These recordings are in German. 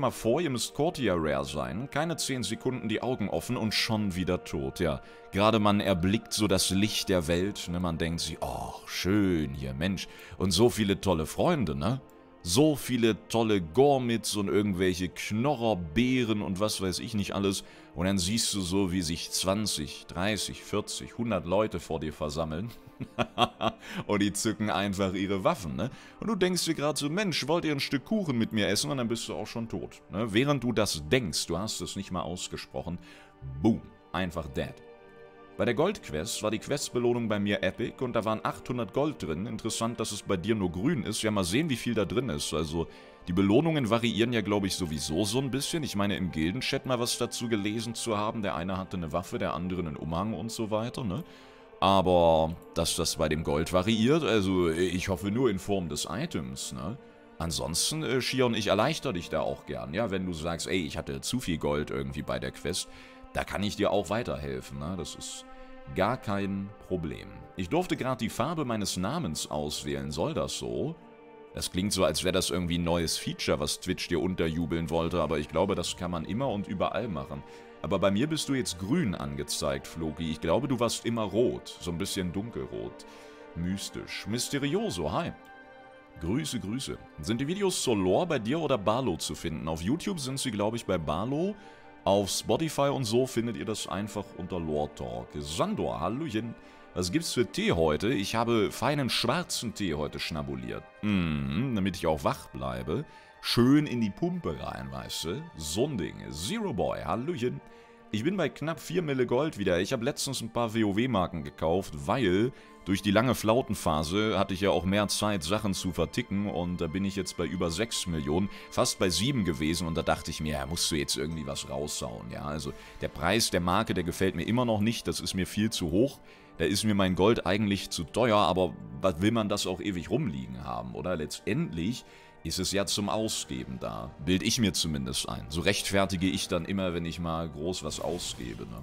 mal vor, ihr müsst Courtier Rare sein, keine 10 Sekunden die Augen offen und schon wieder tot, ja. Gerade man erblickt so das Licht der Welt, ne, man denkt sich, oh, schön hier, Mensch. Und so viele tolle Freunde, ne? So viele tolle Gormits und irgendwelche Knorrer, Beeren und was weiß ich nicht alles. Und dann siehst du so, wie sich 20, 30, 40, 100 Leute vor dir versammeln. und die zücken einfach ihre Waffen, ne? Und du denkst dir gerade so, Mensch, wollt ihr ein Stück Kuchen mit mir essen? Und dann bist du auch schon tot. Ne? Während du das denkst, du hast es nicht mal ausgesprochen, boom, einfach dead. Bei der Goldquest war die Questbelohnung bei mir epic und da waren 800 Gold drin. Interessant, dass es bei dir nur grün ist. Ja, mal sehen, wie viel da drin ist. Also, die Belohnungen variieren ja, glaube ich, sowieso so ein bisschen. Ich meine, im Gildenchat mal was dazu gelesen zu haben. Der eine hatte eine Waffe, der andere einen Umhang und so weiter, ne? Aber, dass das bei dem Gold variiert, also, ich hoffe nur in Form des Items, ne? Ansonsten, äh, Shion, ich erleichter dich da auch gern, ja? Wenn du sagst, ey, ich hatte zu viel Gold irgendwie bei der Quest da kann ich dir auch weiterhelfen. Ne? Das ist gar kein Problem. Ich durfte gerade die Farbe meines Namens auswählen. Soll das so? Das klingt so, als wäre das irgendwie ein neues Feature, was Twitch dir unterjubeln wollte, aber ich glaube, das kann man immer und überall machen. Aber bei mir bist du jetzt grün angezeigt, Floki. Ich glaube, du warst immer rot, so ein bisschen dunkelrot. Mystisch. Mysterioso, hi. Grüße, Grüße. Sind die Videos zur Lore bei dir oder Barlo zu finden? Auf YouTube sind sie, glaube ich, bei Barlo. Auf Spotify und so findet ihr das einfach unter Lore Talk. Sandor, Hallöchen. Was gibt's für Tee heute? Ich habe feinen schwarzen Tee heute schnabuliert. Mhm, damit ich auch wach bleibe. Schön in die Pumpe rein, weißt du? So ein Ding. Zero Boy, Hallöchen. Ich bin bei knapp 4 Mille Gold wieder. Ich habe letztens ein paar WoW-Marken gekauft, weil durch die lange Flautenphase hatte ich ja auch mehr Zeit, Sachen zu verticken und da bin ich jetzt bei über 6 Millionen, fast bei 7 gewesen und da dachte ich mir, ja, musst du jetzt irgendwie was raussauen, ja, also der Preis der Marke, der gefällt mir immer noch nicht, das ist mir viel zu hoch, da ist mir mein Gold eigentlich zu teuer, aber was will man das auch ewig rumliegen haben, oder? Letztendlich ist es ja zum Ausgeben da, bild ich mir zumindest ein, so rechtfertige ich dann immer, wenn ich mal groß was ausgebe, ne?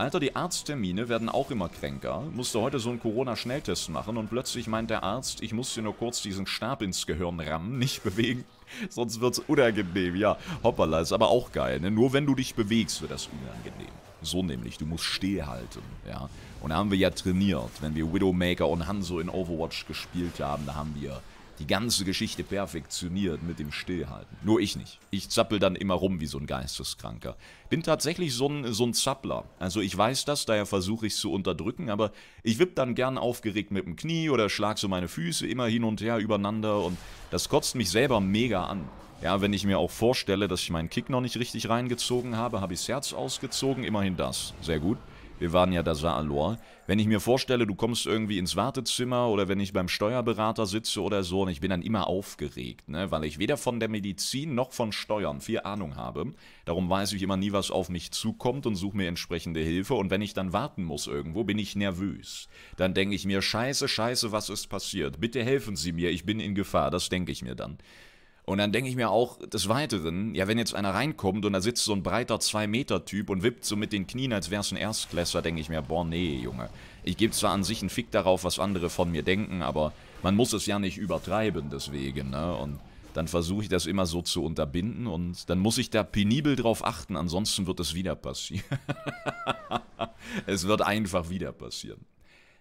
Alter, die Arzttermine werden auch immer kränker. Musste heute so einen Corona-Schnelltest machen und plötzlich meint der Arzt, ich muss dir nur kurz diesen Stab ins Gehirn rammen, nicht bewegen, sonst wird's unangenehm. Ja, hoppala, ist aber auch geil, ne? Nur wenn du dich bewegst, wird das unangenehm. So nämlich, du musst stillhalten, ja. Und da haben wir ja trainiert. Wenn wir Widowmaker und Hanzo in Overwatch gespielt haben, da haben wir die ganze Geschichte perfektioniert mit dem Stillhalten. Nur ich nicht. Ich zappel dann immer rum wie so ein Geisteskranker. Bin tatsächlich so ein, so ein Zappler. Also ich weiß das, daher versuche ich es zu unterdrücken, aber ich wipp dann gern aufgeregt mit dem Knie oder schlag so meine Füße immer hin und her übereinander und das kotzt mich selber mega an. Ja, wenn ich mir auch vorstelle, dass ich meinen Kick noch nicht richtig reingezogen habe, habe ich das Herz ausgezogen, immerhin das. Sehr gut. Wir waren ja da Saalor. Wenn ich mir vorstelle, du kommst irgendwie ins Wartezimmer oder wenn ich beim Steuerberater sitze oder so und ich bin dann immer aufgeregt, ne, weil ich weder von der Medizin noch von Steuern viel Ahnung habe. Darum weiß ich immer nie, was auf mich zukommt und suche mir entsprechende Hilfe. Und wenn ich dann warten muss irgendwo, bin ich nervös. Dann denke ich mir, scheiße, scheiße, was ist passiert? Bitte helfen Sie mir, ich bin in Gefahr. Das denke ich mir dann. Und dann denke ich mir auch des Weiteren, ja, wenn jetzt einer reinkommt und da sitzt so ein breiter 2-Meter-Typ und wippt so mit den Knien, als wäre es ein Erstklässler, denke ich mir, boah, nee, Junge. Ich gebe zwar an sich einen Fick darauf, was andere von mir denken, aber man muss es ja nicht übertreiben deswegen, ne? Und dann versuche ich das immer so zu unterbinden und dann muss ich da penibel drauf achten, ansonsten wird es wieder passieren. es wird einfach wieder passieren.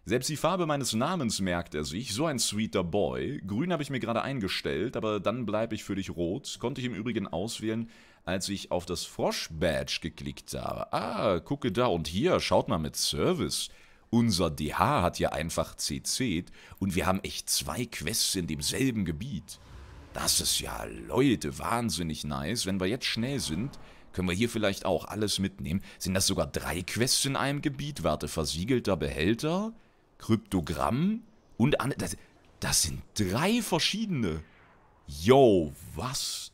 Selbst die Farbe meines Namens merkt er sich, so ein sweeter Boy. Grün habe ich mir gerade eingestellt, aber dann bleibe ich für dich rot. Konnte ich im Übrigen auswählen, als ich auf das Frosch-Badge geklickt habe. Ah, gucke da und hier, schaut mal mit Service. Unser DH hat ja einfach CC'd und wir haben echt zwei Quests in demselben Gebiet. Das ist ja, Leute, wahnsinnig nice. Wenn wir jetzt schnell sind, können wir hier vielleicht auch alles mitnehmen. Sind das sogar drei Quests in einem Gebiet? Warte, versiegelter Behälter? Kryptogramm und an, das, das sind drei verschiedene. Yo, was?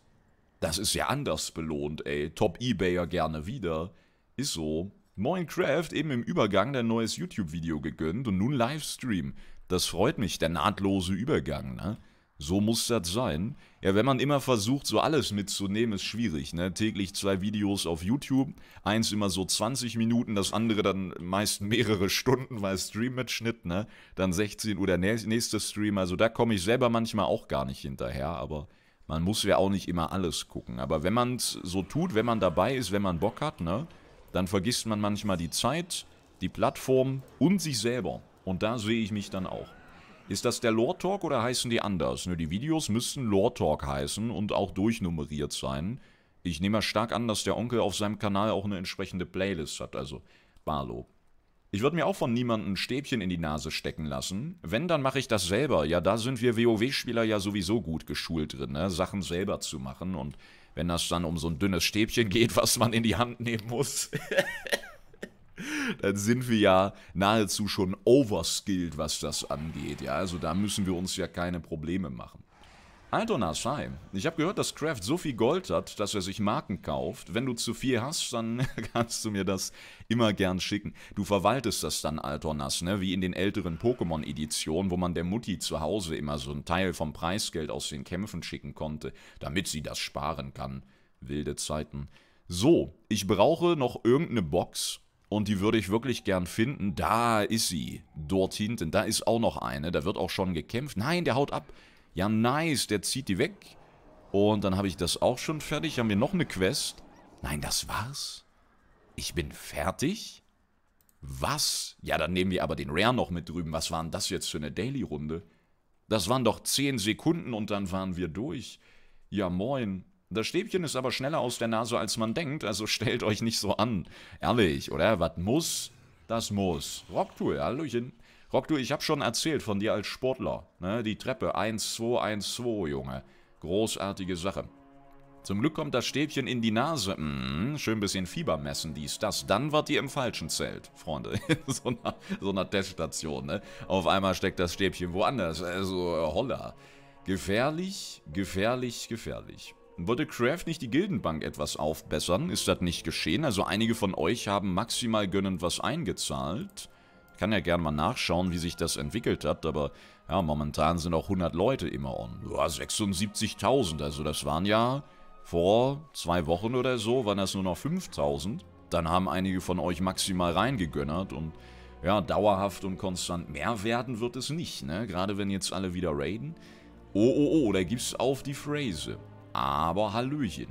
Das ist ja anders belohnt, ey. Top Ebayer gerne wieder. Ist so. Minecraft eben im Übergang dein neues YouTube-Video gegönnt und nun Livestream. Das freut mich, der nahtlose Übergang, ne? So muss das sein. Ja, wenn man immer versucht, so alles mitzunehmen, ist schwierig. Ne? Täglich zwei Videos auf YouTube, eins immer so 20 Minuten, das andere dann meist mehrere Stunden, weil Stream-Mitschnitt, ne? Dann 16 Uhr der nächste Stream. Also da komme ich selber manchmal auch gar nicht hinterher, aber Man muss ja auch nicht immer alles gucken. Aber wenn man es so tut, wenn man dabei ist, wenn man Bock hat, ne, dann vergisst man manchmal die Zeit, die Plattform und sich selber. Und da sehe ich mich dann auch. Ist das der Lore Talk oder heißen die anders? Ne, die Videos müssten Lore Talk heißen und auch durchnummeriert sein. Ich nehme mal stark an, dass der Onkel auf seinem Kanal auch eine entsprechende Playlist hat, also Barlow. Ich würde mir auch von niemandem ein Stäbchen in die Nase stecken lassen. Wenn, dann mache ich das selber. Ja, da sind wir WoW-Spieler ja sowieso gut geschult drin, ne? Sachen selber zu machen. Und wenn das dann um so ein dünnes Stäbchen geht, was man in die Hand nehmen muss, dann sind wir ja nahezu schon overskilled, was das angeht. Ja, also da müssen wir uns ja keine Probleme machen. Aldonasai, ich habe gehört, dass Kraft so viel Gold hat, dass er sich Marken kauft. Wenn du zu viel hast, dann kannst du mir das immer gern schicken. Du verwaltest das dann, Altornas, ne? wie in den älteren Pokémon-Editionen, wo man der Mutti zu Hause immer so einen Teil vom Preisgeld aus den Kämpfen schicken konnte, damit sie das sparen kann. Wilde Zeiten. So, ich brauche noch irgendeine Box, und die würde ich wirklich gern finden. Da ist sie. Dort hinten. Da ist auch noch eine. Da wird auch schon gekämpft. Nein, der haut ab. Ja, nice. Der zieht die weg. Und dann habe ich das auch schon fertig. Haben wir noch eine Quest? Nein, das war's. Ich bin fertig? Was? Ja, dann nehmen wir aber den Rare noch mit drüben. Was war denn das jetzt für eine Daily-Runde? Das waren doch 10 Sekunden und dann waren wir durch. Ja, moin. Das Stäbchen ist aber schneller aus der Nase, als man denkt, also stellt euch nicht so an. Ehrlich, oder? Was muss, das muss. Rocktour, Hallöchen. Rocktour, ich habe schon erzählt von dir als Sportler. Ne? Die Treppe 1, 2, 1, 2, Junge. Großartige Sache. Zum Glück kommt das Stäbchen in die Nase. Hm, schön bisschen Fieber messen, dies, das. Dann wart ihr im falschen Zelt, Freunde. so einer, so einer Teststation, ne? Auf einmal steckt das Stäbchen woanders. Also, holla. Gefährlich, gefährlich, gefährlich. Wollte Craft nicht die Gildenbank etwas aufbessern? Ist das nicht geschehen? Also einige von euch haben maximal gönnend was eingezahlt. Ich kann ja gerne mal nachschauen, wie sich das entwickelt hat, aber ja, momentan sind auch 100 Leute immer on. Ja, 76.000, also das waren ja vor zwei Wochen oder so, waren das nur noch 5.000. Dann haben einige von euch maximal reingegönnert und ja, dauerhaft und konstant mehr werden wird es nicht, ne? Gerade wenn jetzt alle wieder raiden. Oh, oh, oh, da gibt's auf die Phrase. Aber Hallöchen.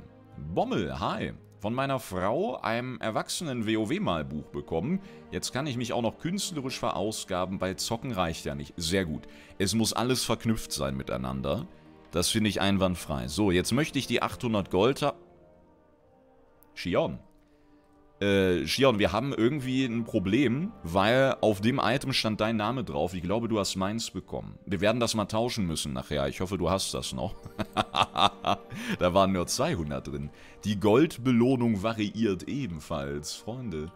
Bommel, hi. Von meiner Frau einem erwachsenen WoW-Malbuch bekommen. Jetzt kann ich mich auch noch künstlerisch verausgaben, weil Zocken reicht ja nicht. Sehr gut. Es muss alles verknüpft sein miteinander. Das finde ich einwandfrei. So, jetzt möchte ich die 800 Gold haben. Shion. Äh, Shion, wir haben irgendwie ein Problem, weil auf dem Item stand dein Name drauf. Ich glaube, du hast meins bekommen. Wir werden das mal tauschen müssen nachher. Ich hoffe, du hast das noch. da waren nur 200 drin. Die Goldbelohnung variiert ebenfalls, Freunde.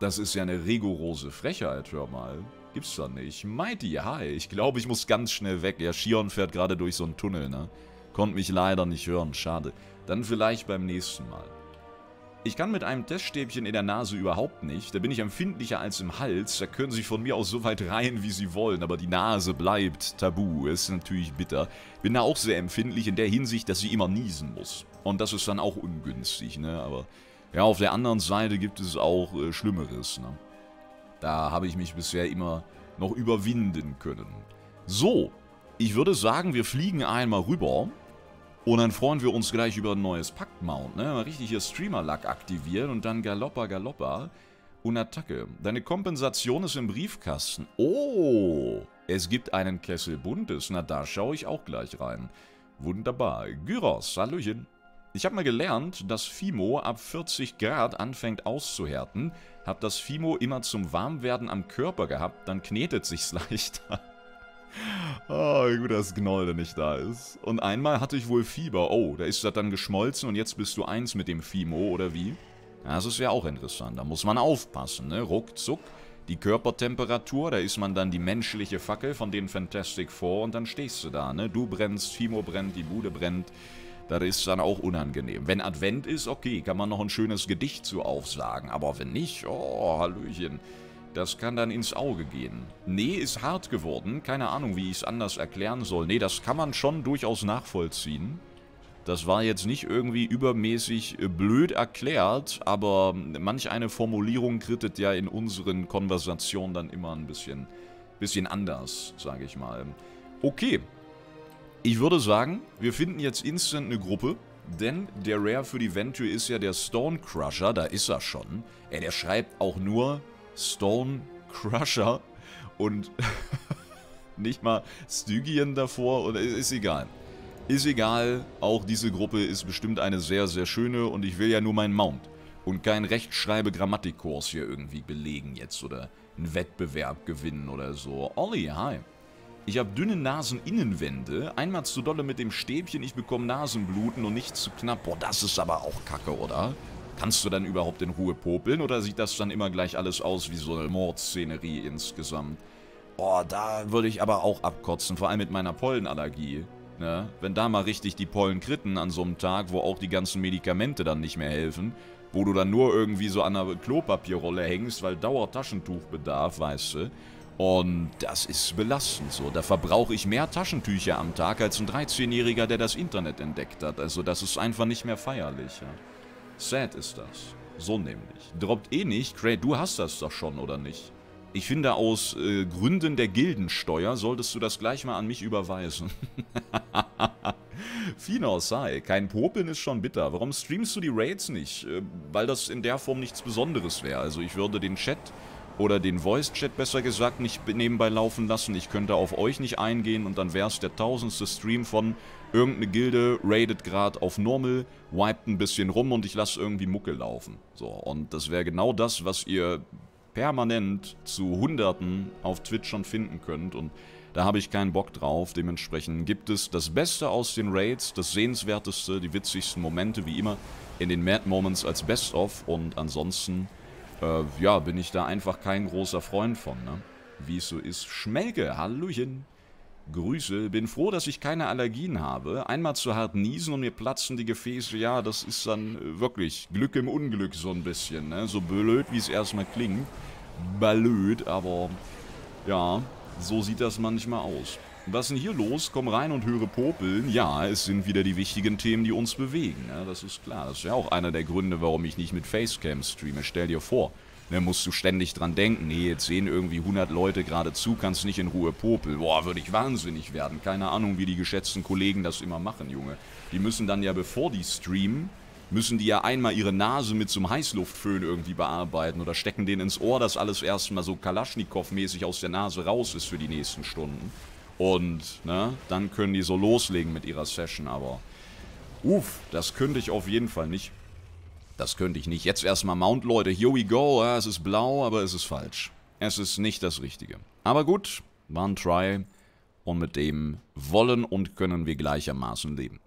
Das ist ja eine rigorose Frechheit, hör mal. Gibt's da nicht. Mighty, hi. Ich glaube, ich muss ganz schnell weg. Ja, Shion fährt gerade durch so einen Tunnel, ne? Konnte mich leider nicht hören, schade. Dann vielleicht beim nächsten Mal. Ich kann mit einem Teststäbchen in der Nase überhaupt nicht. Da bin ich empfindlicher als im Hals. Da können sie von mir aus so weit rein, wie sie wollen. Aber die Nase bleibt tabu. Ist natürlich bitter. Bin da auch sehr empfindlich in der Hinsicht, dass sie immer niesen muss. Und das ist dann auch ungünstig, ne? Aber ja, auf der anderen Seite gibt es auch äh, Schlimmeres, ne? Da habe ich mich bisher immer noch überwinden können. So, ich würde sagen, wir fliegen einmal rüber und dann freuen wir uns gleich über ein neues Pakt-Mount, ne? Mal richtig hier Streamer-Luck aktivieren und dann Galoppa Galoppa und Attacke. Deine Kompensation ist im Briefkasten. Oh, es gibt einen Kessel Buntes. Na, da schaue ich auch gleich rein. Wunderbar. Gyros, Hallöchen. Ich habe mal gelernt, dass Fimo ab 40 Grad anfängt auszuhärten. Hab das Fimo immer zum Warmwerden am Körper gehabt, dann knetet sich's leichter. Oh, gut, dass Gnolde nicht da ist. Und einmal hatte ich wohl Fieber. Oh, da ist das dann geschmolzen und jetzt bist du eins mit dem Fimo, oder wie? Das ist ja auch interessant. Da muss man aufpassen, ne? Ruckzuck. Die Körpertemperatur, da ist man dann die menschliche Fackel von den Fantastic Four und dann stehst du da, ne? Du brennst, Fimo brennt, die Bude brennt. Das ist dann auch unangenehm. Wenn Advent ist, okay, kann man noch ein schönes Gedicht zu aufsagen. Aber wenn nicht, oh, Hallöchen. Das kann dann ins Auge gehen. Nee, ist hart geworden. Keine Ahnung, wie ich es anders erklären soll. Nee, das kann man schon durchaus nachvollziehen. Das war jetzt nicht irgendwie übermäßig äh, blöd erklärt, aber manch eine Formulierung krittet ja in unseren Konversationen dann immer ein bisschen, bisschen anders, sage ich mal. Okay. Ich würde sagen, wir finden jetzt instant eine Gruppe, denn der Rare für die Venture ist ja der Stone Crusher, da ist er schon. Ey, der schreibt auch nur Stone Crusher und nicht mal Stygian davor, oder ist egal. Ist egal, auch diese Gruppe ist bestimmt eine sehr, sehr schöne und ich will ja nur meinen Mount. Und keinen Rechtschreibe-Grammatikkurs hier irgendwie belegen jetzt oder einen Wettbewerb gewinnen oder so. Olli, hi. Ich habe dünne Naseninnenwände, einmal zu dolle mit dem Stäbchen, ich bekomme Nasenbluten und nicht zu knapp. Boah, das ist aber auch kacke, oder? Kannst du dann überhaupt in Ruhe popeln oder sieht das dann immer gleich alles aus wie so eine Mordszenerie insgesamt? Boah, da würde ich aber auch abkotzen, vor allem mit meiner Pollenallergie. Ne? Wenn da mal richtig die Pollen kritten an so einem Tag, wo auch die ganzen Medikamente dann nicht mehr helfen, wo du dann nur irgendwie so an einer Klopapierrolle hängst, weil dauert Taschentuchbedarf, weißt du. Und das ist belastend so. Da verbrauche ich mehr Taschentücher am Tag als ein 13-Jähriger, der das Internet entdeckt hat. Also das ist einfach nicht mehr feierlich. Ja. Sad ist das. So nämlich. Droppt eh nicht. Cray, du hast das doch schon, oder nicht? Ich finde, aus äh, Gründen der Gildensteuer solltest du das gleich mal an mich überweisen. Finos, sei. Kein Popeln ist schon bitter. Warum streamst du die Raids nicht? Äh, weil das in der Form nichts Besonderes wäre. Also ich würde den Chat oder den Voice-Chat besser gesagt nicht nebenbei laufen lassen. Ich könnte auf euch nicht eingehen und dann wäre es der tausendste Stream von irgendeine Gilde raidet gerade auf Normal, wiped ein bisschen rum und ich lasse irgendwie Mucke laufen. So, und das wäre genau das, was ihr permanent zu Hunderten auf Twitch schon finden könnt und da habe ich keinen Bock drauf. Dementsprechend gibt es das Beste aus den Raids, das Sehenswerteste, die witzigsten Momente wie immer in den Mad Moments als Best-of und ansonsten, äh, ja, bin ich da einfach kein großer Freund von, ne? Wie es so ist. Schmelke, Hallöchen. Grüße, bin froh, dass ich keine Allergien habe. Einmal zu hart niesen und mir platzen die Gefäße, ja, das ist dann äh, wirklich Glück im Unglück so ein bisschen, ne? So blöd, wie es erstmal klingt. Blöd, aber ja, so sieht das manchmal aus. Was ist denn hier los? Komm rein und höre popeln. Ja, es sind wieder die wichtigen Themen, die uns bewegen. Ja, das ist klar. Das ist ja auch einer der Gründe, warum ich nicht mit Facecam streame. Stell dir vor, da musst du ständig dran denken. Nee, jetzt sehen irgendwie 100 Leute gerade zu, kannst nicht in Ruhe popeln. Boah, würde ich wahnsinnig werden. Keine Ahnung, wie die geschätzten Kollegen das immer machen, Junge. Die müssen dann ja, bevor die streamen, müssen die ja einmal ihre Nase mit so einem Heißluftföhn irgendwie bearbeiten oder stecken denen ins Ohr, dass alles erstmal so Kalaschnikow-mäßig aus der Nase raus ist für die nächsten Stunden. Und, ne, dann können die so loslegen mit ihrer Session, aber... Uff, das könnte ich auf jeden Fall nicht. Das könnte ich nicht. Jetzt erstmal Mount, Leute. Here we go. Ja, es ist blau, aber es ist falsch. Es ist nicht das Richtige. Aber gut, war ein Try. Und mit dem wollen und können wir gleichermaßen leben.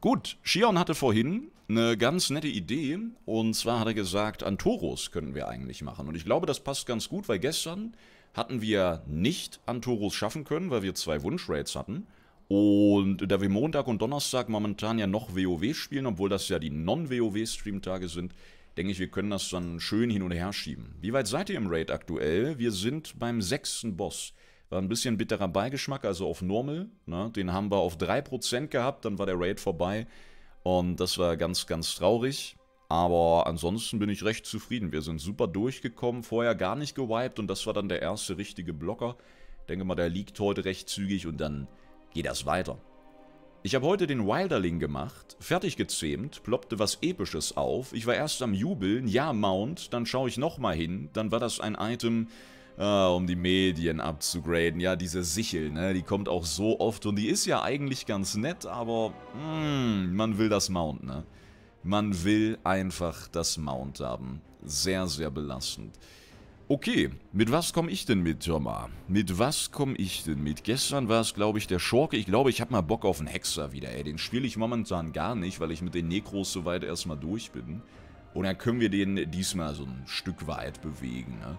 Gut, Shion hatte vorhin eine ganz nette Idee. Und zwar hat er gesagt, Antoros können wir eigentlich machen. Und ich glaube, das passt ganz gut, weil gestern hatten wir nicht Antoros schaffen können, weil wir zwei Wunschraids hatten. Und da wir Montag und Donnerstag momentan ja noch WoW spielen, obwohl das ja die Non-WoW-Streamtage sind, denke ich, wir können das dann schön hin und her schieben. Wie weit seid ihr im Raid aktuell? Wir sind beim sechsten Boss. War ein bisschen bitterer Beigeschmack, also auf Normal. Ne? Den haben wir auf 3% gehabt, dann war der Raid vorbei. Und das war ganz, ganz traurig. Aber ansonsten bin ich recht zufrieden. Wir sind super durchgekommen, vorher gar nicht gewiped und das war dann der erste richtige Blocker. Denke mal, der liegt heute recht zügig und dann geht das weiter. Ich habe heute den Wilderling gemacht, fertig gezähmt, ploppte was Episches auf. Ich war erst am Jubeln, ja Mount, dann schaue ich nochmal hin, dann war das ein Item, äh, um die Medien abzugraden. Ja, diese Sichel, ne, die kommt auch so oft und die ist ja eigentlich ganz nett, aber mh, hm, man will das Mount, ne. Man will einfach das Mount haben. Sehr, sehr belastend. Okay, mit was komme ich denn mit, Jomma? Mit was komme ich denn mit? Gestern war es, glaube ich, der Schurke. Ich glaube, ich habe mal Bock auf einen Hexer wieder, ey. Den spiele ich momentan gar nicht, weil ich mit den Nekros soweit erstmal durch bin. Und dann können wir den diesmal so ein Stück weit bewegen, ne?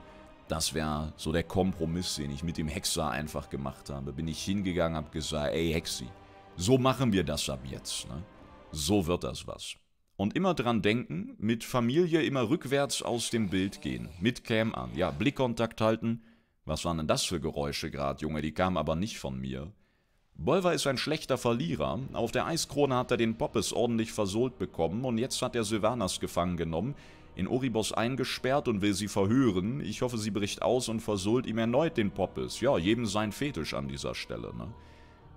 Das wäre so der Kompromiss, den ich mit dem Hexer einfach gemacht habe. Bin ich hingegangen, habe gesagt, ey Hexi, so machen wir das ab jetzt, ne? So wird das was. Und immer dran denken, mit Familie immer rückwärts aus dem Bild gehen. Mit Cam an. Ja, Blickkontakt halten. Was waren denn das für Geräusche gerade, Junge? Die kamen aber nicht von mir. Bolver ist ein schlechter Verlierer. Auf der Eiskrone hat er den Poppes ordentlich versohlt bekommen und jetzt hat er Sylvanas gefangen genommen, in Oribos eingesperrt und will sie verhören. Ich hoffe, sie bricht aus und versohlt ihm erneut den Poppes. Ja, jedem sein Fetisch an dieser Stelle, ne?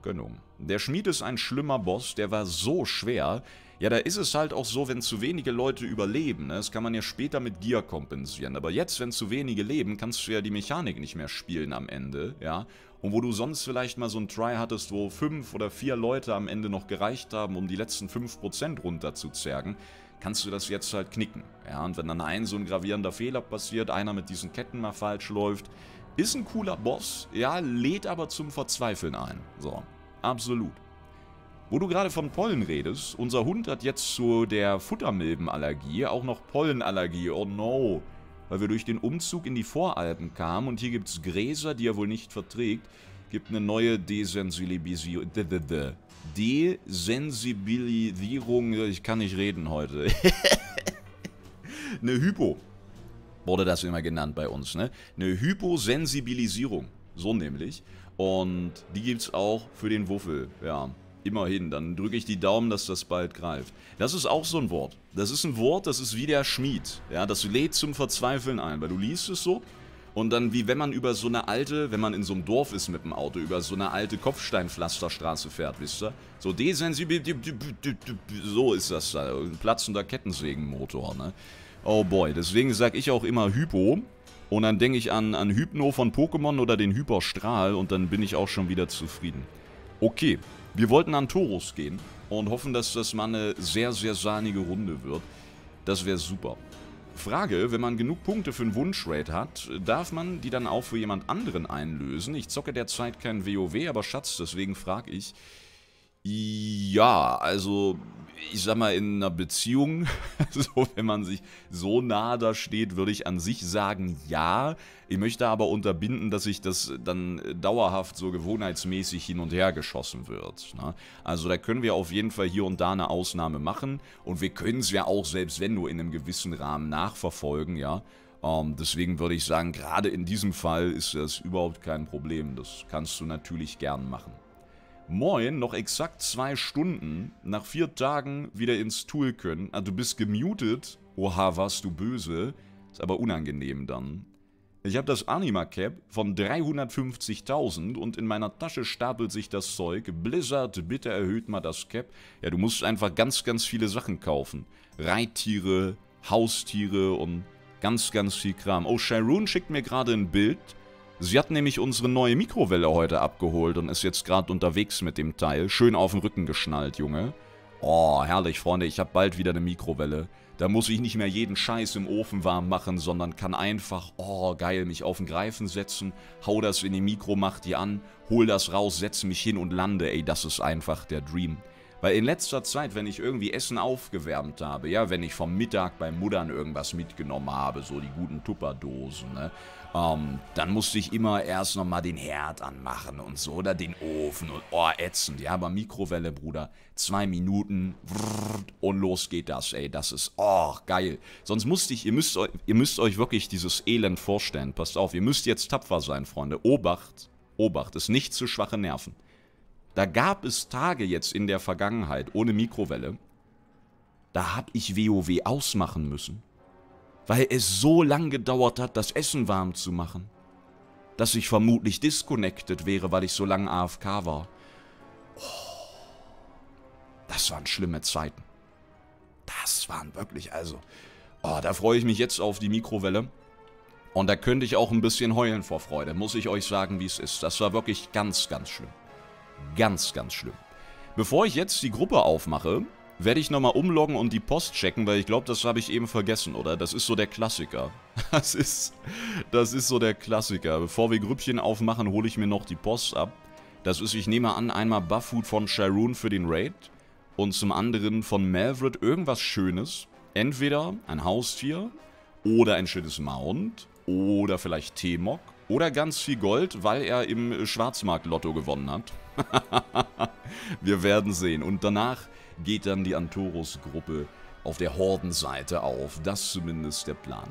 Gönnung. Der Schmied ist ein schlimmer Boss, der war so schwer. Ja, da ist es halt auch so, wenn zu wenige Leute überleben, ne? das kann man ja später mit Gear kompensieren. Aber jetzt, wenn zu wenige leben, kannst du ja die Mechanik nicht mehr spielen am Ende, ja. Und wo du sonst vielleicht mal so ein Try hattest, wo fünf oder vier Leute am Ende noch gereicht haben, um die letzten 5% runterzuzergen, kannst du das jetzt halt knicken. Ja, und wenn dann ein so ein gravierender Fehler passiert, einer mit diesen Ketten mal falsch läuft, ist ein cooler Boss, ja, lädt aber zum Verzweifeln ein. So, absolut. Wo du gerade von Pollen redest, unser Hund hat jetzt zu der Futtermilbenallergie auch noch Pollenallergie. Oh no. Weil wir durch den Umzug in die Voralpen kamen und hier gibt es Gräser, die er wohl nicht verträgt, gibt eine neue Desensibilisierung. Desensibilisierung. Ich kann nicht reden heute. eine Hypo. Wurde das immer genannt bei uns, ne? Eine Hyposensibilisierung. So nämlich. Und die gibt es auch für den Wuffel. Ja. Immerhin, dann drücke ich die Daumen, dass das bald greift. Das ist auch so ein Wort. Das ist ein Wort, das ist wie der Schmied. Ja, das lädt zum Verzweifeln ein, weil du liest es so und dann wie wenn man über so eine alte, wenn man in so einem Dorf ist mit dem Auto, über so eine alte Kopfsteinpflasterstraße fährt, wisst ihr? So desensibil, so ist das da, ein platzender Kettensägenmotor, ne? Oh boy, deswegen sag ich auch immer Hypo. Und dann denke ich an, an Hypno von Pokémon oder den Hyperstrahl und dann bin ich auch schon wieder zufrieden. Okay, wir wollten an Torus gehen und hoffen, dass das mal eine sehr, sehr sahnige Runde wird. Das wäre super. Frage, wenn man genug Punkte für einen Wunschrate hat, darf man die dann auch für jemand anderen einlösen? Ich zocke derzeit kein WoW, aber Schatz, deswegen frage ich, ja, also ich sag mal, in einer Beziehung, so wenn man sich so nah da steht, würde ich an sich sagen, ja. Ich möchte aber unterbinden, dass sich das dann dauerhaft so gewohnheitsmäßig hin und her geschossen wird. Ne? Also da können wir auf jeden Fall hier und da eine Ausnahme machen und wir können es ja auch, selbst wenn nur in einem gewissen Rahmen nachverfolgen, ja. Ähm, deswegen würde ich sagen, gerade in diesem Fall ist das überhaupt kein Problem. Das kannst du natürlich gern machen. Moin, noch exakt zwei Stunden, nach vier Tagen wieder ins Tool können. Ah, du bist gemutet. Oha, warst du böse. Ist aber unangenehm dann. Ich habe das Anima-Cap von 350.000 und in meiner Tasche stapelt sich das Zeug. Blizzard, bitte erhöht mal das Cap. Ja, du musst einfach ganz, ganz viele Sachen kaufen. Reittiere, Haustiere und ganz, ganz viel Kram. Oh, Sharon schickt mir gerade ein Bild Sie hat nämlich unsere neue Mikrowelle heute abgeholt und ist jetzt gerade unterwegs mit dem Teil. Schön auf den Rücken geschnallt, Junge. Oh, herrlich, Freunde, ich habe bald wieder eine Mikrowelle. Da muss ich nicht mehr jeden Scheiß im Ofen warm machen, sondern kann einfach, oh geil, mich auf den Greifen setzen, hau das in die Mikro, mach die an, hol das raus, setze mich hin und lande. Ey, das ist einfach der Dream. Weil in letzter Zeit, wenn ich irgendwie Essen aufgewärmt habe, ja, wenn ich vom Mittag bei Muttern irgendwas mitgenommen habe, so die guten Tupperdosen, ne, ähm, dann musste ich immer erst nochmal den Herd anmachen und so, oder den Ofen und, oh, ätzend, ja, aber Mikrowelle, Bruder, zwei Minuten und los geht das, ey, das ist, oh, geil. Sonst musste ich, ihr müsst, ihr müsst euch wirklich dieses Elend vorstellen, passt auf, ihr müsst jetzt tapfer sein, Freunde, Obacht, Obacht, ist nicht zu schwache Nerven. Da gab es Tage jetzt in der Vergangenheit ohne Mikrowelle, da hab ich WoW ausmachen müssen, weil es so lang gedauert hat, das Essen warm zu machen, dass ich vermutlich disconnected wäre, weil ich so lange AFK war. Oh, das waren schlimme Zeiten. Das waren wirklich, also, oh, da freue ich mich jetzt auf die Mikrowelle. Und da könnte ich auch ein bisschen heulen vor Freude, muss ich euch sagen, wie es ist. Das war wirklich ganz, ganz schlimm. Ganz, ganz schlimm. Bevor ich jetzt die Gruppe aufmache, werde ich nochmal umloggen und die Post checken, weil ich glaube, das habe ich eben vergessen, oder? Das ist so der Klassiker. Das ist, das ist so der Klassiker. Bevor wir Grüppchen aufmachen, hole ich mir noch die Post ab. Das ist, ich nehme an, einmal Bufffood von Sharoon für den Raid und zum anderen von Maverick irgendwas Schönes. Entweder ein Haustier oder ein schönes Mount oder vielleicht T-Mog oder ganz viel Gold, weil er im Schwarzmarkt-Lotto gewonnen hat. Wir werden sehen. Und danach geht dann die Antorus-Gruppe auf der Hordenseite auf. Das zumindest der Plan.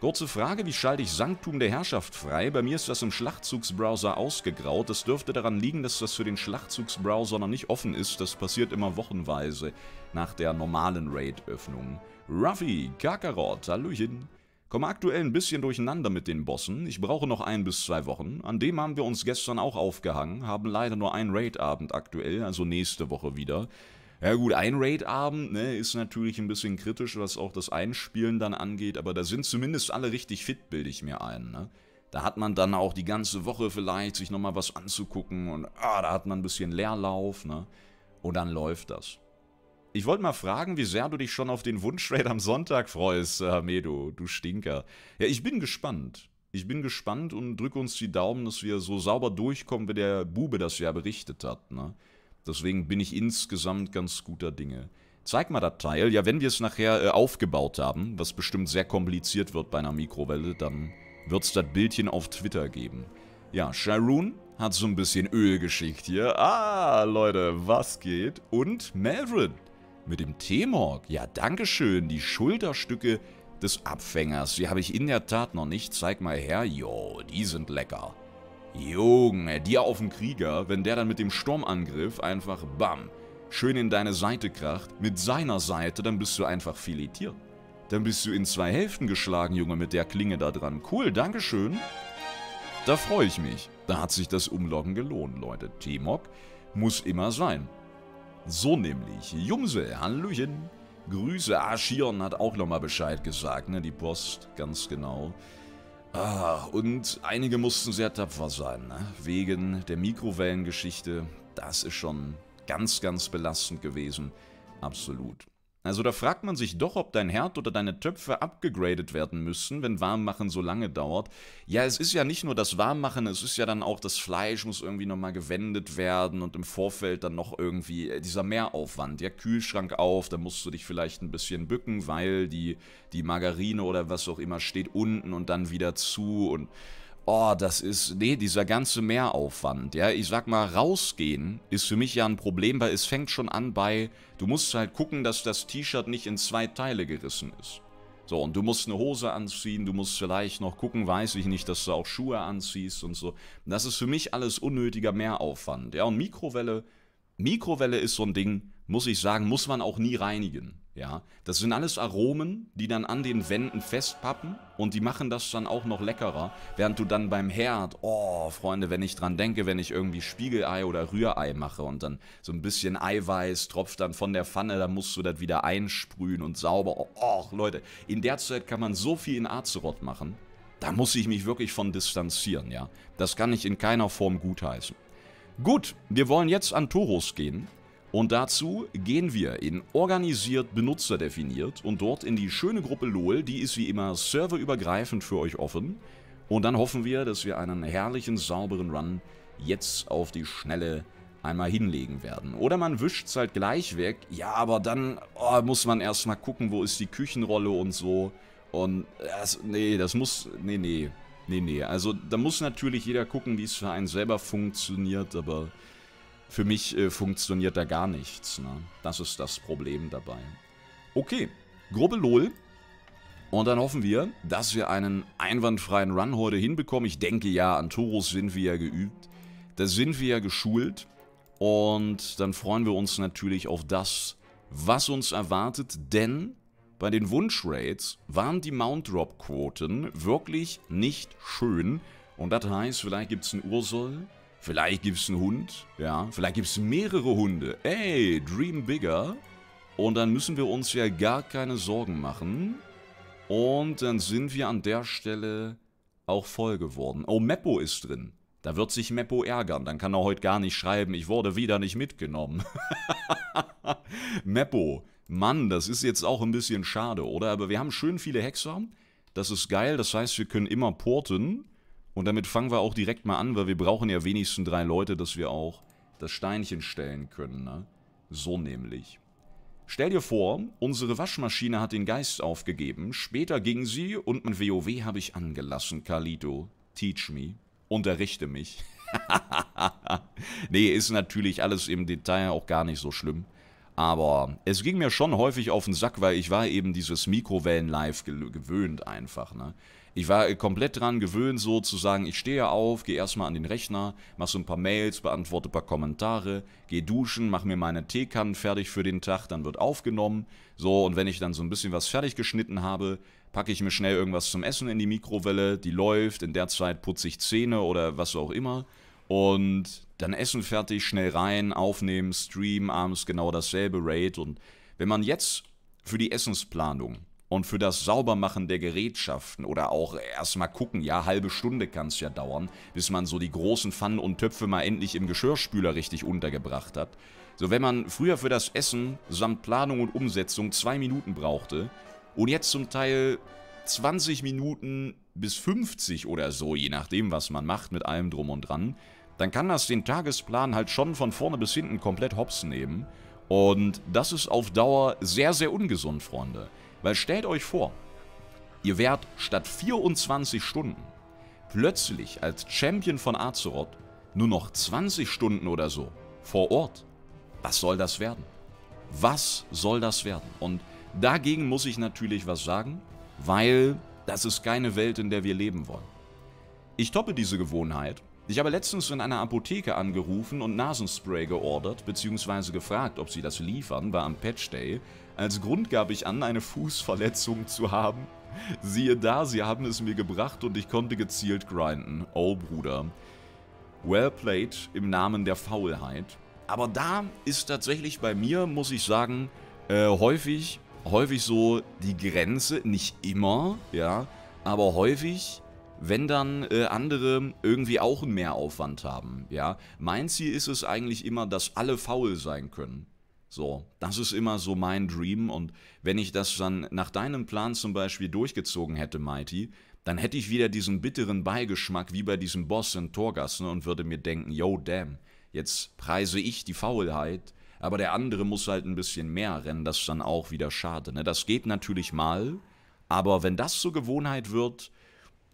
Kurze Frage, wie schalte ich Sanktum der Herrschaft frei? Bei mir ist das im Schlachtzugsbrowser ausgegraut. Das dürfte daran liegen, dass das für den Schlachtzugsbrowser noch nicht offen ist. Das passiert immer wochenweise nach der normalen Raid-Öffnung. Ruffy, Kakarot, Hallöchen. Komme aktuell ein bisschen durcheinander mit den Bossen. Ich brauche noch ein bis zwei Wochen. An dem haben wir uns gestern auch aufgehangen. Haben leider nur einen Raid-Abend aktuell, also nächste Woche wieder. Ja gut, ein Raid-Abend ne, ist natürlich ein bisschen kritisch, was auch das Einspielen dann angeht, aber da sind zumindest alle richtig fit, bilde ich mir ein. Ne? Da hat man dann auch die ganze Woche vielleicht sich nochmal was anzugucken und ah, da hat man ein bisschen Leerlauf, ne? Und dann läuft das. Ich wollte mal fragen, wie sehr du dich schon auf den Wunschraid am Sonntag freust, Hamedo, du Stinker. Ja, ich bin gespannt. Ich bin gespannt und drücke uns die Daumen, dass wir so sauber durchkommen, wie der Bube das ja berichtet hat. Ne? Deswegen bin ich insgesamt ganz guter Dinge. Zeig mal das Teil. Ja, wenn wir es nachher äh, aufgebaut haben, was bestimmt sehr kompliziert wird bei einer Mikrowelle, dann wird es das Bildchen auf Twitter geben. Ja, Sharon hat so ein bisschen Öl geschickt hier. Ah, Leute, was geht? Und Melvin mit dem T-Morg. Ja, dankeschön. Die Schulterstücke des Abfängers. Die habe ich in der Tat noch nicht. Zeig mal her. Jo, die sind lecker. Junge, dir auf den Krieger, wenn der dann mit dem Sturmangriff einfach bam, schön in deine Seite kracht, mit seiner Seite, dann bist du einfach filetiert. Dann bist du in zwei Hälften geschlagen, Junge, mit der Klinge da dran. Cool, Dankeschön. Da freue ich mich. Da hat sich das Umloggen gelohnt, Leute. T-Mog muss immer sein. So nämlich. Jumse, Hallöchen. Grüße. Ah, Shion hat auch nochmal Bescheid gesagt, ne? Die Post, ganz genau. Ah, und einige mussten sehr tapfer sein, ne? Wegen der Mikrowellengeschichte. Das ist schon ganz, ganz belastend gewesen. Absolut. Also da fragt man sich doch, ob dein Herd oder deine Töpfe abgegradet werden müssen, wenn Warmmachen so lange dauert. Ja, es ist ja nicht nur das Warmmachen, es ist ja dann auch das Fleisch muss irgendwie nochmal gewendet werden und im Vorfeld dann noch irgendwie äh, dieser Mehraufwand. Ja, Kühlschrank auf, da musst du dich vielleicht ein bisschen bücken, weil die, die Margarine oder was auch immer steht unten und dann wieder zu und oh, das ist, nee, dieser ganze Mehraufwand, ja, ich sag mal, rausgehen ist für mich ja ein Problem, weil es fängt schon an bei, du musst halt gucken, dass das T-Shirt nicht in zwei Teile gerissen ist. So, und du musst eine Hose anziehen, du musst vielleicht noch gucken, weiß ich nicht, dass du auch Schuhe anziehst und so. Das ist für mich alles unnötiger Mehraufwand, ja, und Mikrowelle, Mikrowelle ist so ein Ding, muss ich sagen, muss man auch nie reinigen. Ja, das sind alles Aromen, die dann an den Wänden festpappen und die machen das dann auch noch leckerer, während du dann beim Herd, oh Freunde, wenn ich dran denke, wenn ich irgendwie Spiegelei oder Rührei mache und dann so ein bisschen Eiweiß tropft dann von der Pfanne, dann musst du das wieder einsprühen und sauber. Oh, oh Leute, in der Zeit kann man so viel in Azeroth machen, da muss ich mich wirklich von distanzieren, ja. Das kann ich in keiner Form gutheißen. Gut, wir wollen jetzt an Toros gehen. Und dazu gehen wir in organisiert Benutzer definiert und dort in die schöne Gruppe LOL, die ist wie immer serverübergreifend für euch offen. Und dann hoffen wir, dass wir einen herrlichen, sauberen Run jetzt auf die Schnelle einmal hinlegen werden. Oder man wischt es halt gleich weg. Ja, aber dann oh, muss man erstmal gucken, wo ist die Küchenrolle und so. Und das, nee, das muss, nee, nee, nee, nee. Also da muss natürlich jeder gucken, wie es für einen selber funktioniert, aber für mich äh, funktioniert da gar nichts. Ne? Das ist das Problem dabei. Okay, Gruppe LOL. Und dann hoffen wir, dass wir einen einwandfreien Run heute hinbekommen. Ich denke ja, an Torus sind wir ja geübt. Da sind wir ja geschult. Und dann freuen wir uns natürlich auf das, was uns erwartet. Denn bei den Wunschraids waren die Mount Drop Quoten wirklich nicht schön. Und das heißt, vielleicht gibt es einen Ursol, Vielleicht gibt es einen Hund, ja. Vielleicht gibt es mehrere Hunde. Ey, dream bigger. Und dann müssen wir uns ja gar keine Sorgen machen. Und dann sind wir an der Stelle auch voll geworden. Oh, Meppo ist drin. Da wird sich Meppo ärgern. Dann kann er heute gar nicht schreiben, ich wurde wieder nicht mitgenommen. Meppo, Mann, das ist jetzt auch ein bisschen schade, oder? Aber wir haben schön viele Hexer. Das ist geil. Das heißt, wir können immer porten. Und damit fangen wir auch direkt mal an, weil wir brauchen ja wenigstens drei Leute, dass wir auch das Steinchen stellen können. Ne? So nämlich. Stell dir vor, unsere Waschmaschine hat den Geist aufgegeben, später ging sie und mit WoW habe ich angelassen, Carlito. Teach me. Unterrichte mich. nee, ist natürlich alles im Detail auch gar nicht so schlimm. Aber es ging mir schon häufig auf den Sack, weil ich war eben dieses Mikrowellen-Live gewöhnt einfach, ne? Ich war komplett dran gewöhnt, so zu sagen, ich stehe auf, gehe erstmal an den Rechner, mache so ein paar Mails, beantworte ein paar Kommentare, gehe duschen, mache mir meine Teekannen fertig für den Tag, dann wird aufgenommen. So, und wenn ich dann so ein bisschen was fertig geschnitten habe, packe ich mir schnell irgendwas zum Essen in die Mikrowelle, die läuft, in der Zeit putze ich Zähne oder was auch immer. Und dann Essen fertig, schnell rein, aufnehmen, Stream, abends genau dasselbe Raid. Und wenn man jetzt für die Essensplanung und für das Saubermachen der Gerätschaften oder auch erstmal gucken, ja, halbe Stunde kann es ja dauern, bis man so die großen Pfannen und Töpfe mal endlich im Geschirrspüler richtig untergebracht hat. So, wenn man früher für das Essen samt Planung und Umsetzung zwei Minuten brauchte und jetzt zum Teil 20 Minuten bis 50 oder so, je nachdem, was man macht mit allem drum und dran, dann kann das den Tagesplan halt schon von vorne bis hinten komplett hops nehmen. Und das ist auf Dauer sehr, sehr ungesund, Freunde. Weil stellt euch vor, ihr wärt statt 24 Stunden plötzlich als Champion von Azeroth nur noch 20 Stunden oder so vor Ort. Was soll das werden? Was soll das werden? Und dagegen muss ich natürlich was sagen, weil das ist keine Welt, in der wir leben wollen. Ich toppe diese Gewohnheit. Ich habe letztens in einer Apotheke angerufen und Nasenspray geordert, beziehungsweise gefragt, ob sie das liefern, war am Patch Day, als Grund gab ich an, eine Fußverletzung zu haben. Siehe da, sie haben es mir gebracht und ich konnte gezielt grinden. Oh Bruder. Well played im Namen der Faulheit. Aber da ist tatsächlich bei mir, muss ich sagen, äh, häufig, häufig so die Grenze, nicht immer, ja, aber häufig, wenn dann äh, andere irgendwie auch einen Mehraufwand haben, ja. Mein Ziel ist es eigentlich immer, dass alle faul sein können. So, das ist immer so mein Dream und wenn ich das dann nach deinem Plan zum Beispiel durchgezogen hätte, Mighty, dann hätte ich wieder diesen bitteren Beigeschmack wie bei diesem Boss in Torgassen und würde mir denken, yo, damn, jetzt preise ich die Faulheit, aber der andere muss halt ein bisschen mehr rennen, das ist dann auch wieder schade. Ne? Das geht natürlich mal, aber wenn das zur Gewohnheit wird,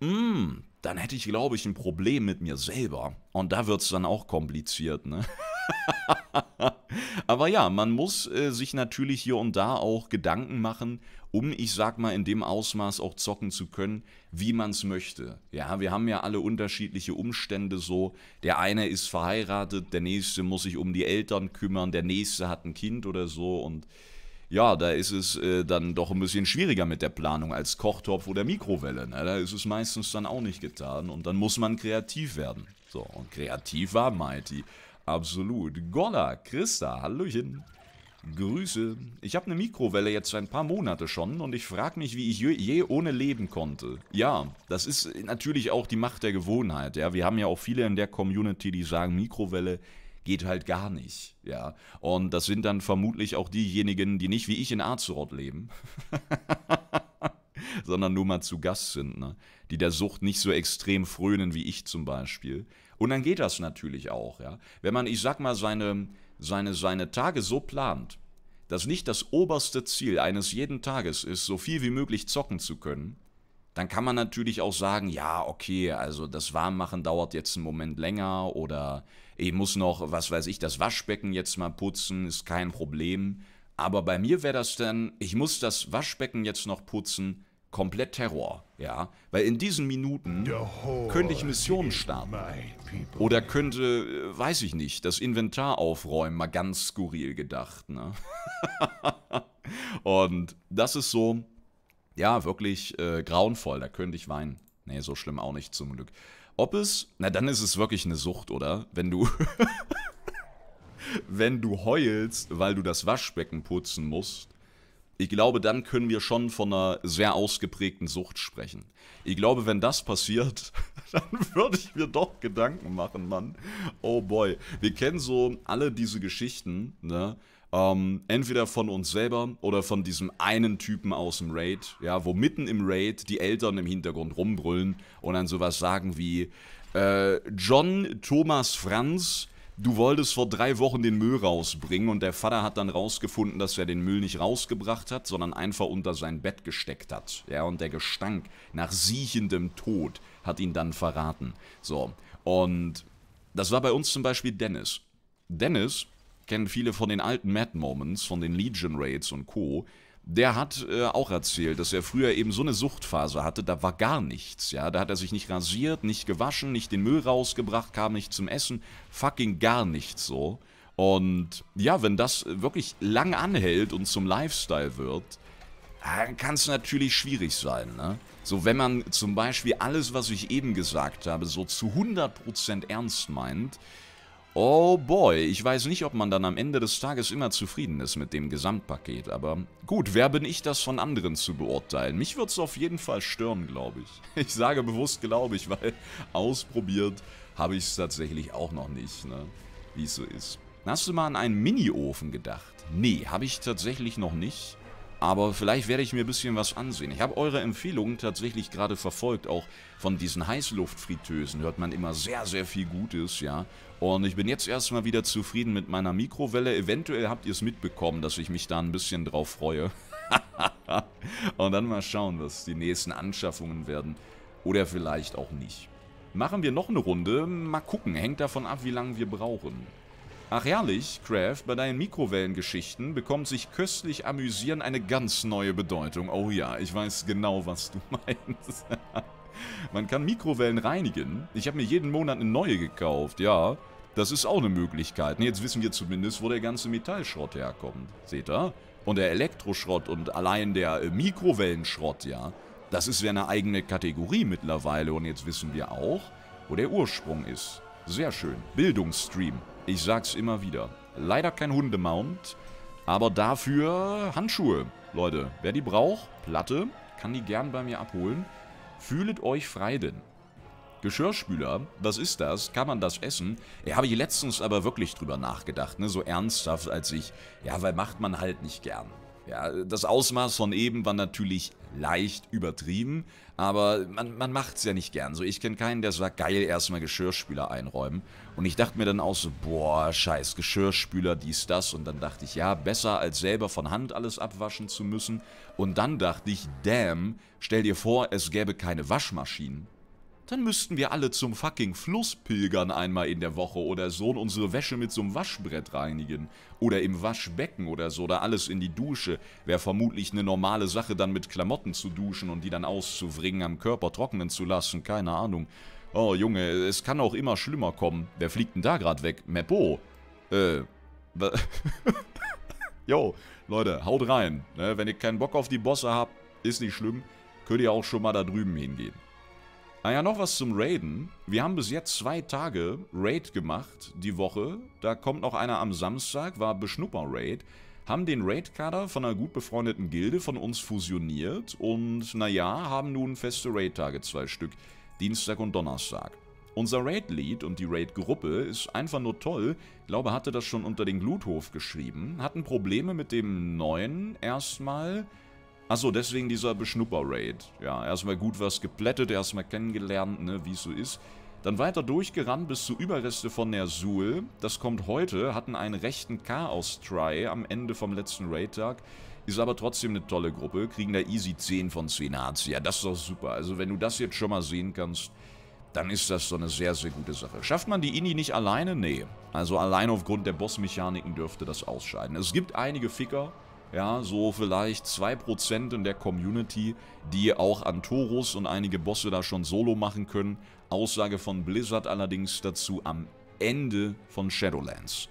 mh, mm, dann hätte ich, glaube ich, ein Problem mit mir selber. Und da wird es dann auch kompliziert, ne? Aber ja, man muss äh, sich natürlich hier und da auch Gedanken machen, um, ich sag mal, in dem Ausmaß auch zocken zu können, wie man es möchte. Ja, wir haben ja alle unterschiedliche Umstände so. Der eine ist verheiratet, der nächste muss sich um die Eltern kümmern, der nächste hat ein Kind oder so und ja, da ist es äh, dann doch ein bisschen schwieriger mit der Planung als Kochtopf oder Mikrowelle. Ne? Da ist es meistens dann auch nicht getan und dann muss man kreativ werden. So, und kreativ war Mighty. Absolut. Golla, Christa, Hallöchen. Grüße. Ich habe eine Mikrowelle jetzt ein paar Monate schon und ich frage mich, wie ich je ohne leben konnte. Ja, das ist natürlich auch die Macht der Gewohnheit. Ja, wir haben ja auch viele in der Community, die sagen, Mikrowelle geht halt gar nicht. Ja, und das sind dann vermutlich auch diejenigen, die nicht wie ich in Azeroth leben. sondern nur mal zu Gast sind, ne? die der Sucht nicht so extrem frönen wie ich zum Beispiel. Und dann geht das natürlich auch, ja. Wenn man, ich sag mal, seine, seine, seine Tage so plant, dass nicht das oberste Ziel eines jeden Tages ist, so viel wie möglich zocken zu können, dann kann man natürlich auch sagen, ja, okay, also das Warmmachen dauert jetzt einen Moment länger oder ich muss noch, was weiß ich, das Waschbecken jetzt mal putzen, ist kein Problem. Aber bei mir wäre das dann, ich muss das Waschbecken jetzt noch putzen, komplett Terror, ja. Weil in diesen Minuten könnte ich Missionen starten. Oder könnte, äh, weiß ich nicht, das Inventar aufräumen, mal ganz skurril gedacht, ne? Und das ist so, ja, wirklich äh, grauenvoll, da könnte ich weinen. Nee, so schlimm auch nicht zum Glück. Ob es, na dann ist es wirklich eine Sucht, oder? Wenn du, wenn du heulst, weil du das Waschbecken putzen musst ich glaube, dann können wir schon von einer sehr ausgeprägten Sucht sprechen. Ich glaube, wenn das passiert, dann würde ich mir doch Gedanken machen, Mann. Oh boy. Wir kennen so alle diese Geschichten, ne? Ähm, entweder von uns selber oder von diesem einen Typen aus dem Raid, ja, wo mitten im Raid die Eltern im Hintergrund rumbrüllen und dann sowas sagen wie äh, John Thomas Franz du wolltest vor drei Wochen den Müll rausbringen und der Vater hat dann rausgefunden, dass er den Müll nicht rausgebracht hat, sondern einfach unter sein Bett gesteckt hat. Ja, und der Gestank nach siechendem Tod hat ihn dann verraten. So, und das war bei uns zum Beispiel Dennis. Dennis kennen viele von den alten Mad Moments, von den Legion Raids und Co., der hat äh, auch erzählt, dass er früher eben so eine Suchtphase hatte, da war gar nichts, ja, da hat er sich nicht rasiert, nicht gewaschen, nicht den Müll rausgebracht, kam nicht zum Essen, fucking gar nichts so. Und ja, wenn das wirklich lang anhält und zum Lifestyle wird, dann kann es natürlich schwierig sein, ne? So, wenn man zum Beispiel alles, was ich eben gesagt habe, so zu 100% ernst meint, Oh boy, ich weiß nicht, ob man dann am Ende des Tages immer zufrieden ist mit dem Gesamtpaket, aber gut, wer bin ich, das von anderen zu beurteilen? Mich wird es auf jeden Fall stören, glaube ich. Ich sage bewusst glaube ich, weil ausprobiert habe ich es tatsächlich auch noch nicht, ne? wie es so ist. Hast du mal an einen Mini-Ofen gedacht? Nee, habe ich tatsächlich noch nicht. Aber vielleicht werde ich mir ein bisschen was ansehen. Ich habe eure Empfehlungen tatsächlich gerade verfolgt. Auch von diesen Heißluftfritteusen hört man immer sehr, sehr viel Gutes, ja. Und ich bin jetzt erstmal wieder zufrieden mit meiner Mikrowelle. Eventuell habt ihr es mitbekommen, dass ich mich da ein bisschen drauf freue. Und dann mal schauen, was die nächsten Anschaffungen werden. Oder vielleicht auch nicht. Machen wir noch eine Runde. Mal gucken. Hängt davon ab, wie lange wir brauchen. Ach herrlich, Craft, bei deinen Mikrowellengeschichten bekommt sich köstlich amüsieren eine ganz neue Bedeutung. Oh ja, ich weiß genau, was du meinst. Man kann Mikrowellen reinigen. Ich habe mir jeden Monat eine neue gekauft, ja. Das ist auch eine Möglichkeit. Jetzt wissen wir zumindest, wo der ganze Metallschrott herkommt. Seht ihr? Und der Elektroschrott und allein der äh, Mikrowellenschrott, ja. Das ist ja eine eigene Kategorie mittlerweile. Und jetzt wissen wir auch, wo der Ursprung ist. Sehr schön. Bildungsstream. Ich sag's immer wieder. Leider kein Hundemount, aber dafür Handschuhe. Leute, wer die braucht, Platte, kann die gern bei mir abholen. Fühlet euch frei denn. Geschirrspüler, was ist das? Kann man das essen? Ja, habe ich letztens aber wirklich drüber nachgedacht, ne? So ernsthaft, als ich, ja, weil macht man halt nicht gern. Ja, das Ausmaß von eben war natürlich leicht übertrieben, aber man, man macht es ja nicht gern. So, ich kenne keinen, der sagt, geil, erstmal Geschirrspüler einräumen. Und ich dachte mir dann auch so, boah, scheiß Geschirrspüler, dies, das. Und dann dachte ich, ja, besser als selber von Hand alles abwaschen zu müssen. Und dann dachte ich, damn, stell dir vor, es gäbe keine Waschmaschinen dann müssten wir alle zum fucking Fluss pilgern einmal in der Woche oder so und unsere Wäsche mit so einem Waschbrett reinigen. Oder im Waschbecken oder so, oder alles in die Dusche. Wäre vermutlich eine normale Sache, dann mit Klamotten zu duschen und die dann auszubringen, am Körper trocknen zu lassen, keine Ahnung. Oh, Junge, es kann auch immer schlimmer kommen. Wer fliegt denn da gerade weg? Meppo? Äh, Jo, Leute, haut rein. Ne? Wenn ihr keinen Bock auf die Bosse habt, ist nicht schlimm. Könnt ihr auch schon mal da drüben hingehen. Ah ja, noch was zum Raiden. Wir haben bis jetzt zwei Tage Raid gemacht, die Woche. Da kommt noch einer am Samstag, war Beschnupper-Raid. Haben den Raid-Kader von einer gut befreundeten Gilde von uns fusioniert und naja, haben nun feste Raid-Tage, zwei Stück, Dienstag und Donnerstag. Unser Raid-Lead und die Raid-Gruppe ist einfach nur toll. Glaube, hatte das schon unter den Gluthof geschrieben. Hatten Probleme mit dem neuen erstmal. Achso, deswegen dieser Beschnupper-Raid. Ja, erstmal gut was geplättet, erstmal kennengelernt, ne, wie es so ist. Dann weiter durchgerannt bis zu Überreste von Nersul. Das kommt heute, hatten einen rechten Chaos-Try am Ende vom letzten Raid-Tag. Ist aber trotzdem eine tolle Gruppe, kriegen da easy 10 von 10 Hearts. Ja, das ist doch super. Also wenn du das jetzt schon mal sehen kannst, dann ist das so eine sehr, sehr gute Sache. Schafft man die Ini nicht alleine? Nee. Also allein aufgrund der Bossmechaniken dürfte das ausscheiden. Es gibt einige Ficker, ja, so vielleicht 2% in der Community, die auch an Torus und einige Bosse da schon solo machen können. Aussage von Blizzard allerdings dazu am Ende von Shadowlands.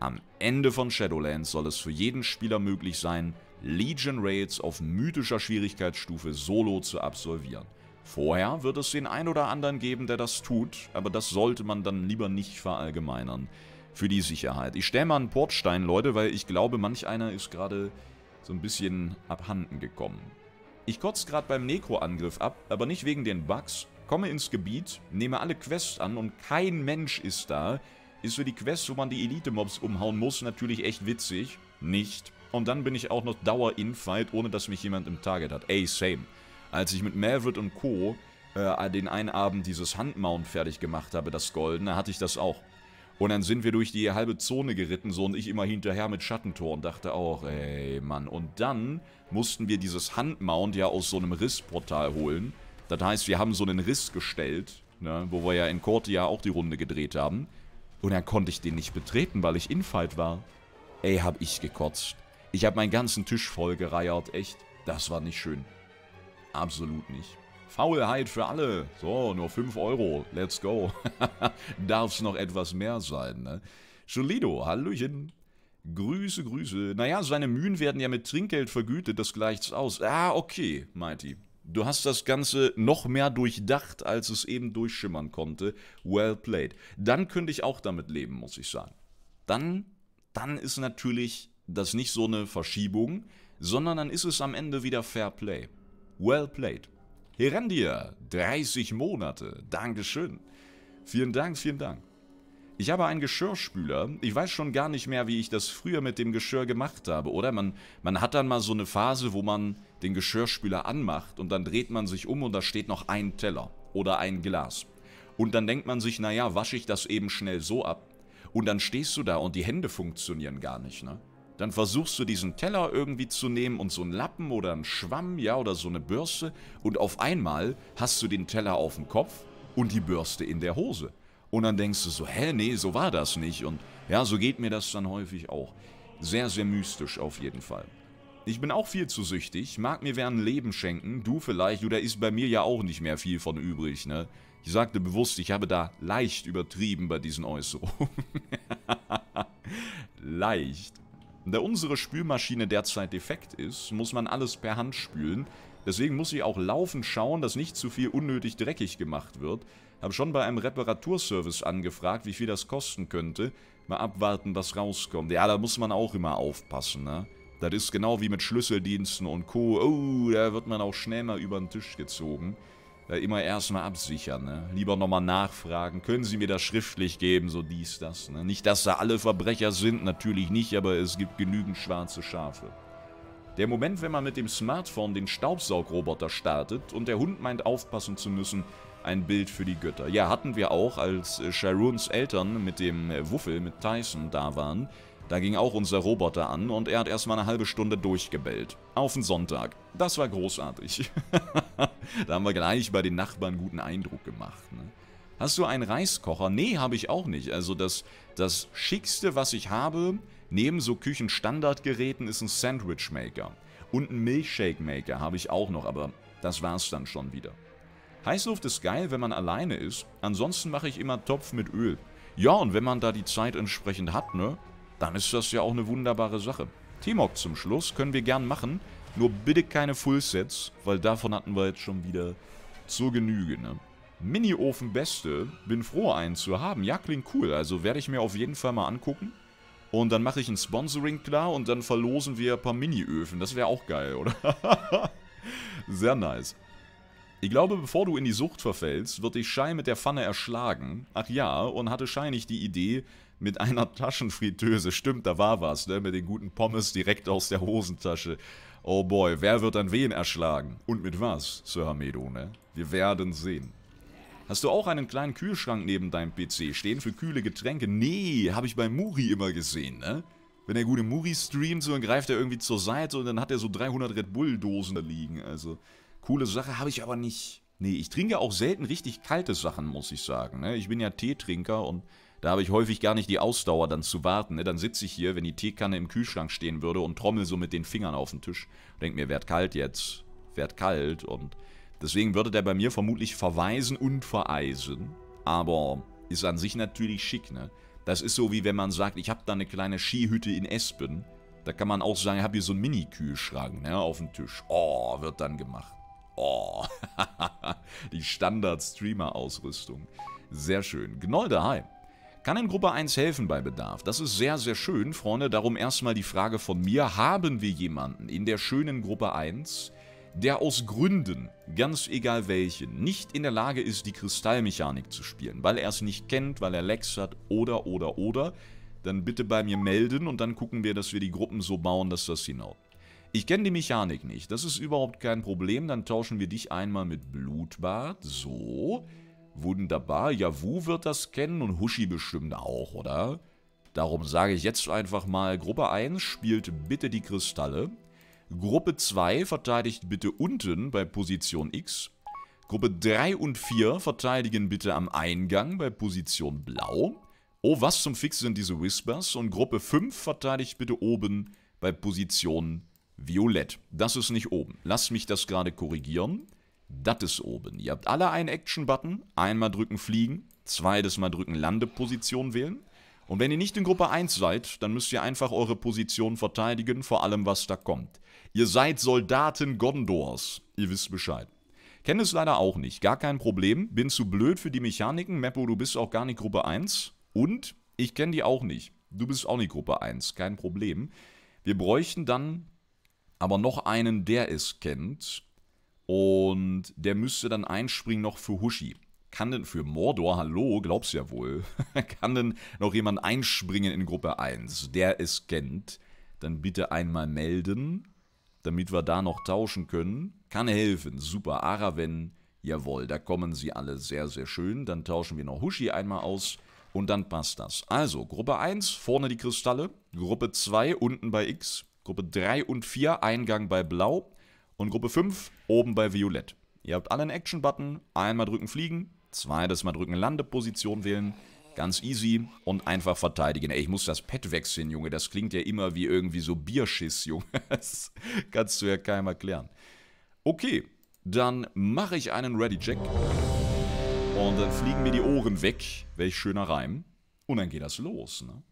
Am Ende von Shadowlands soll es für jeden Spieler möglich sein, Legion Raids auf mythischer Schwierigkeitsstufe solo zu absolvieren. Vorher wird es den ein oder anderen geben, der das tut, aber das sollte man dann lieber nicht verallgemeinern für die Sicherheit. Ich stelle mal einen Portstein, Leute, weil ich glaube, manch einer ist gerade so ein bisschen abhanden gekommen. Ich kotze gerade beim Necro-Angriff ab, aber nicht wegen den Bugs. Komme ins Gebiet, nehme alle Quests an und kein Mensch ist da. Ist für die Quests, wo man die Elite-Mobs umhauen muss, natürlich echt witzig. Nicht. Und dann bin ich auch noch Dauer-Infight, ohne dass mich jemand im Target hat. Ey, same. Als ich mit Maverick und Co. Äh, den einen Abend dieses Handmount fertig gemacht habe, das Goldene, hatte ich das auch. Und dann sind wir durch die halbe Zone geritten, so und ich immer hinterher mit Schattentor und dachte auch, ey, Mann. Und dann mussten wir dieses Handmount ja aus so einem Rissportal holen. Das heißt, wir haben so einen Riss gestellt, ne, wo wir ja in Korte ja auch die Runde gedreht haben. Und dann konnte ich den nicht betreten, weil ich Infight war. Ey, hab ich gekotzt. Ich hab meinen ganzen Tisch voll gereiert, echt. Das war nicht schön. Absolut nicht. Faulheit für alle. So, nur 5 Euro. Let's go. Darf's noch etwas mehr sein, ne? Jolido, Hallöchen. Grüße, Grüße. Naja, seine Mühen werden ja mit Trinkgeld vergütet, das gleicht's aus. Ah, okay, Mighty. Du hast das Ganze noch mehr durchdacht, als es eben durchschimmern konnte. Well played. Dann könnte ich auch damit leben, muss ich sagen. Dann, dann ist natürlich das nicht so eine Verschiebung, sondern dann ist es am Ende wieder Fair Play. Well played. Herandir, 30 Monate. Dankeschön. Vielen Dank, vielen Dank. Ich habe einen Geschirrspüler. Ich weiß schon gar nicht mehr, wie ich das früher mit dem Geschirr gemacht habe, oder? Man, man hat dann mal so eine Phase, wo man den Geschirrspüler anmacht und dann dreht man sich um und da steht noch ein Teller oder ein Glas. Und dann denkt man sich, naja, wasche ich das eben schnell so ab. Und dann stehst du da und die Hände funktionieren gar nicht, ne? Dann versuchst du diesen Teller irgendwie zu nehmen und so einen Lappen oder einen Schwamm, ja, oder so eine Bürste und auf einmal hast du den Teller auf dem Kopf und die Bürste in der Hose. Und dann denkst du so, hä, nee, so war das nicht. Und ja, so geht mir das dann häufig auch. Sehr, sehr mystisch auf jeden Fall. Ich bin auch viel zu süchtig, mag mir wer ein Leben schenken, du vielleicht, oder ist bei mir ja auch nicht mehr viel von übrig, ne? Ich sagte bewusst, ich habe da leicht übertrieben bei diesen Äußerungen. leicht. Da unsere Spülmaschine derzeit defekt ist, muss man alles per Hand spülen. Deswegen muss ich auch laufend schauen, dass nicht zu viel unnötig dreckig gemacht wird. Habe schon bei einem Reparaturservice angefragt, wie viel das kosten könnte. Mal abwarten, was rauskommt. Ja, da muss man auch immer aufpassen, ne? Das ist genau wie mit Schlüsseldiensten und Co. Oh, da wird man auch schnell mal über den Tisch gezogen. Immer erstmal absichern, ne? Lieber nochmal nachfragen. Können Sie mir das schriftlich geben, so dies, das, ne? Nicht, dass da alle Verbrecher sind, natürlich nicht, aber es gibt genügend schwarze Schafe. Der Moment, wenn man mit dem Smartphone den Staubsaugroboter startet und der Hund meint aufpassen zu müssen, ein Bild für die Götter. Ja, hatten wir auch, als äh, Sharuns Eltern mit dem äh, Wuffel, mit Tyson da waren. Da ging auch unser Roboter an und er hat erstmal eine halbe Stunde durchgebellt. Auf den Sonntag. Das war großartig. da haben wir gleich bei den Nachbarn guten Eindruck gemacht. Ne? Hast du einen Reiskocher? Nee, habe ich auch nicht. Also das, das Schickste, was ich habe, neben so Küchenstandardgeräten, ist ein Sandwichmaker. Und ein Milkshake-Maker habe ich auch noch, aber das war's dann schon wieder. Heißluft ist geil, wenn man alleine ist. Ansonsten mache ich immer Topf mit Öl. Ja, und wenn man da die Zeit entsprechend hat, ne, dann ist das ja auch eine wunderbare Sache. T-Mog zum Schluss können wir gern machen, nur bitte keine Fullsets, weil davon hatten wir jetzt schon wieder zur Genüge, ne. Mini-Ofen Beste, bin froh einen zu haben. Ja, klingt cool, also werde ich mir auf jeden Fall mal angucken. Und dann mache ich ein Sponsoring klar und dann verlosen wir ein paar Mini-Öfen. Das wäre auch geil, oder? Sehr nice. Ich glaube, bevor du in die Sucht verfällst, wird dich Shai mit der Pfanne erschlagen. Ach ja, und hatte Shai nicht die Idee mit einer Taschenfritteuse. Stimmt, da war was, ne? Mit den guten Pommes direkt aus der Hosentasche. Oh boy, wer wird dann wen erschlagen? Und mit was, Sir Hamedo, ne? Wir werden sehen. Hast du auch einen kleinen Kühlschrank neben deinem PC stehen für kühle Getränke? Nee, habe ich bei Muri immer gesehen, ne? Wenn der gute Muri streamt, so, dann greift er irgendwie zur Seite und dann hat er so 300 Red Bull Dosen da liegen, also... Coole Sache habe ich aber nicht. Nee, ich trinke auch selten richtig kalte Sachen, muss ich sagen. Ne? Ich bin ja Teetrinker und da habe ich häufig gar nicht die Ausdauer dann zu warten. Ne? Dann sitze ich hier, wenn die Teekanne im Kühlschrank stehen würde und trommel so mit den Fingern auf den Tisch. Denke mir, werd kalt jetzt, werd kalt. Und deswegen würde der bei mir vermutlich verweisen und vereisen. Aber ist an sich natürlich schick, ne? Das ist so wie wenn man sagt, ich habe da eine kleine Skihütte in Espen. Da kann man auch sagen, ich habe hier so einen Mini-Kühlschrank ne, auf dem Tisch. Oh, wird dann gemacht. Oh, die Standard-Streamer-Ausrüstung. Sehr schön. Gnolde, hi. Kann in Gruppe 1 helfen bei Bedarf? Das ist sehr, sehr schön, Freunde. Darum erstmal die Frage von mir. Haben wir jemanden in der schönen Gruppe 1, der aus Gründen, ganz egal welchen, nicht in der Lage ist, die Kristallmechanik zu spielen, weil er es nicht kennt, weil er Lex hat oder, oder, oder, dann bitte bei mir melden und dann gucken wir, dass wir die Gruppen so bauen, dass das hinhaut. Ich kenne die Mechanik nicht, das ist überhaupt kein Problem, dann tauschen wir dich einmal mit Blutbad, so. Wunderbar, Jawu wird das kennen und Hushi bestimmt auch, oder? Darum sage ich jetzt einfach mal, Gruppe 1 spielt bitte die Kristalle. Gruppe 2 verteidigt bitte unten bei Position X. Gruppe 3 und 4 verteidigen bitte am Eingang bei Position Blau. Oh, was zum Fix sind diese Whispers? Und Gruppe 5 verteidigt bitte oben bei Position Violett. Das ist nicht oben. Lasst mich das gerade korrigieren. Das ist oben. Ihr habt alle einen Action-Button. Einmal drücken Fliegen, zweites Mal drücken Landeposition wählen. Und wenn ihr nicht in Gruppe 1 seid, dann müsst ihr einfach eure Position verteidigen, vor allem was da kommt. Ihr seid Soldaten Gondors. Ihr wisst Bescheid. Kenne es leider auch nicht, gar kein Problem. Bin zu blöd für die Mechaniken. Meppo, du bist auch gar nicht Gruppe 1. Und ich kenne die auch nicht. Du bist auch nicht Gruppe 1, kein Problem. Wir bräuchten dann aber noch einen, der es kennt. Und der müsste dann einspringen noch für Hushi. Kann denn für Mordor, hallo, glaubst ja wohl, kann denn noch jemand einspringen in Gruppe 1, der es kennt? Dann bitte einmal melden, damit wir da noch tauschen können. Kann helfen, super. Araven, jawohl, da kommen sie alle sehr, sehr schön. Dann tauschen wir noch Hushi einmal aus und dann passt das. Also, Gruppe 1, vorne die Kristalle. Gruppe 2, unten bei X. Gruppe 3 und 4, Eingang bei Blau. Und Gruppe 5, oben bei Violett. Ihr habt alle einen Action-Button. Einmal drücken Fliegen, Zweites Mal drücken, Landeposition wählen. Ganz easy und einfach verteidigen. Ey, ich muss das Pad wechseln, Junge. Das klingt ja immer wie irgendwie so Bierschiss, Junge. Das kannst du ja keinem erklären. Okay, dann mache ich einen Ready-Check. Und dann fliegen mir die Ohren weg. Welch schöner Reim. Und dann geht das los, ne?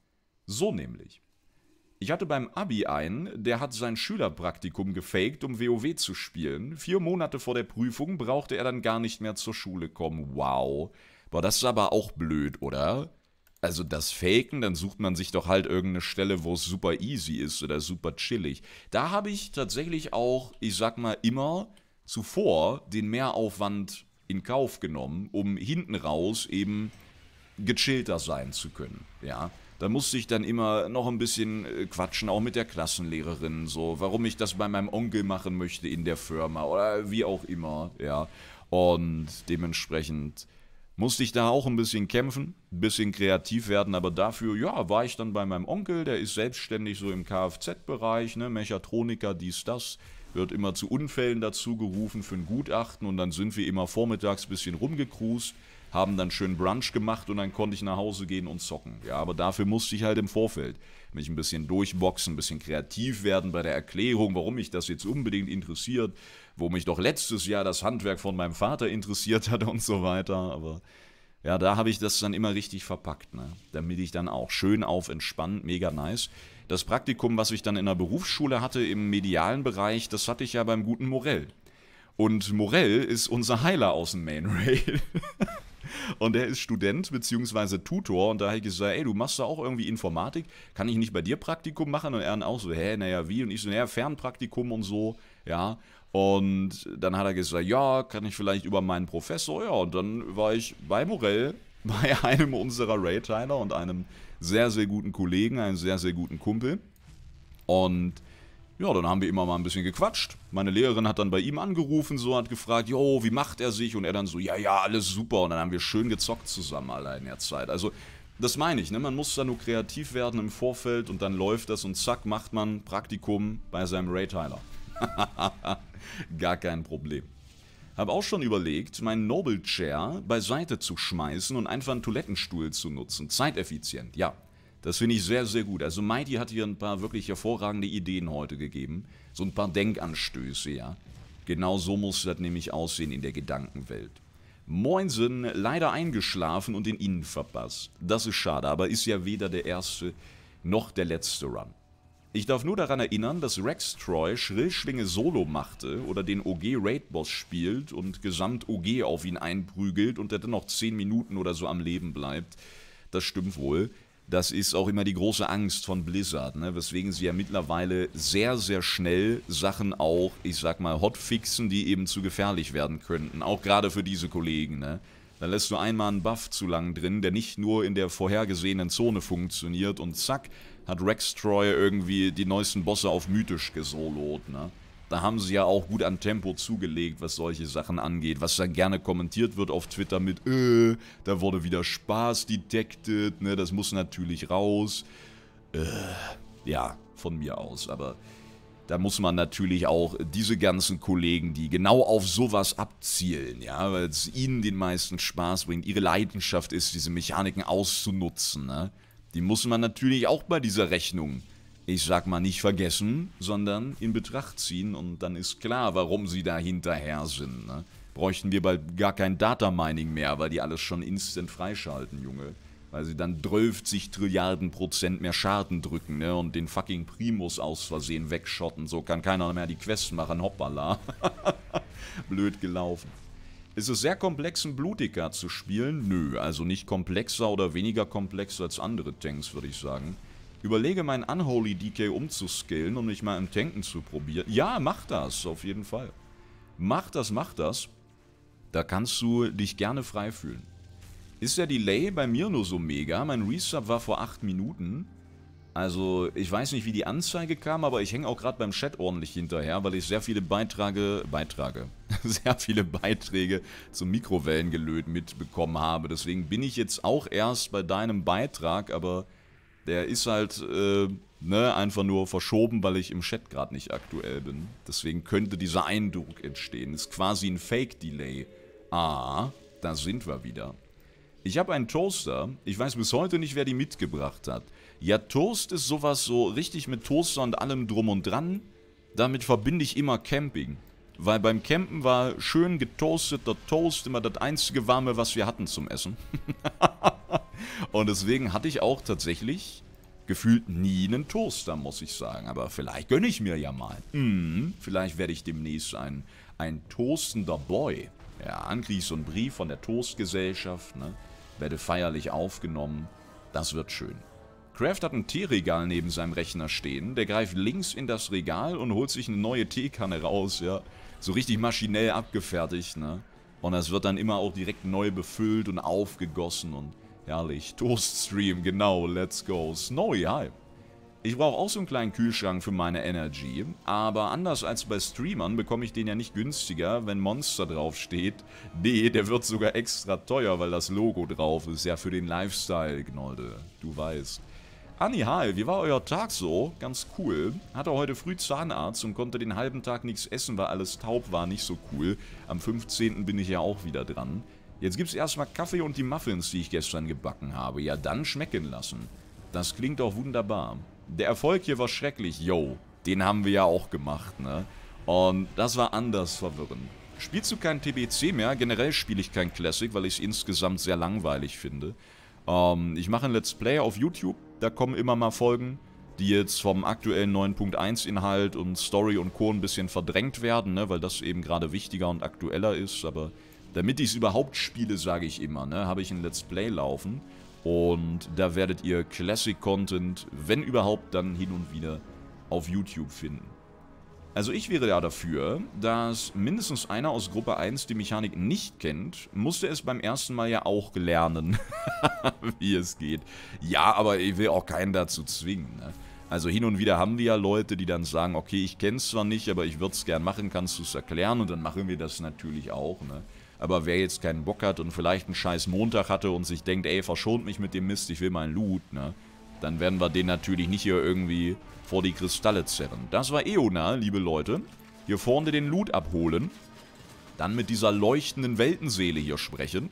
So nämlich. Ich hatte beim Abi einen, der hat sein Schülerpraktikum gefaked, um WoW zu spielen. Vier Monate vor der Prüfung brauchte er dann gar nicht mehr zur Schule kommen. Wow. Boah, das ist aber auch blöd, oder? Also das Faken, dann sucht man sich doch halt irgendeine Stelle, wo es super easy ist oder super chillig. Da habe ich tatsächlich auch, ich sag mal, immer zuvor den Mehraufwand in Kauf genommen, um hinten raus eben gechillter sein zu können. Ja. Da musste ich dann immer noch ein bisschen äh, quatschen, auch mit der Klassenlehrerin, so, warum ich das bei meinem Onkel machen möchte in der Firma oder wie auch immer, ja. Und dementsprechend musste ich da auch ein bisschen kämpfen, ein bisschen kreativ werden, aber dafür, ja, war ich dann bei meinem Onkel, der ist selbstständig so im Kfz-Bereich, ne, Mechatroniker, dies, das, wird immer zu Unfällen dazu gerufen für ein Gutachten und dann sind wir immer vormittags ein bisschen rumgecruised haben dann schön Brunch gemacht und dann konnte ich nach Hause gehen und zocken. Ja, aber dafür musste ich halt im Vorfeld mich ein bisschen durchboxen, ein bisschen kreativ werden bei der Erklärung, warum mich das jetzt unbedingt interessiert, wo mich doch letztes Jahr das Handwerk von meinem Vater interessiert hat und so weiter. Aber ja, da habe ich das dann immer richtig verpackt, ne? damit ich dann auch schön auf entspannt, mega nice. Das Praktikum, was ich dann in der Berufsschule hatte im medialen Bereich, das hatte ich ja beim guten Morell. Und Morell ist unser Heiler aus dem Main Rail. Und er ist Student bzw. Tutor und da habe ich gesagt, ey, du machst da auch irgendwie Informatik, kann ich nicht bei dir Praktikum machen? Und er dann auch so, hä, naja, wie? Und ich so, naja, Fernpraktikum und so, ja. Und dann hat er gesagt, ja, kann ich vielleicht über meinen Professor, ja. Und dann war ich bei Morell, bei einem unserer Rayteiler und einem sehr, sehr guten Kollegen, einem sehr, sehr guten Kumpel. Und ja, dann haben wir immer mal ein bisschen gequatscht. Meine Lehrerin hat dann bei ihm angerufen, so hat gefragt, jo, wie macht er sich? Und er dann so, ja, ja, alles super. Und dann haben wir schön gezockt zusammen allein in der Zeit. Also, das meine ich, ne? Man muss da nur kreativ werden im Vorfeld und dann läuft das und zack, macht man Praktikum bei seinem Ray Tyler. Gar kein Problem. Hab auch schon überlegt, meinen Noble Chair beiseite zu schmeißen und einfach einen Toilettenstuhl zu nutzen. Zeiteffizient, ja. Das finde ich sehr, sehr gut. Also Mighty hat hier ein paar wirklich hervorragende Ideen heute gegeben. So ein paar Denkanstöße, ja. Genau so muss das nämlich aussehen in der Gedankenwelt. Moinsen, leider eingeschlafen und den Innen verpasst. Das ist schade, aber ist ja weder der erste noch der letzte Run. Ich darf nur daran erinnern, dass Rex Troy Schrillschwinge Solo machte oder den OG Raid Boss spielt und gesamt OG auf ihn einprügelt und er dann noch 10 Minuten oder so am Leben bleibt. Das stimmt wohl. Das ist auch immer die große Angst von Blizzard, ne? weswegen sie ja mittlerweile sehr, sehr schnell Sachen auch, ich sag mal, hotfixen, die eben zu gefährlich werden könnten. Auch gerade für diese Kollegen. Ne? Da lässt du einmal einen Buff zu lang drin, der nicht nur in der vorhergesehenen Zone funktioniert und zack, hat Rex Troy irgendwie die neuesten Bosse auf mythisch gesolot. Ne? Da haben sie ja auch gut an Tempo zugelegt, was solche Sachen angeht. Was dann gerne kommentiert wird auf Twitter mit, äh, da wurde wieder Spaß detected, ne, das muss natürlich raus. Äh, ja, von mir aus, aber da muss man natürlich auch diese ganzen Kollegen, die genau auf sowas abzielen, ja, weil es ihnen den meisten Spaß bringt, ihre Leidenschaft ist, diese Mechaniken auszunutzen, ne? Die muss man natürlich auch bei dieser Rechnung, ich sag mal nicht vergessen, sondern in Betracht ziehen und dann ist klar, warum sie da hinterher sind, ne? Bräuchten wir bald gar kein Data Mining mehr, weil die alles schon instant freischalten, Junge weil sie dann 12 Trilliarden Prozent mehr Schaden drücken, ne, und den fucking Primus aus Versehen wegschotten. So kann keiner mehr die Quests machen, hoppala. Blöd gelaufen. Ist es sehr komplex, einen Blutiker zu spielen? Nö, also nicht komplexer oder weniger komplex als andere Tanks, würde ich sagen. Überlege meinen Unholy DK umzuskillen, um mich mal im Tanken zu probieren. Ja, mach das, auf jeden Fall. Mach das, mach das. Da kannst du dich gerne frei fühlen. Ist der Delay bei mir nur so mega? Mein Resub war vor 8 Minuten. Also, ich weiß nicht, wie die Anzeige kam, aber ich hänge auch gerade beim Chat ordentlich hinterher, weil ich sehr viele Beiträge, Beiträge, sehr viele Beiträge zum Mikrowellengelöt mitbekommen habe. Deswegen bin ich jetzt auch erst bei deinem Beitrag, aber der ist halt, äh, ne, einfach nur verschoben, weil ich im Chat gerade nicht aktuell bin. Deswegen könnte dieser Eindruck entstehen. Ist quasi ein Fake-Delay. Ah, da sind wir wieder. Ich habe einen Toaster. Ich weiß bis heute nicht, wer die mitgebracht hat. Ja, Toast ist sowas so richtig mit Toaster und allem drum und dran. Damit verbinde ich immer Camping. Weil beim Campen war schön getoasteter Toast immer das einzige Warme, was wir hatten zum Essen. und deswegen hatte ich auch tatsächlich gefühlt nie einen Toaster, muss ich sagen. Aber vielleicht gönne ich mir ja mal. Hm, vielleicht werde ich demnächst ein, ein toastender Boy. Ja, dann kriege ich so einen Brief von der Toastgesellschaft, ne? werde feierlich aufgenommen. Das wird schön. Kraft hat ein Teeregal neben seinem Rechner stehen. Der greift links in das Regal und holt sich eine neue Teekanne raus, ja. So richtig maschinell abgefertigt, ne? Und das wird dann immer auch direkt neu befüllt und aufgegossen und herrlich. Toaststream, genau, let's go. Snowy, hi. Ich brauche auch so einen kleinen Kühlschrank für meine Energy, aber anders als bei Streamern bekomme ich den ja nicht günstiger, wenn Monster draufsteht. Nee, der wird sogar extra teuer, weil das Logo drauf ist. Ja, für den Lifestyle, Gnolde. Du weißt. Anni, hi, wie war euer Tag so? Ganz cool. Hatte heute früh Zahnarzt und konnte den halben Tag nichts essen, weil alles taub war. Nicht so cool. Am 15. bin ich ja auch wieder dran. Jetzt gibt's erstmal Kaffee und die Muffins, die ich gestern gebacken habe. Ja, dann schmecken lassen. Das klingt doch wunderbar der Erfolg hier war schrecklich, yo. Den haben wir ja auch gemacht, ne? Und das war anders verwirrend. Spielst du kein TBC mehr? Generell spiele ich kein Classic, weil ich es insgesamt sehr langweilig finde. Ähm, ich mache ein Let's Play auf YouTube, da kommen immer mal Folgen, die jetzt vom aktuellen 9.1 Inhalt und Story und Co. ein bisschen verdrängt werden, ne? weil das eben gerade wichtiger und aktueller ist, aber damit ich es überhaupt spiele, sage ich immer, ne? habe ich ein Let's Play laufen. Und da werdet ihr Classic-Content, wenn überhaupt, dann hin und wieder auf YouTube finden. Also ich wäre ja dafür, dass mindestens einer aus Gruppe 1 die Mechanik nicht kennt, musste es beim ersten Mal ja auch lernen, wie es geht. Ja, aber ich will auch keinen dazu zwingen. Ne? Also hin und wieder haben wir ja Leute, die dann sagen, okay, ich kenne es zwar nicht, aber ich würde es gern machen, kannst du es erklären? Und dann machen wir das natürlich auch. Ne? Aber wer jetzt keinen Bock hat und vielleicht einen scheiß Montag hatte und sich denkt, ey, verschont mich mit dem Mist, ich will meinen Loot, ne? Dann werden wir den natürlich nicht hier irgendwie vor die Kristalle zerren. Das war Eona, liebe Leute. Hier vorne den Loot abholen. Dann mit dieser leuchtenden Weltenseele hier sprechen.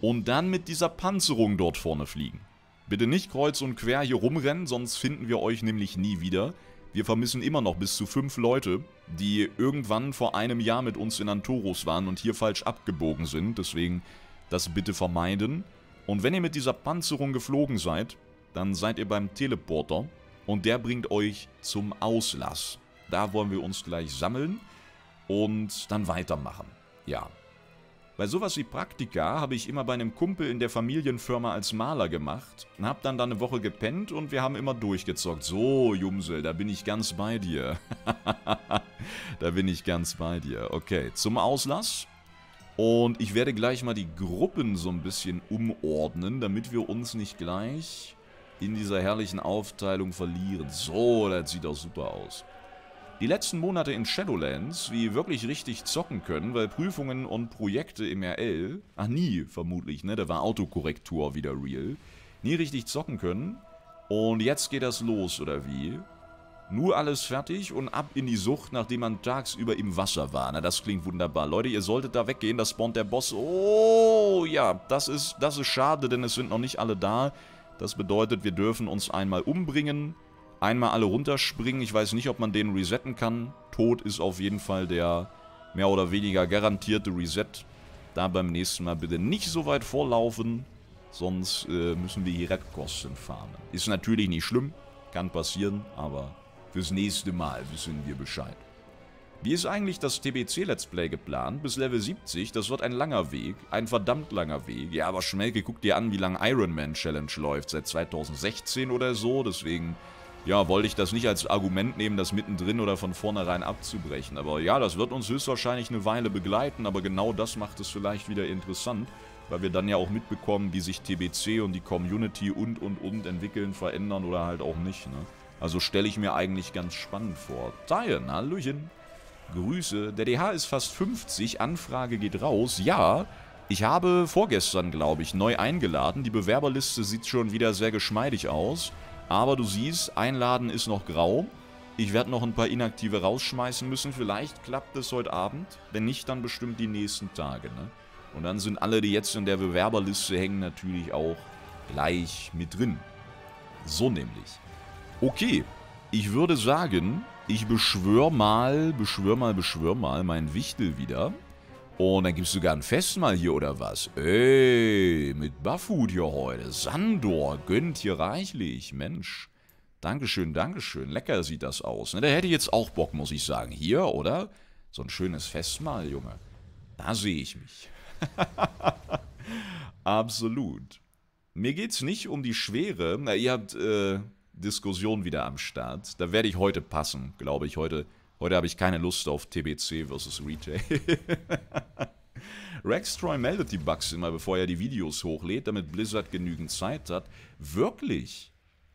Und dann mit dieser Panzerung dort vorne fliegen. Bitte nicht kreuz und quer hier rumrennen, sonst finden wir euch nämlich nie wieder. Wir vermissen immer noch bis zu fünf Leute, die irgendwann vor einem Jahr mit uns in Antoros waren und hier falsch abgebogen sind. Deswegen das bitte vermeiden. Und wenn ihr mit dieser Panzerung geflogen seid, dann seid ihr beim Teleporter und der bringt euch zum Auslass. Da wollen wir uns gleich sammeln und dann weitermachen. Ja, bei sowas wie Praktika habe ich immer bei einem Kumpel in der Familienfirma als Maler gemacht, hab dann da eine Woche gepennt und wir haben immer durchgezockt. So, Jumsel, da bin ich ganz bei dir. da bin ich ganz bei dir. Okay, zum Auslass. Und ich werde gleich mal die Gruppen so ein bisschen umordnen, damit wir uns nicht gleich in dieser herrlichen Aufteilung verlieren. So, das sieht doch super aus die letzten Monate in Shadowlands wie wirklich richtig zocken können, weil Prüfungen und Projekte im RL, ach nie vermutlich, ne, da war Autokorrektur wieder real, nie richtig zocken können. Und jetzt geht das los, oder wie? Nur alles fertig und ab in die Sucht, nachdem man tagsüber im Wasser war. Na, das klingt wunderbar. Leute, ihr solltet da weggehen, da spawnt der Boss. Oh, ja, das ist, das ist schade, denn es sind noch nicht alle da. Das bedeutet, wir dürfen uns einmal umbringen, einmal alle runterspringen. Ich weiß nicht, ob man den resetten kann. Tod ist auf jeden Fall der mehr oder weniger garantierte Reset. Da beim nächsten Mal bitte nicht so weit vorlaufen, sonst äh, müssen wir hier Rettkosten fahren. Ist natürlich nicht schlimm, kann passieren, aber fürs nächste Mal wissen wir Bescheid. Wie ist eigentlich das TBC Let's Play geplant? Bis Level 70, das wird ein langer Weg, ein verdammt langer Weg. Ja, aber Schmelke, guck dir an, wie lange Iron Man Challenge läuft, seit 2016 oder so, deswegen, ja, wollte ich das nicht als Argument nehmen, das mittendrin oder von vornherein abzubrechen. Aber ja, das wird uns höchstwahrscheinlich eine Weile begleiten, aber genau das macht es vielleicht wieder interessant, weil wir dann ja auch mitbekommen, wie sich TBC und die Community und und und entwickeln, verändern oder halt auch nicht, ne? Also stelle ich mir eigentlich ganz spannend vor. Diane, Hallöchen. Grüße. Der DH ist fast 50. Anfrage geht raus. Ja, ich habe vorgestern, glaube ich, neu eingeladen. Die Bewerberliste sieht schon wieder sehr geschmeidig aus. Aber du siehst, Einladen ist noch grau. Ich werde noch ein paar Inaktive rausschmeißen müssen. Vielleicht klappt es heute Abend. Wenn nicht, dann bestimmt die nächsten Tage. Ne? Und dann sind alle, die jetzt in der Bewerberliste hängen, natürlich auch gleich mit drin. So nämlich. Okay, ich würde sagen, ich beschwör mal, beschwör mal, beschwör mal mein Wichtel wieder. Und dann gibt es sogar ein Festmahl hier oder was? Ey, mit Bufffood hier heute. Sandor gönnt hier reichlich. Mensch. Dankeschön, Dankeschön. Lecker sieht das aus. Ne? Da hätte jetzt auch Bock, muss ich sagen. Hier, oder? So ein schönes Festmahl, Junge. Da sehe ich mich. Absolut. Mir geht's nicht um die Schwere. Na, ihr habt, äh, Diskussion wieder am Start. Da werde ich heute passen, glaube ich. Heute, heute habe ich keine Lust auf TBC versus Retail. Rextroy meldet die Bugs immer, bevor er die Videos hochlädt, damit Blizzard genügend Zeit hat. Wirklich?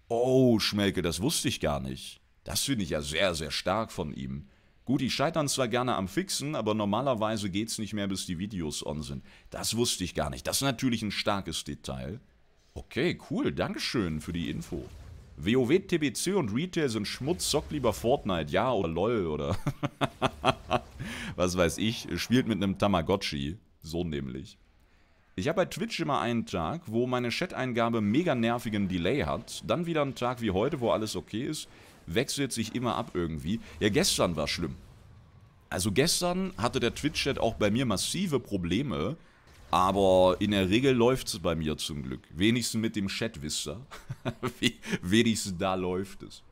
Oh, Schmelke, das wusste ich gar nicht. Das finde ich ja sehr, sehr stark von ihm. Gut, die scheitern zwar gerne am Fixen, aber normalerweise geht es nicht mehr, bis die Videos on sind. Das wusste ich gar nicht. Das ist natürlich ein starkes Detail. Okay, cool. Dankeschön für die Info. WoW, TBC und Retail sind Schmutz, zock lieber Fortnite, ja oder LOL oder was weiß ich, spielt mit einem Tamagotchi, so nämlich. Ich habe bei Twitch immer einen Tag, wo meine Chat-Eingabe mega nervigen Delay hat, dann wieder einen Tag wie heute, wo alles okay ist, wechselt sich immer ab irgendwie. Ja, gestern war schlimm. Also gestern hatte der Twitch-Chat auch bei mir massive Probleme, aber in der Regel läuft es bei mir zum Glück. Wenigstens mit dem Chat, wisst ihr. Wenigstens da läuft es.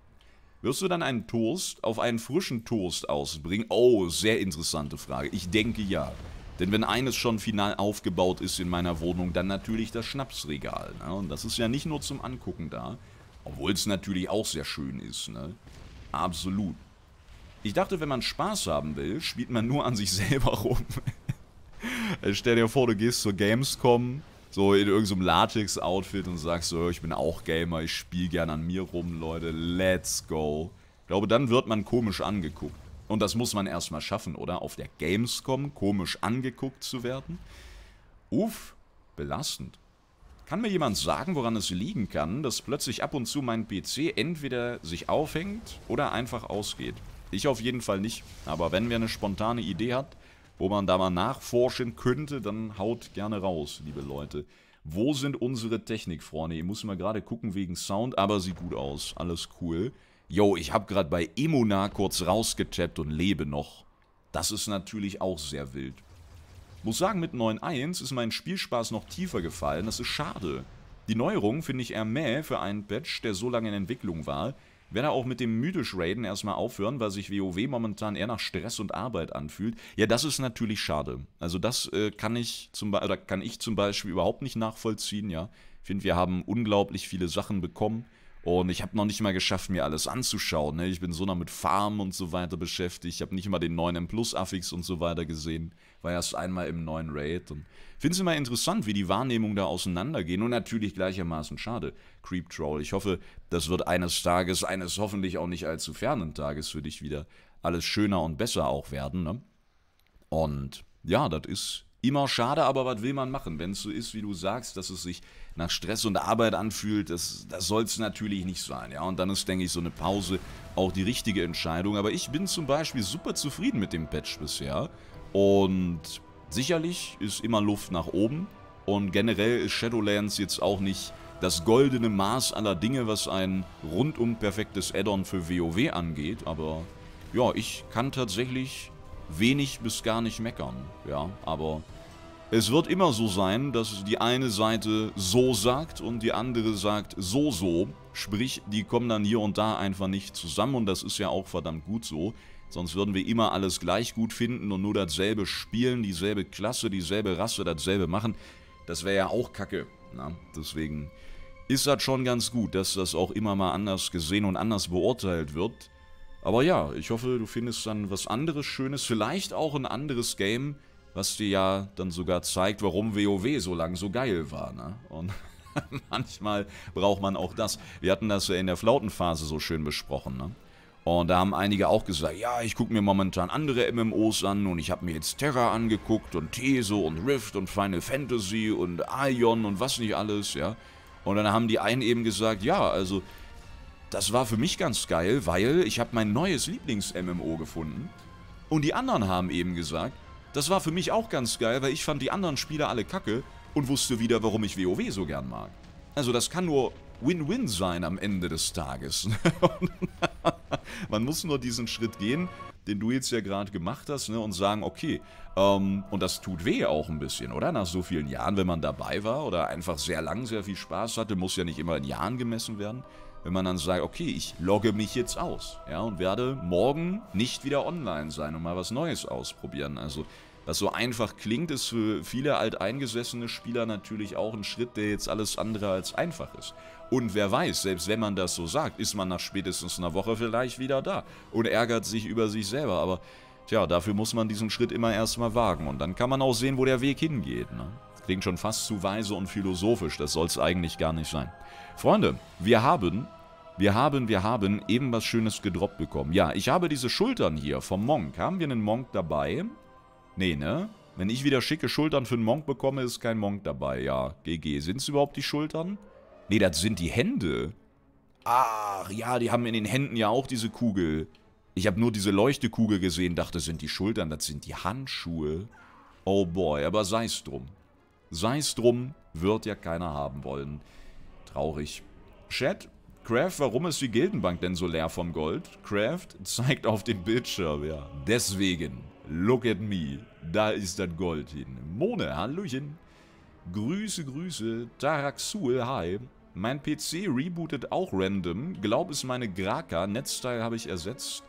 Wirst du dann einen Toast auf einen frischen Toast ausbringen? Oh, sehr interessante Frage. Ich denke ja. Denn wenn eines schon final aufgebaut ist in meiner Wohnung, dann natürlich das Schnapsregal. Ne? Und das ist ja nicht nur zum Angucken da, obwohl es natürlich auch sehr schön ist. Ne? Absolut. Ich dachte, wenn man Spaß haben will, spielt man nur an sich selber rum. Also stell dir vor, du gehst zur Gamescom, so in irgendeinem Latex-Outfit und sagst so, ich bin auch Gamer, ich spiele gerne an mir rum, Leute, let's go. Ich glaube, dann wird man komisch angeguckt. Und das muss man erstmal schaffen, oder? Auf der Gamescom komisch angeguckt zu werden. Uff, belastend. Kann mir jemand sagen, woran es liegen kann, dass plötzlich ab und zu mein PC entweder sich aufhängt oder einfach ausgeht? Ich auf jeden Fall nicht, aber wenn wer eine spontane Idee hat, wo man da mal nachforschen könnte, dann haut gerne raus, liebe Leute. Wo sind unsere Technikfreunde? Ich muss mal gerade gucken wegen Sound, aber sieht gut aus. Alles cool. Yo, ich habe gerade bei Emuna kurz rausgetappt und lebe noch. Das ist natürlich auch sehr wild. Muss sagen, mit 9.1 ist mein Spielspaß noch tiefer gefallen. Das ist schade. Die Neuerung finde ich eher mäh für einen Patch, der so lange in Entwicklung war werde auch mit dem mythisch Raiden erstmal aufhören, weil sich WoW momentan eher nach Stress und Arbeit anfühlt. Ja, das ist natürlich schade. Also das äh, kann ich zum oder kann ich zum Beispiel überhaupt nicht nachvollziehen, ja. Ich finde, wir haben unglaublich viele Sachen bekommen. Und ich habe noch nicht mal geschafft, mir alles anzuschauen. Ne? Ich bin so noch mit Farm und so weiter beschäftigt. Ich habe nicht mal den neuen M Plus Affix und so weiter gesehen. War erst einmal im neuen Raid. Und finde es immer interessant, wie die Wahrnehmungen da auseinandergehen. Und natürlich gleichermaßen schade, Creep Troll. Ich hoffe, das wird eines Tages, eines hoffentlich auch nicht allzu fernen Tages für dich wieder alles schöner und besser auch werden. Ne? Und ja, das ist immer schade, aber was will man machen, wenn es so ist, wie du sagst, dass es sich nach Stress und Arbeit anfühlt, das, das soll es natürlich nicht sein. Ja? Und dann ist, denke ich, so eine Pause auch die richtige Entscheidung. Aber ich bin zum Beispiel super zufrieden mit dem Patch bisher. Und sicherlich ist immer Luft nach oben. Und generell ist Shadowlands jetzt auch nicht das goldene Maß aller Dinge, was ein rundum perfektes Add-on für WoW angeht. Aber ja, ich kann tatsächlich wenig bis gar nicht meckern. Ja, aber es wird immer so sein, dass die eine Seite so sagt und die andere sagt so so. Sprich, die kommen dann hier und da einfach nicht zusammen und das ist ja auch verdammt gut so. Sonst würden wir immer alles gleich gut finden und nur dasselbe spielen, dieselbe Klasse, dieselbe Rasse, dasselbe machen. Das wäre ja auch kacke. Na? Deswegen ist das schon ganz gut, dass das auch immer mal anders gesehen und anders beurteilt wird. Aber ja, ich hoffe, du findest dann was anderes Schönes, vielleicht auch ein anderes Game, was dir ja dann sogar zeigt, warum WoW so lang so geil war. Ne? Und manchmal braucht man auch das. Wir hatten das ja in der Flautenphase so schön besprochen. Ne? Und da haben einige auch gesagt, ja, ich gucke mir momentan andere MMOs an und ich habe mir jetzt Terra angeguckt und Teso und Rift und Final Fantasy und Ion und was nicht alles, ja. Und dann haben die einen eben gesagt, ja, also das war für mich ganz geil, weil ich habe mein neues Lieblings-MMO gefunden. Und die anderen haben eben gesagt, das war für mich auch ganz geil, weil ich fand die anderen Spieler alle kacke und wusste wieder, warum ich WoW so gern mag. Also das kann nur Win-Win sein am Ende des Tages. Man muss nur diesen Schritt gehen, den du jetzt ja gerade gemacht hast, ne, und sagen, okay, ähm, und das tut weh auch ein bisschen, oder? Nach so vielen Jahren, wenn man dabei war oder einfach sehr lang sehr viel Spaß hatte, muss ja nicht immer in Jahren gemessen werden wenn man dann sagt, okay, ich logge mich jetzt aus, ja, und werde morgen nicht wieder online sein und mal was Neues ausprobieren. Also, was so einfach klingt, ist für viele alteingesessene Spieler natürlich auch ein Schritt, der jetzt alles andere als einfach ist. Und wer weiß, selbst wenn man das so sagt, ist man nach spätestens einer Woche vielleicht wieder da und ärgert sich über sich selber. Aber tja, dafür muss man diesen Schritt immer erstmal wagen. Und dann kann man auch sehen, wo der Weg hingeht. Ne? Klingt schon fast zu weise und philosophisch, das soll es eigentlich gar nicht sein. Freunde, wir haben, wir haben, wir haben eben was Schönes gedroppt bekommen. Ja, ich habe diese Schultern hier vom Monk. Haben wir einen Monk dabei? Nee, ne? Wenn ich wieder schicke Schultern für einen Monk bekomme, ist kein Monk dabei. Ja, GG. Sind es überhaupt die Schultern? Nee, das sind die Hände. Ach, ja, die haben in den Händen ja auch diese Kugel. Ich habe nur diese Leuchtekugel gesehen, dachte, das sind die Schultern, das sind die Handschuhe. Oh boy, aber sei es drum. Sei es drum, wird ja keiner haben wollen. Traurig. Chat, Craft, warum ist die Gildenbank denn so leer vom Gold? Craft zeigt auf dem Bildschirm, ja. Deswegen, look at me. Da ist das Gold hin. Mone, Hallöchen. Grüße, Grüße. Taraxul, hi. Mein PC rebootet auch random. Glaub es meine Graka. Netzteil habe ich ersetzt.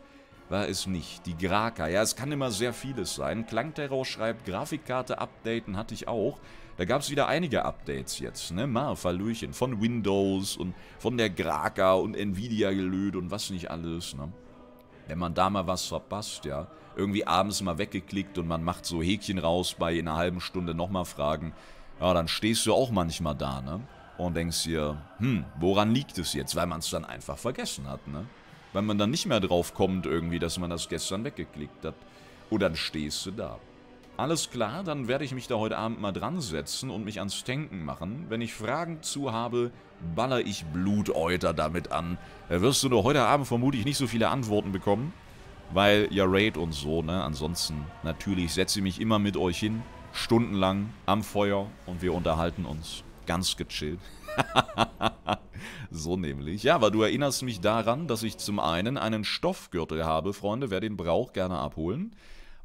War es nicht. Die Graka. Ja, es kann immer sehr vieles sein. Klangterror schreibt, Grafikkarte updaten hatte ich auch. Da gab es wieder einige Updates jetzt, ne? Marv, Hallöchen, von Windows und von der Graka und Nvidia gelöt und was nicht alles, ne? Wenn man da mal was verpasst, ja, irgendwie abends mal weggeklickt und man macht so Häkchen raus bei einer halben Stunde nochmal Fragen, ja, dann stehst du auch manchmal da, ne? Und denkst dir, hm, woran liegt es jetzt? Weil man es dann einfach vergessen hat, ne? Weil man dann nicht mehr drauf kommt irgendwie, dass man das gestern weggeklickt hat. Und dann stehst du da. Alles klar, dann werde ich mich da heute Abend mal dran setzen und mich ans Denken machen. Wenn ich Fragen zu habe, baller ich Blutäuter damit an. Da wirst du nur heute Abend vermutlich nicht so viele Antworten bekommen, weil ja Raid und so, ne? Ansonsten natürlich setze ich mich immer mit euch hin, stundenlang am Feuer und wir unterhalten uns ganz gechillt. so nämlich. Ja, aber du erinnerst mich daran, dass ich zum einen einen Stoffgürtel habe, Freunde. Wer den braucht, gerne abholen.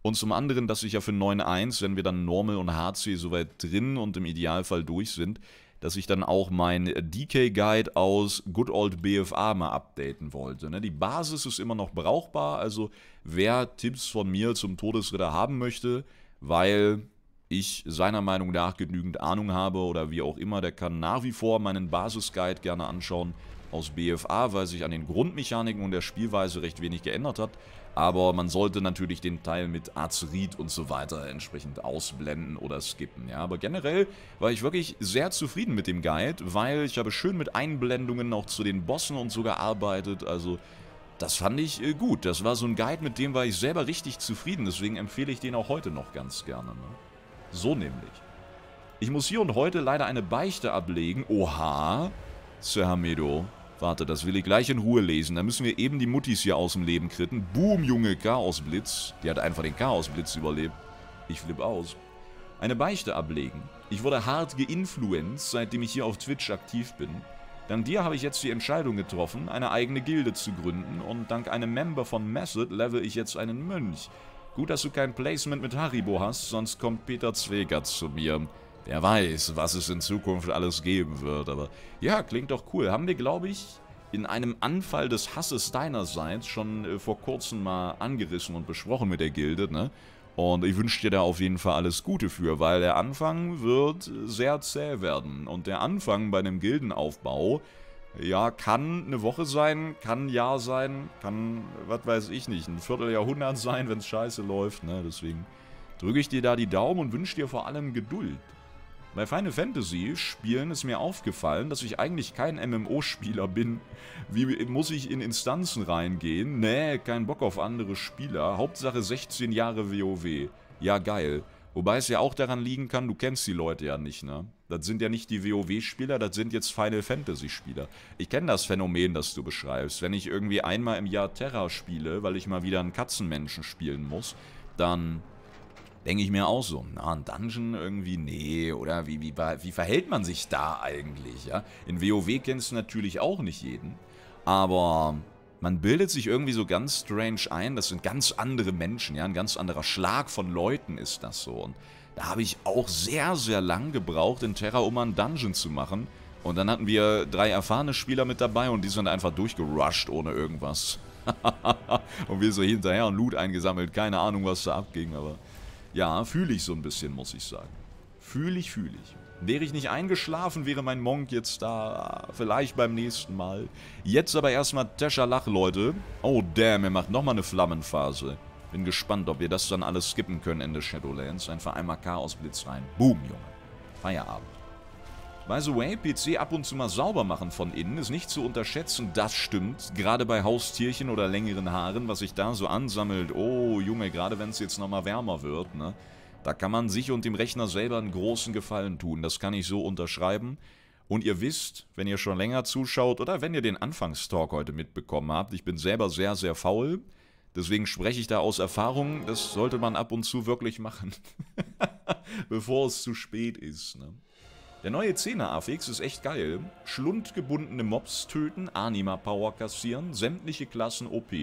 Und zum anderen, dass ich ja für 9.1, wenn wir dann Normal und HC soweit drin und im Idealfall durch sind, dass ich dann auch mein DK-Guide aus Good Old BFA mal updaten wollte. Ne? Die Basis ist immer noch brauchbar, also wer Tipps von mir zum Todesritter haben möchte, weil ich seiner Meinung nach genügend Ahnung habe oder wie auch immer, der kann nach wie vor meinen Basisguide gerne anschauen aus BFA, weil sich an den Grundmechaniken und der Spielweise recht wenig geändert hat. Aber man sollte natürlich den Teil mit Azerit und so weiter entsprechend ausblenden oder skippen. Ja, aber generell war ich wirklich sehr zufrieden mit dem Guide, weil ich habe schön mit Einblendungen auch zu den Bossen und so gearbeitet. Also das fand ich äh, gut. Das war so ein Guide, mit dem war ich selber richtig zufrieden. Deswegen empfehle ich den auch heute noch ganz gerne. Ne? So nämlich. Ich muss hier und heute leider eine Beichte ablegen. Oha. Sir Hamedo. Warte, das will ich gleich in Ruhe lesen. Da müssen wir eben die Muttis hier aus dem Leben kritten. Boom, Junge, Chaosblitz. Die hat einfach den Chaosblitz überlebt. Ich flippe aus. Eine Beichte ablegen. Ich wurde hart geinfluenced, seitdem ich hier auf Twitch aktiv bin. Dank dir habe ich jetzt die Entscheidung getroffen, eine eigene Gilde zu gründen und dank einem Member von Method level ich jetzt einen Mönch. Gut, dass du kein Placement mit Haribo hast, sonst kommt Peter Zwegert zu mir. Wer weiß, was es in Zukunft alles geben wird, aber ja, klingt doch cool. Haben wir, glaube ich, in einem Anfall des Hasses deinerseits schon äh, vor kurzem mal angerissen und besprochen mit der Gilde, ne? Und ich wünsche dir da auf jeden Fall alles Gute für, weil der Anfang wird sehr zäh werden. Und der Anfang bei einem Gildenaufbau, ja, kann eine Woche sein, kann ein Jahr sein, kann, was weiß ich nicht, ein Vierteljahrhundert sein, wenn es scheiße läuft. Ne? Deswegen drücke ich dir da die Daumen und wünsche dir vor allem Geduld. Bei Final Fantasy Spielen ist mir aufgefallen, dass ich eigentlich kein MMO-Spieler bin. Wie muss ich in Instanzen reingehen? Nee, kein Bock auf andere Spieler. Hauptsache 16 Jahre WoW. Ja, geil. Wobei es ja auch daran liegen kann, du kennst die Leute ja nicht, ne? Das sind ja nicht die WoW-Spieler, das sind jetzt Final Fantasy-Spieler. Ich kenne das Phänomen, das du beschreibst. Wenn ich irgendwie einmal im Jahr Terra spiele, weil ich mal wieder einen Katzenmenschen spielen muss, dann denke ich mir auch so, na, ein Dungeon irgendwie, nee, oder wie, wie, wie verhält man sich da eigentlich, ja? In WoW kennst du natürlich auch nicht jeden, aber man bildet sich irgendwie so ganz strange ein, das sind ganz andere Menschen, ja, ein ganz anderer Schlag von Leuten ist das so. Und da habe ich auch sehr, sehr lang gebraucht in Terra, um einen Dungeon zu machen. Und dann hatten wir drei erfahrene Spieler mit dabei und die sind einfach durchgerusht ohne irgendwas. und wir so hinterher und Loot eingesammelt, keine Ahnung, was da abging, aber ja, fühle ich so ein bisschen, muss ich sagen. Fühle ich, fühle ich. Wäre ich nicht eingeschlafen, wäre mein Monk jetzt da. Vielleicht beim nächsten Mal. Jetzt aber erstmal Tescha-Lach, Leute. Oh, damn, er macht nochmal eine Flammenphase. Bin gespannt, ob wir das dann alles skippen können in der Shadowlands. Einfach einmal Chaosblitz rein. Boom, Junge. Feierabend. By the way, PC ab und zu mal sauber machen von innen ist nicht zu unterschätzen, das stimmt. Gerade bei Haustierchen oder längeren Haaren, was sich da so ansammelt. Oh, Junge, gerade wenn es jetzt nochmal wärmer wird, ne? Da kann man sich und dem Rechner selber einen großen Gefallen tun. Das kann ich so unterschreiben. Und ihr wisst, wenn ihr schon länger zuschaut oder wenn ihr den Anfangstalk heute mitbekommen habt, ich bin selber sehr, sehr faul. Deswegen spreche ich da aus Erfahrung, das sollte man ab und zu wirklich machen. Bevor es zu spät ist. Ne? Der neue 10er Affix ist echt geil. Schlundgebundene Mobs töten, Anima-Power kassieren, sämtliche Klassen OP.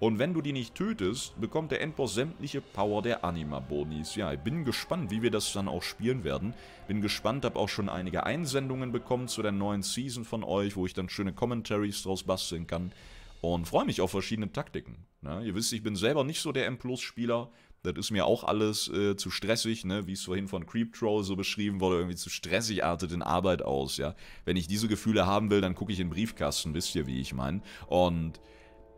Und wenn du die nicht tötest, bekommt der Endboss sämtliche Power der Anima-Bonis. Ja, ich bin gespannt, wie wir das dann auch spielen werden. Bin gespannt, habe auch schon einige Einsendungen bekommen zu der neuen Season von euch, wo ich dann schöne Commentaries draus basteln kann. Und freue mich auf verschiedene Taktiken. Ja, ihr wisst, ich bin selber nicht so der M-Plus-Spieler. Das ist mir auch alles äh, zu stressig, ne? wie es vorhin von Creep Troll so beschrieben wurde, irgendwie zu stressig artet in Arbeit aus, ja. Wenn ich diese Gefühle haben will, dann gucke ich in den Briefkasten, wisst ihr, wie ich meine. Und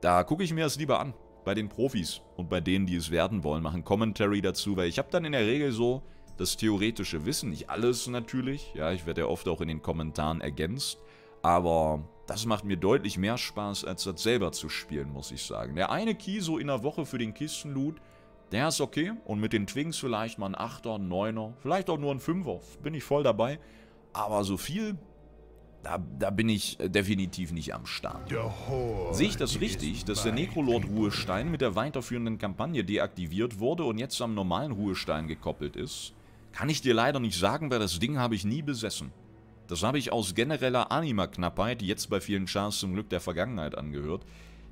da gucke ich mir das lieber an. Bei den Profis und bei denen, die es werden wollen, machen Commentary dazu, weil ich habe dann in der Regel so das theoretische Wissen, nicht alles natürlich, ja, ich werde ja oft auch in den Kommentaren ergänzt, aber das macht mir deutlich mehr Spaß, als das selber zu spielen, muss ich sagen. Der eine Key so in der Woche für den Kistenloot, der ist okay. Und mit den Twings vielleicht mal ein 8er, ein 9er, vielleicht auch nur ein 5er. Bin ich voll dabei. Aber so viel, da, da bin ich definitiv nicht am Start. Sehe ich das richtig, dass der Necrolord-Ruhestein mit der weiterführenden Kampagne deaktiviert wurde und jetzt am normalen Ruhestein gekoppelt ist? Kann ich dir leider nicht sagen, weil das Ding habe ich nie besessen. Das habe ich aus genereller Anima-Knappheit, jetzt bei vielen Chars zum Glück der Vergangenheit angehört,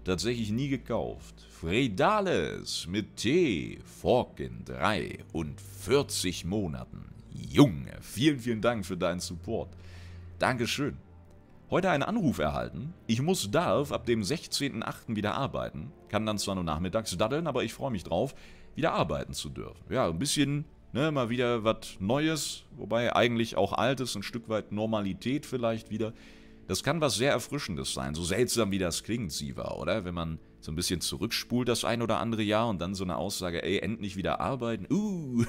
tatsächlich nie gekauft. Fredales mit T, Fork in 3 und 40 Monaten. Junge, vielen, vielen Dank für deinen Support. Dankeschön. Heute einen Anruf erhalten. Ich muss darf ab dem 16.08. wieder arbeiten. Kann dann zwar nur nachmittags daddeln, aber ich freue mich drauf, wieder arbeiten zu dürfen. Ja, ein bisschen, ne, mal wieder was Neues, wobei eigentlich auch Altes, ein Stück weit Normalität vielleicht wieder. Das kann was sehr Erfrischendes sein, so seltsam wie das klingt, Siva, oder? Wenn man so ein bisschen zurückspult das ein oder andere Jahr und dann so eine Aussage, ey, endlich wieder arbeiten. Uh,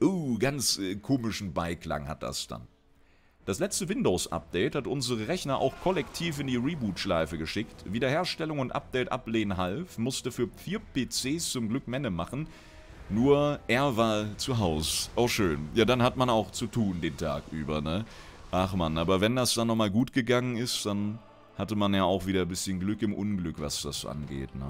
uh ganz äh, komischen Beiklang hat das dann. Das letzte Windows-Update hat unsere Rechner auch kollektiv in die Reboot-Schleife geschickt. Wiederherstellung und Update ablehnen half, musste für vier PCs zum Glück Männer machen. Nur er war zu Hause. Oh schön. Ja, dann hat man auch zu tun den Tag über, ne? Ach man, aber wenn das dann nochmal gut gegangen ist, dann hatte man ja auch wieder ein bisschen Glück im Unglück, was das angeht, ne?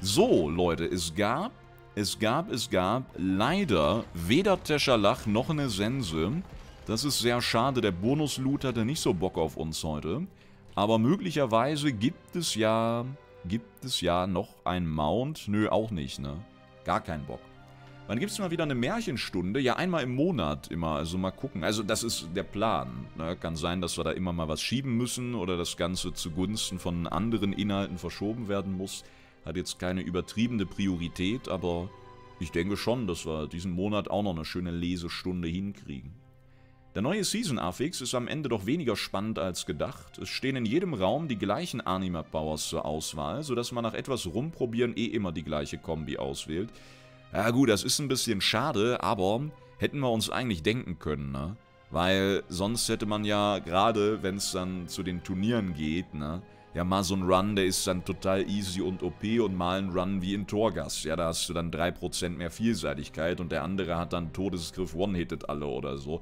So, Leute, es gab, es gab, es gab leider weder Teschalach noch eine Sense. Das ist sehr schade, der Bonus-Loot hatte nicht so Bock auf uns heute. Aber möglicherweise gibt es ja, gibt es ja noch ein Mount. Nö, auch nicht, ne? Gar keinen Bock. Wann gibt es mal wieder eine Märchenstunde? Ja, einmal im Monat immer, also mal gucken. Also das ist der Plan. Ne? Kann sein, dass wir da immer mal was schieben müssen oder das Ganze zugunsten von anderen Inhalten verschoben werden muss. Hat jetzt keine übertriebene Priorität, aber ich denke schon, dass wir diesen Monat auch noch eine schöne Lesestunde hinkriegen. Der neue Season-Affix ist am Ende doch weniger spannend als gedacht. Es stehen in jedem Raum die gleichen Anima-Powers zur Auswahl, sodass man nach etwas rumprobieren eh immer die gleiche Kombi auswählt. Ja gut, das ist ein bisschen schade, aber hätten wir uns eigentlich denken können, ne? Weil sonst hätte man ja, gerade wenn es dann zu den Turnieren geht, ne? Ja, mal so ein Run, der ist dann total easy und OP und mal ein Run wie in Torgas. Ja, da hast du dann 3% mehr Vielseitigkeit und der andere hat dann Todesgriff One-Hitted alle oder so.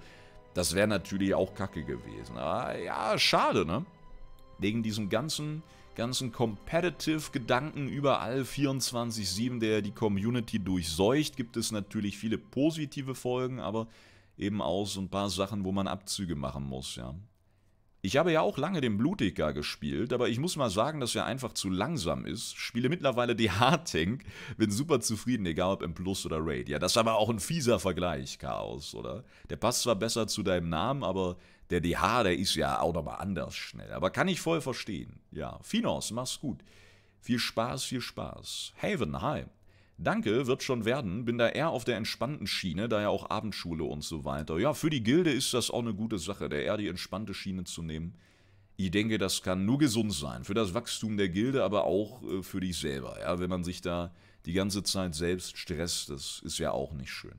Das wäre natürlich auch kacke gewesen. Aber ja, schade, ne? Wegen diesem ganzen ganzen Competitive-Gedanken überall 24-7, der die Community durchseucht, gibt es natürlich viele positive Folgen, aber eben auch so ein paar Sachen, wo man Abzüge machen muss, ja. Ich habe ja auch lange den Blutiger gespielt, aber ich muss mal sagen, dass er einfach zu langsam ist. Spiele mittlerweile die Hard-Tank, bin super zufrieden, egal ob im Plus oder Raid. Ja, das ist aber auch ein fieser Vergleich, Chaos, oder? Der passt zwar besser zu deinem Namen, aber der DH, der ist ja auch nochmal anders schnell. Aber kann ich voll verstehen. Ja, Finos, mach's gut. Viel Spaß, viel Spaß. Haven, hi. Danke, wird schon werden. Bin da eher auf der entspannten Schiene, da ja auch Abendschule und so weiter. Ja, für die Gilde ist das auch eine gute Sache, der eher die entspannte Schiene zu nehmen. Ich denke, das kann nur gesund sein. Für das Wachstum der Gilde, aber auch äh, für dich selber. Ja, wenn man sich da die ganze Zeit selbst stresst, das ist ja auch nicht schön.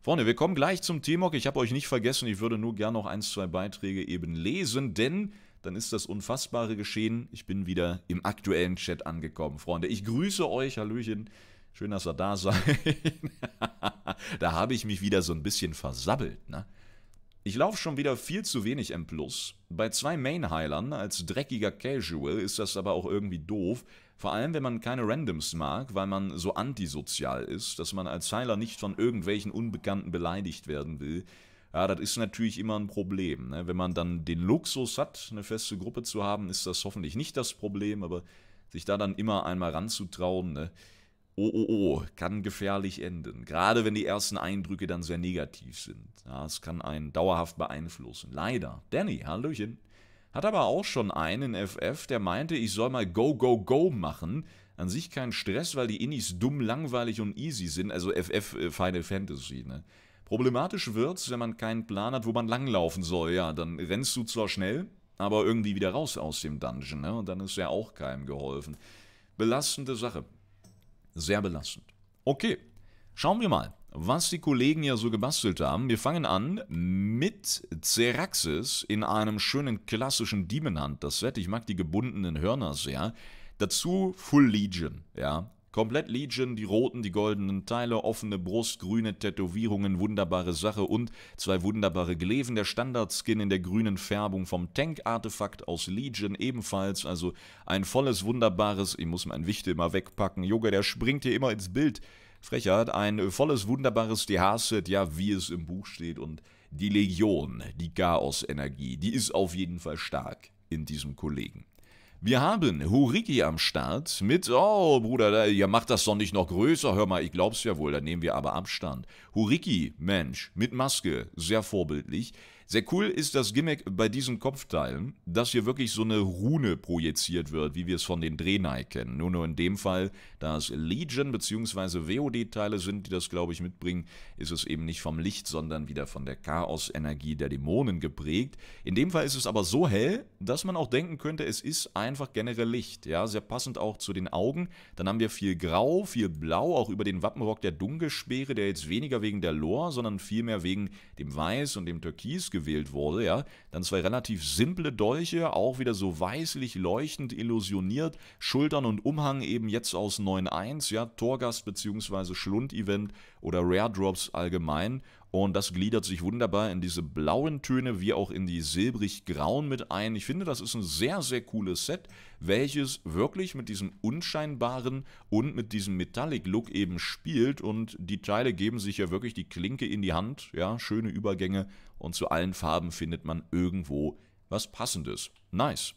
Freunde, wir kommen gleich zum T-Mog. Ich habe euch nicht vergessen, ich würde nur gerne noch ein, zwei Beiträge eben lesen, denn dann ist das Unfassbare geschehen. Ich bin wieder im aktuellen Chat angekommen, Freunde. Ich grüße euch, Hallöchen. Schön, dass ihr da seid. da habe ich mich wieder so ein bisschen versabbelt, ne? Ich laufe schon wieder viel zu wenig M+. Bei zwei Main-Heilern als dreckiger Casual ist das aber auch irgendwie doof. Vor allem, wenn man keine Randoms mag, weil man so antisozial ist, dass man als Heiler nicht von irgendwelchen Unbekannten beleidigt werden will. Ja, das ist natürlich immer ein Problem. Ne? Wenn man dann den Luxus hat, eine feste Gruppe zu haben, ist das hoffentlich nicht das Problem, aber sich da dann immer einmal ranzutrauen, ne? Oh, oh, oh, kann gefährlich enden. Gerade wenn die ersten Eindrücke dann sehr negativ sind. Ja, es kann einen dauerhaft beeinflussen. Leider. Danny, Hallöchen. Hat aber auch schon einen FF, der meinte, ich soll mal Go, Go, Go machen. An sich kein Stress, weil die Innis dumm, langweilig und easy sind. Also FF äh, Final Fantasy, ne? Problematisch wird's, wenn man keinen Plan hat, wo man langlaufen soll. Ja, dann rennst du zwar schnell, aber irgendwie wieder raus aus dem Dungeon, ne? Und dann ist ja auch keinem geholfen. Belastende Sache. Sehr belastend. Okay, schauen wir mal, was die Kollegen ja so gebastelt haben. Wir fangen an mit Ceraxis in einem schönen klassischen Demon Hunter-Set. Ich mag die gebundenen Hörner sehr. Dazu Full Legion, ja. Komplett Legion, die roten, die goldenen Teile, offene Brust, grüne Tätowierungen, wunderbare Sache und zwei wunderbare Gleven. Der Standard-Skin in der grünen Färbung vom Tank-Artefakt aus Legion ebenfalls. Also ein volles, wunderbares, ich muss mein Wichte immer wegpacken. Yoga, der springt hier immer ins Bild. Frechheit, ein volles, wunderbares DH-Set, ja, wie es im Buch steht. Und die Legion, die Chaos-Energie, die ist auf jeden Fall stark in diesem Kollegen. Wir haben Huriki am Start mit, oh Bruder, ihr macht das doch nicht noch größer, hör mal, ich glaub's ja wohl, da nehmen wir aber Abstand. Huriki, Mensch, mit Maske, sehr vorbildlich. Sehr cool ist das Gimmick bei diesen Kopfteilen, dass hier wirklich so eine Rune projiziert wird, wie wir es von den Drenai kennen. Nur nur in dem Fall, da es Legion bzw. WOD-Teile sind, die das, glaube ich, mitbringen, ist es eben nicht vom Licht, sondern wieder von der Chaos-Energie der Dämonen geprägt. In dem Fall ist es aber so hell, dass man auch denken könnte, es ist einfach generell Licht. Ja, sehr passend auch zu den Augen. Dann haben wir viel Grau, viel Blau, auch über den Wappenrock der Dunkelspeere, der jetzt weniger wegen der Lore, sondern vielmehr wegen dem Weiß und dem Türkis ausgewählt wurde, ja. Dann zwei relativ simple Dolche, auch wieder so weißlich leuchtend illusioniert, Schultern und Umhang eben jetzt aus 9.1, ja, Torgast bzw. Schlund-Event oder Rare Drops allgemein und das gliedert sich wunderbar in diese blauen Töne wie auch in die silbrig-grauen mit ein. Ich finde, das ist ein sehr, sehr cooles Set, welches wirklich mit diesem unscheinbaren und mit diesem Metallic-Look eben spielt. Und die Teile geben sich ja wirklich die Klinke in die Hand. Ja, schöne Übergänge und zu allen Farben findet man irgendwo was Passendes. Nice.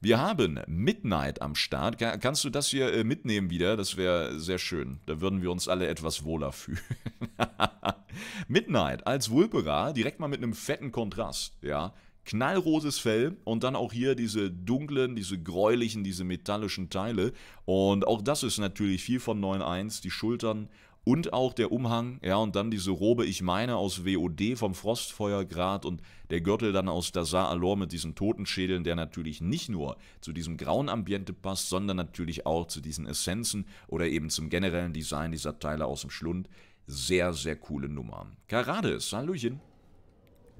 Wir haben Midnight am Start. Kannst du das hier äh, mitnehmen wieder? Das wäre sehr schön. Da würden wir uns alle etwas wohler fühlen. Midnight als Vulpera, direkt mal mit einem fetten Kontrast, ja. Knallrotes Fell und dann auch hier diese dunklen, diese gräulichen, diese metallischen Teile. Und auch das ist natürlich viel von 9.1. Die Schultern und auch der Umhang, ja, und dann diese Robe, ich meine, aus WOD vom Frostfeuergrad und der Gürtel dann aus Dazar Alor mit diesen Totenschädeln, der natürlich nicht nur zu diesem grauen Ambiente passt, sondern natürlich auch zu diesen Essenzen oder eben zum generellen Design dieser Teile aus dem Schlund. Sehr, sehr coole Nummer. Karades, Hallöchen.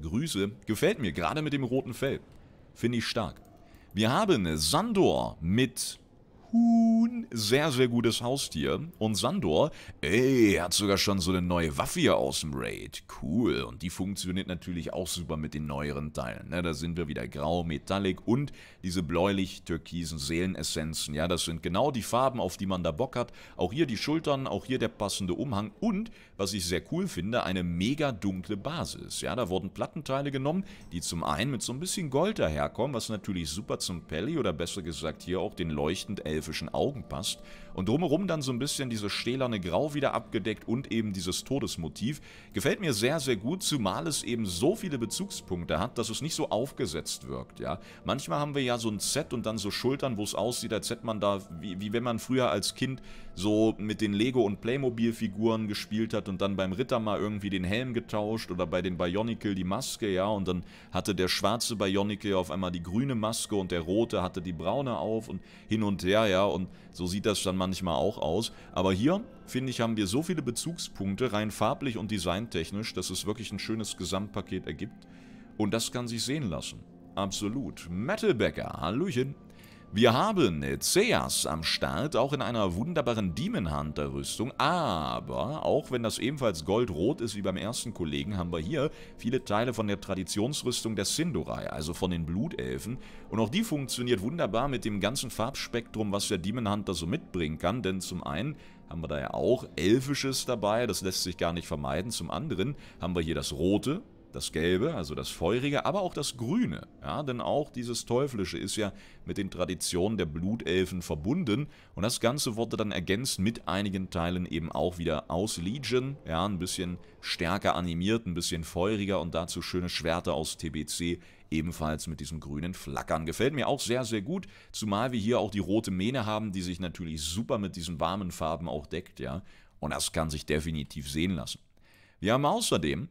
Grüße, gefällt mir, gerade mit dem roten Fell. Finde ich stark. Wir haben Sandor mit Huhn. Sehr, sehr gutes Haustier. Und Sandor, ey, hat sogar schon so eine neue Waffe hier aus dem Raid. Cool. Und die funktioniert natürlich auch super mit den neueren Teilen. Ne, da sind wir wieder grau, metallic und diese bläulich-türkisen Seelenessenzen. Ja, das sind genau die Farben, auf die man da Bock hat. Auch hier die Schultern, auch hier der passende Umhang. Und, was ich sehr cool finde, eine mega dunkle Basis. Ja, da wurden Plattenteile genommen, die zum einen mit so ein bisschen Gold daherkommen, was natürlich super zum Pelli oder besser gesagt hier auch den leuchtend elfischen Augen passt. Und drumherum dann so ein bisschen diese stählerne Grau wieder abgedeckt und eben dieses Todesmotiv. Gefällt mir sehr, sehr gut, zumal es eben so viele Bezugspunkte hat, dass es nicht so aufgesetzt wirkt. Ja? Manchmal haben wir ja so ein Set und dann so Schultern, wo es aussieht, als hätte man da, wie, wie wenn man früher als Kind so mit den Lego- und Playmobil-Figuren gespielt hat und dann beim Ritter mal irgendwie den Helm getauscht oder bei den Bionicle die Maske, ja, und dann hatte der schwarze Bionicle auf einmal die grüne Maske und der rote hatte die braune auf und hin und her, ja, und so sieht das dann manchmal auch aus. Aber hier, finde ich, haben wir so viele Bezugspunkte, rein farblich und designtechnisch, dass es wirklich ein schönes Gesamtpaket ergibt. Und das kann sich sehen lassen. Absolut. Metalbacker, Hallöchen. Wir haben Zeas am Start, auch in einer wunderbaren Demon Hunter Rüstung, aber auch wenn das ebenfalls goldrot ist wie beim ersten Kollegen, haben wir hier viele Teile von der Traditionsrüstung der Sindorai, also von den Blutelfen. Und auch die funktioniert wunderbar mit dem ganzen Farbspektrum, was der Demon Hunter so mitbringen kann, denn zum einen haben wir da ja auch Elfisches dabei, das lässt sich gar nicht vermeiden. Zum anderen haben wir hier das Rote, das Gelbe, also das Feurige, aber auch das Grüne. Ja, denn auch dieses Teuflische ist ja mit den Traditionen der Blutelfen verbunden. Und das Ganze wurde dann ergänzt mit einigen Teilen eben auch wieder aus Legion. Ja, ein bisschen stärker animiert, ein bisschen feuriger und dazu schöne Schwerter aus TBC. Ebenfalls mit diesem grünen Flackern. Gefällt mir auch sehr, sehr gut. Zumal wir hier auch die rote Mähne haben, die sich natürlich super mit diesen warmen Farben auch deckt. Ja, und das kann sich definitiv sehen lassen. Wir haben außerdem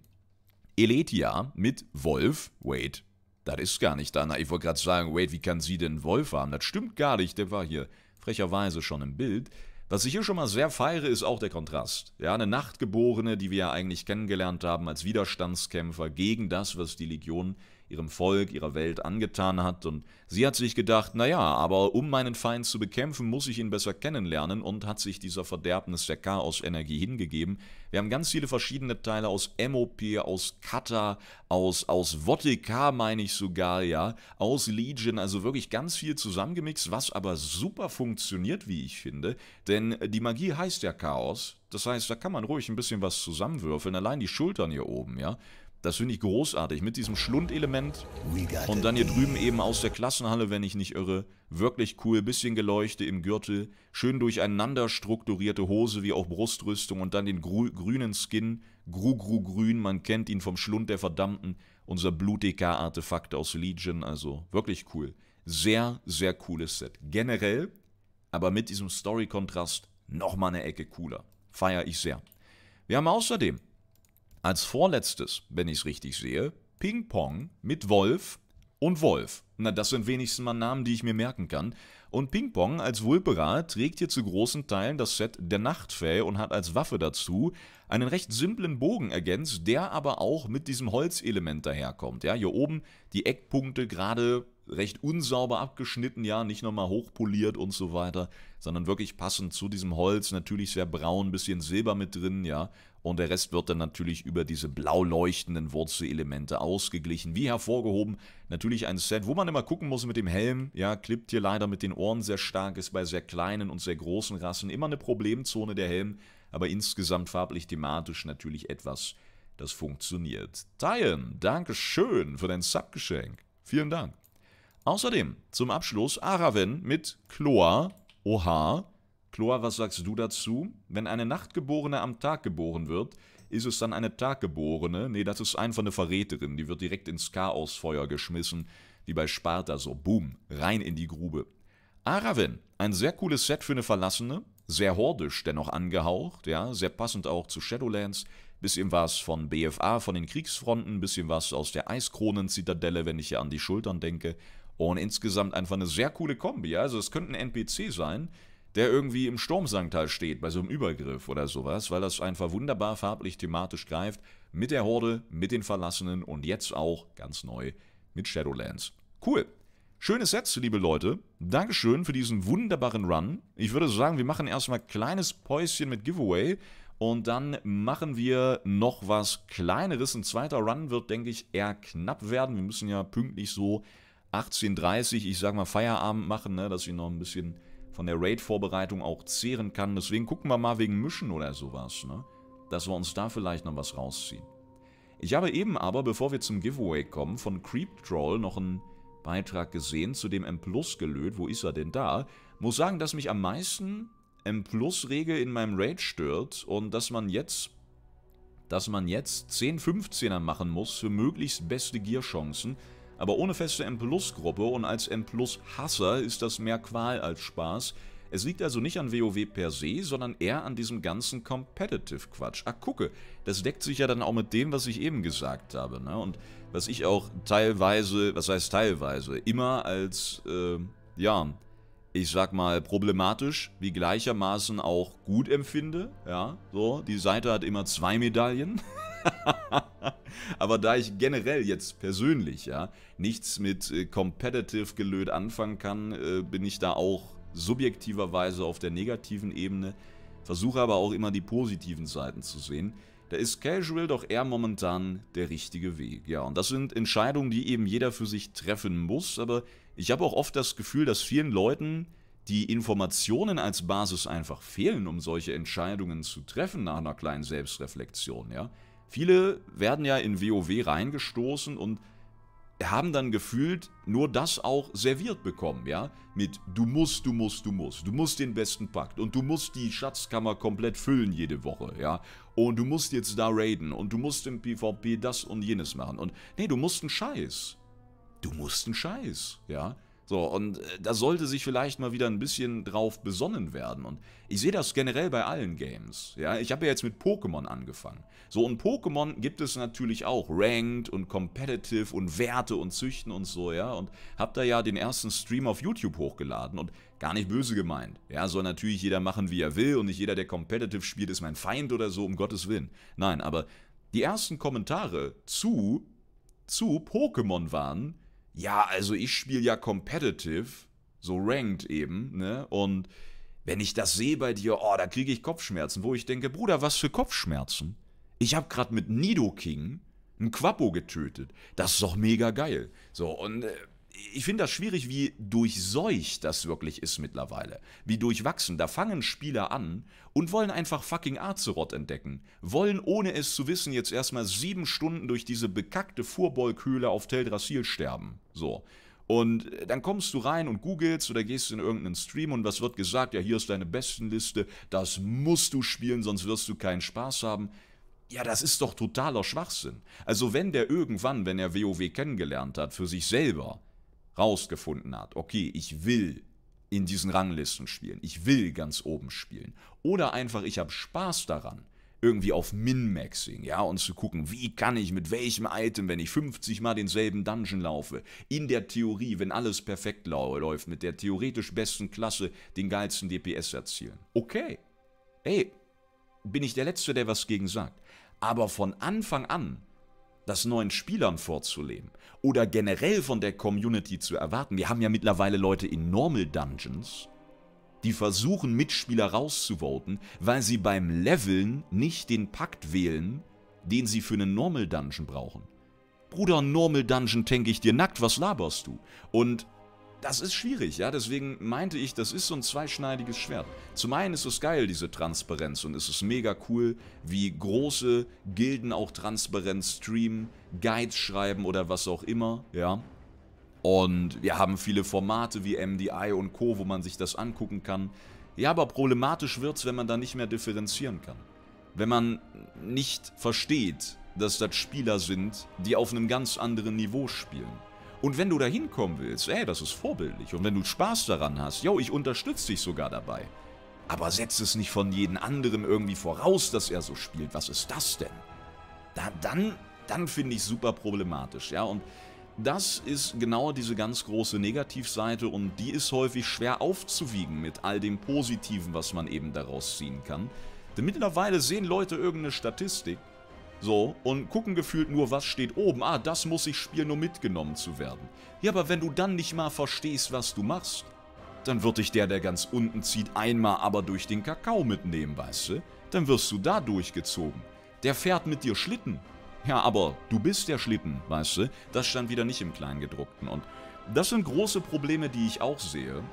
Eletia mit Wolf. Wait, das ist gar nicht da. Ich wollte gerade sagen, wait, wie kann sie denn Wolf haben? Das stimmt gar nicht, der war hier frecherweise schon im Bild. Was ich hier schon mal sehr feiere, ist auch der Kontrast. Ja, eine Nachtgeborene, die wir ja eigentlich kennengelernt haben als Widerstandskämpfer gegen das, was die Legion ihrem Volk, ihrer Welt angetan hat. Und sie hat sich gedacht, naja, aber um meinen Feind zu bekämpfen, muss ich ihn besser kennenlernen und hat sich dieser Verderbnis der Chaos-Energie hingegeben. Wir haben ganz viele verschiedene Teile aus MOP, aus Kata, aus, aus Votika, meine ich sogar, ja, aus Legion, also wirklich ganz viel zusammengemixt, was aber super funktioniert, wie ich finde. Denn die Magie heißt ja Chaos. Das heißt, da kann man ruhig ein bisschen was zusammenwürfeln. Allein die Schultern hier oben, ja. Das finde ich großartig. Mit diesem Schlundelement und dann hier drüben eben aus der Klassenhalle, wenn ich nicht irre. Wirklich cool. Bisschen Geleuchte im Gürtel. Schön durcheinander strukturierte Hose wie auch Brustrüstung und dann den grünen Skin. Gru-Gru-Grün. Man kennt ihn vom Schlund der Verdammten. Unser Blut-DK-Artefakt aus Legion. Also wirklich cool. Sehr, sehr cooles Set. Generell, aber mit diesem Story-Kontrast nochmal eine Ecke cooler. Feier ich sehr. Wir haben außerdem als vorletztes, wenn ich es richtig sehe, Ping Pong mit Wolf und Wolf. Na, das sind wenigstens mal Namen, die ich mir merken kann. Und Ping-Pong als Vulpera trägt hier zu großen Teilen das Set der Nachtfee und hat als Waffe dazu einen recht simplen Bogen ergänzt, der aber auch mit diesem Holzelement daherkommt. Ja, hier oben die Eckpunkte gerade recht unsauber abgeschnitten, ja, nicht nochmal hochpoliert und so weiter, sondern wirklich passend zu diesem Holz, natürlich sehr braun, bisschen Silber mit drin, ja, und der Rest wird dann natürlich über diese blau leuchtenden Wurzelelemente ausgeglichen, wie hervorgehoben. Natürlich ein Set, wo man immer gucken muss mit dem Helm, ja, klippt hier leider mit den Ohren sehr stark, ist bei sehr kleinen und sehr großen Rassen immer eine Problemzone der Helm, aber insgesamt farblich thematisch natürlich etwas, das funktioniert. Diane, Dankeschön für dein Subgeschenk. Vielen Dank. Außerdem zum Abschluss Araven mit Chlor. Oha. Chlor, was sagst du dazu? Wenn eine Nachtgeborene am Tag geboren wird, ist es dann eine Taggeborene? Nee, das ist einfach eine Verräterin. Die wird direkt ins Chaosfeuer geschmissen. Wie bei Sparta, so boom, rein in die Grube. Araven, ein sehr cooles Set für eine Verlassene. Sehr hordisch, dennoch angehaucht, ja, sehr passend auch zu Shadowlands. Bisschen was von BFA, von den Kriegsfronten, bisschen was aus der Eiskronen-Zitadelle, wenn ich hier an die Schultern denke. Und insgesamt einfach eine sehr coole Kombi. Also es könnte ein NPC sein, der irgendwie im Sturmsangtal steht, bei so einem Übergriff oder sowas, weil das einfach wunderbar farblich thematisch greift. Mit der Horde, mit den Verlassenen und jetzt auch ganz neu mit Shadowlands. Cool. Schönes Set, liebe Leute. Dankeschön für diesen wunderbaren Run. Ich würde sagen, wir machen erstmal ein kleines Päuschen mit Giveaway und dann machen wir noch was Kleineres. Ein zweiter Run wird, denke ich, eher knapp werden. Wir müssen ja pünktlich so 18.30 ich sag mal Feierabend machen, ne, dass ich noch ein bisschen von der Raid-Vorbereitung auch zehren kann. Deswegen gucken wir mal wegen Mischen oder sowas, ne, dass wir uns da vielleicht noch was rausziehen. Ich habe eben aber, bevor wir zum Giveaway kommen, von Creep Troll noch einen Beitrag gesehen zu dem M-Plus-Gelöt. Wo ist er denn da? Muss sagen, dass mich am meisten M-Plus-Regel in meinem Raid stört und dass man jetzt dass man jetzt 10 15er machen muss für möglichst beste Gear-Chancen aber ohne feste M-Plus-Gruppe und als M-Plus-Hasser ist das mehr Qual als Spaß. Es liegt also nicht an WoW per se, sondern eher an diesem ganzen Competitive-Quatsch. Ach, gucke, das deckt sich ja dann auch mit dem, was ich eben gesagt habe. Ne? Und was ich auch teilweise, was heißt teilweise, immer als, äh, ja, ich sag mal, problematisch, wie gleichermaßen auch gut empfinde. Ja, so, die Seite hat immer zwei Medaillen. Aber da ich generell jetzt persönlich ja nichts mit äh, Competitive Gelöt anfangen kann, äh, bin ich da auch subjektiverweise auf der negativen Ebene, versuche aber auch immer die positiven Seiten zu sehen. Da ist Casual doch eher momentan der richtige Weg. Ja, und das sind Entscheidungen, die eben jeder für sich treffen muss, aber ich habe auch oft das Gefühl, dass vielen Leuten die Informationen als Basis einfach fehlen, um solche Entscheidungen zu treffen nach einer kleinen Selbstreflexion, ja. Viele werden ja in WoW reingestoßen und haben dann gefühlt nur das auch serviert bekommen, ja? Mit du musst, du musst, du musst. Du musst den besten Pakt und du musst die Schatzkammer komplett füllen jede Woche, ja? Und du musst jetzt da raiden und du musst im PvP das und jenes machen. Und nee, du musst einen Scheiß. Du musst einen Scheiß, ja? So, und äh, da sollte sich vielleicht mal wieder ein bisschen drauf besonnen werden. Und ich sehe das generell bei allen Games. Ja, ich habe ja jetzt mit Pokémon angefangen. So, und Pokémon gibt es natürlich auch Ranked und Competitive und Werte und Züchten und so, ja. Und habe da ja den ersten Stream auf YouTube hochgeladen und gar nicht böse gemeint. Ja, soll natürlich jeder machen, wie er will und nicht jeder, der Competitive spielt, ist mein Feind oder so, um Gottes Willen. Nein, aber die ersten Kommentare zu, zu Pokémon waren, ja, also ich spiele ja competitive, so ranked eben, ne? Und wenn ich das sehe bei dir, oh, da kriege ich Kopfschmerzen, wo ich denke, Bruder, was für Kopfschmerzen? Ich habe gerade mit Nidoking einen Quappo getötet. Das ist doch mega geil. So, und äh, ich finde das schwierig, wie durchseucht das wirklich ist mittlerweile. Wie durchwachsen. Da fangen Spieler an und wollen einfach fucking Azeroth entdecken. Wollen, ohne es zu wissen, jetzt erstmal sieben Stunden durch diese bekackte Furbolghöhle auf Teldrassil sterben. So. Und dann kommst du rein und googelst oder gehst in irgendeinen Stream und was wird gesagt? Ja, hier ist deine Bestenliste, das musst du spielen, sonst wirst du keinen Spaß haben. Ja, das ist doch totaler Schwachsinn. Also wenn der irgendwann, wenn er WoW kennengelernt hat, für sich selber rausgefunden hat, okay, ich will in diesen Ranglisten spielen, ich will ganz oben spielen. Oder einfach, ich habe Spaß daran, irgendwie auf Min-Maxing, ja, und zu gucken, wie kann ich mit welchem Item, wenn ich 50 mal denselben Dungeon laufe, in der Theorie, wenn alles perfekt läuft, mit der theoretisch besten Klasse den geilsten DPS erzielen. Okay. Ey, bin ich der Letzte, der was gegen sagt. Aber von Anfang an das neuen Spielern vorzuleben oder generell von der Community zu erwarten. Wir haben ja mittlerweile Leute in Normal Dungeons, die versuchen, Mitspieler rauszuvoten, weil sie beim Leveln nicht den Pakt wählen, den sie für einen Normal Dungeon brauchen. Bruder, Normal Dungeon tank ich dir nackt, was laberst du? Und das ist schwierig, ja, deswegen meinte ich, das ist so ein zweischneidiges Schwert. Zum einen ist es geil, diese Transparenz, und es ist mega cool, wie große Gilden auch transparent streamen, Guides schreiben oder was auch immer, ja. Und wir haben viele Formate wie MDI und Co., wo man sich das angucken kann. Ja, aber problematisch wird es, wenn man da nicht mehr differenzieren kann. Wenn man nicht versteht, dass das Spieler sind, die auf einem ganz anderen Niveau spielen. Und wenn du da hinkommen willst, ey, das ist vorbildlich. Und wenn du Spaß daran hast, yo, ich unterstütze dich sogar dabei. Aber setz es nicht von jedem anderen irgendwie voraus, dass er so spielt. Was ist das denn? Da, dann, dann finde ich super problematisch, ja. Und das ist genau diese ganz große Negativseite und die ist häufig schwer aufzuwiegen mit all dem Positiven, was man eben daraus ziehen kann. Denn mittlerweile sehen Leute irgendeine Statistik so, und gucken gefühlt nur, was steht oben. Ah, das muss ich spielen, um mitgenommen zu werden. Ja, aber wenn du dann nicht mal verstehst, was du machst, dann wird dich der, der ganz unten zieht, einmal aber durch den Kakao mitnehmen, weißt du? Dann wirst du da durchgezogen. Der fährt mit dir Schlitten. Ja, aber du bist der Schlitten, weißt du? Das stand wieder nicht im Kleingedruckten. Und das sind große Probleme, die ich auch sehe.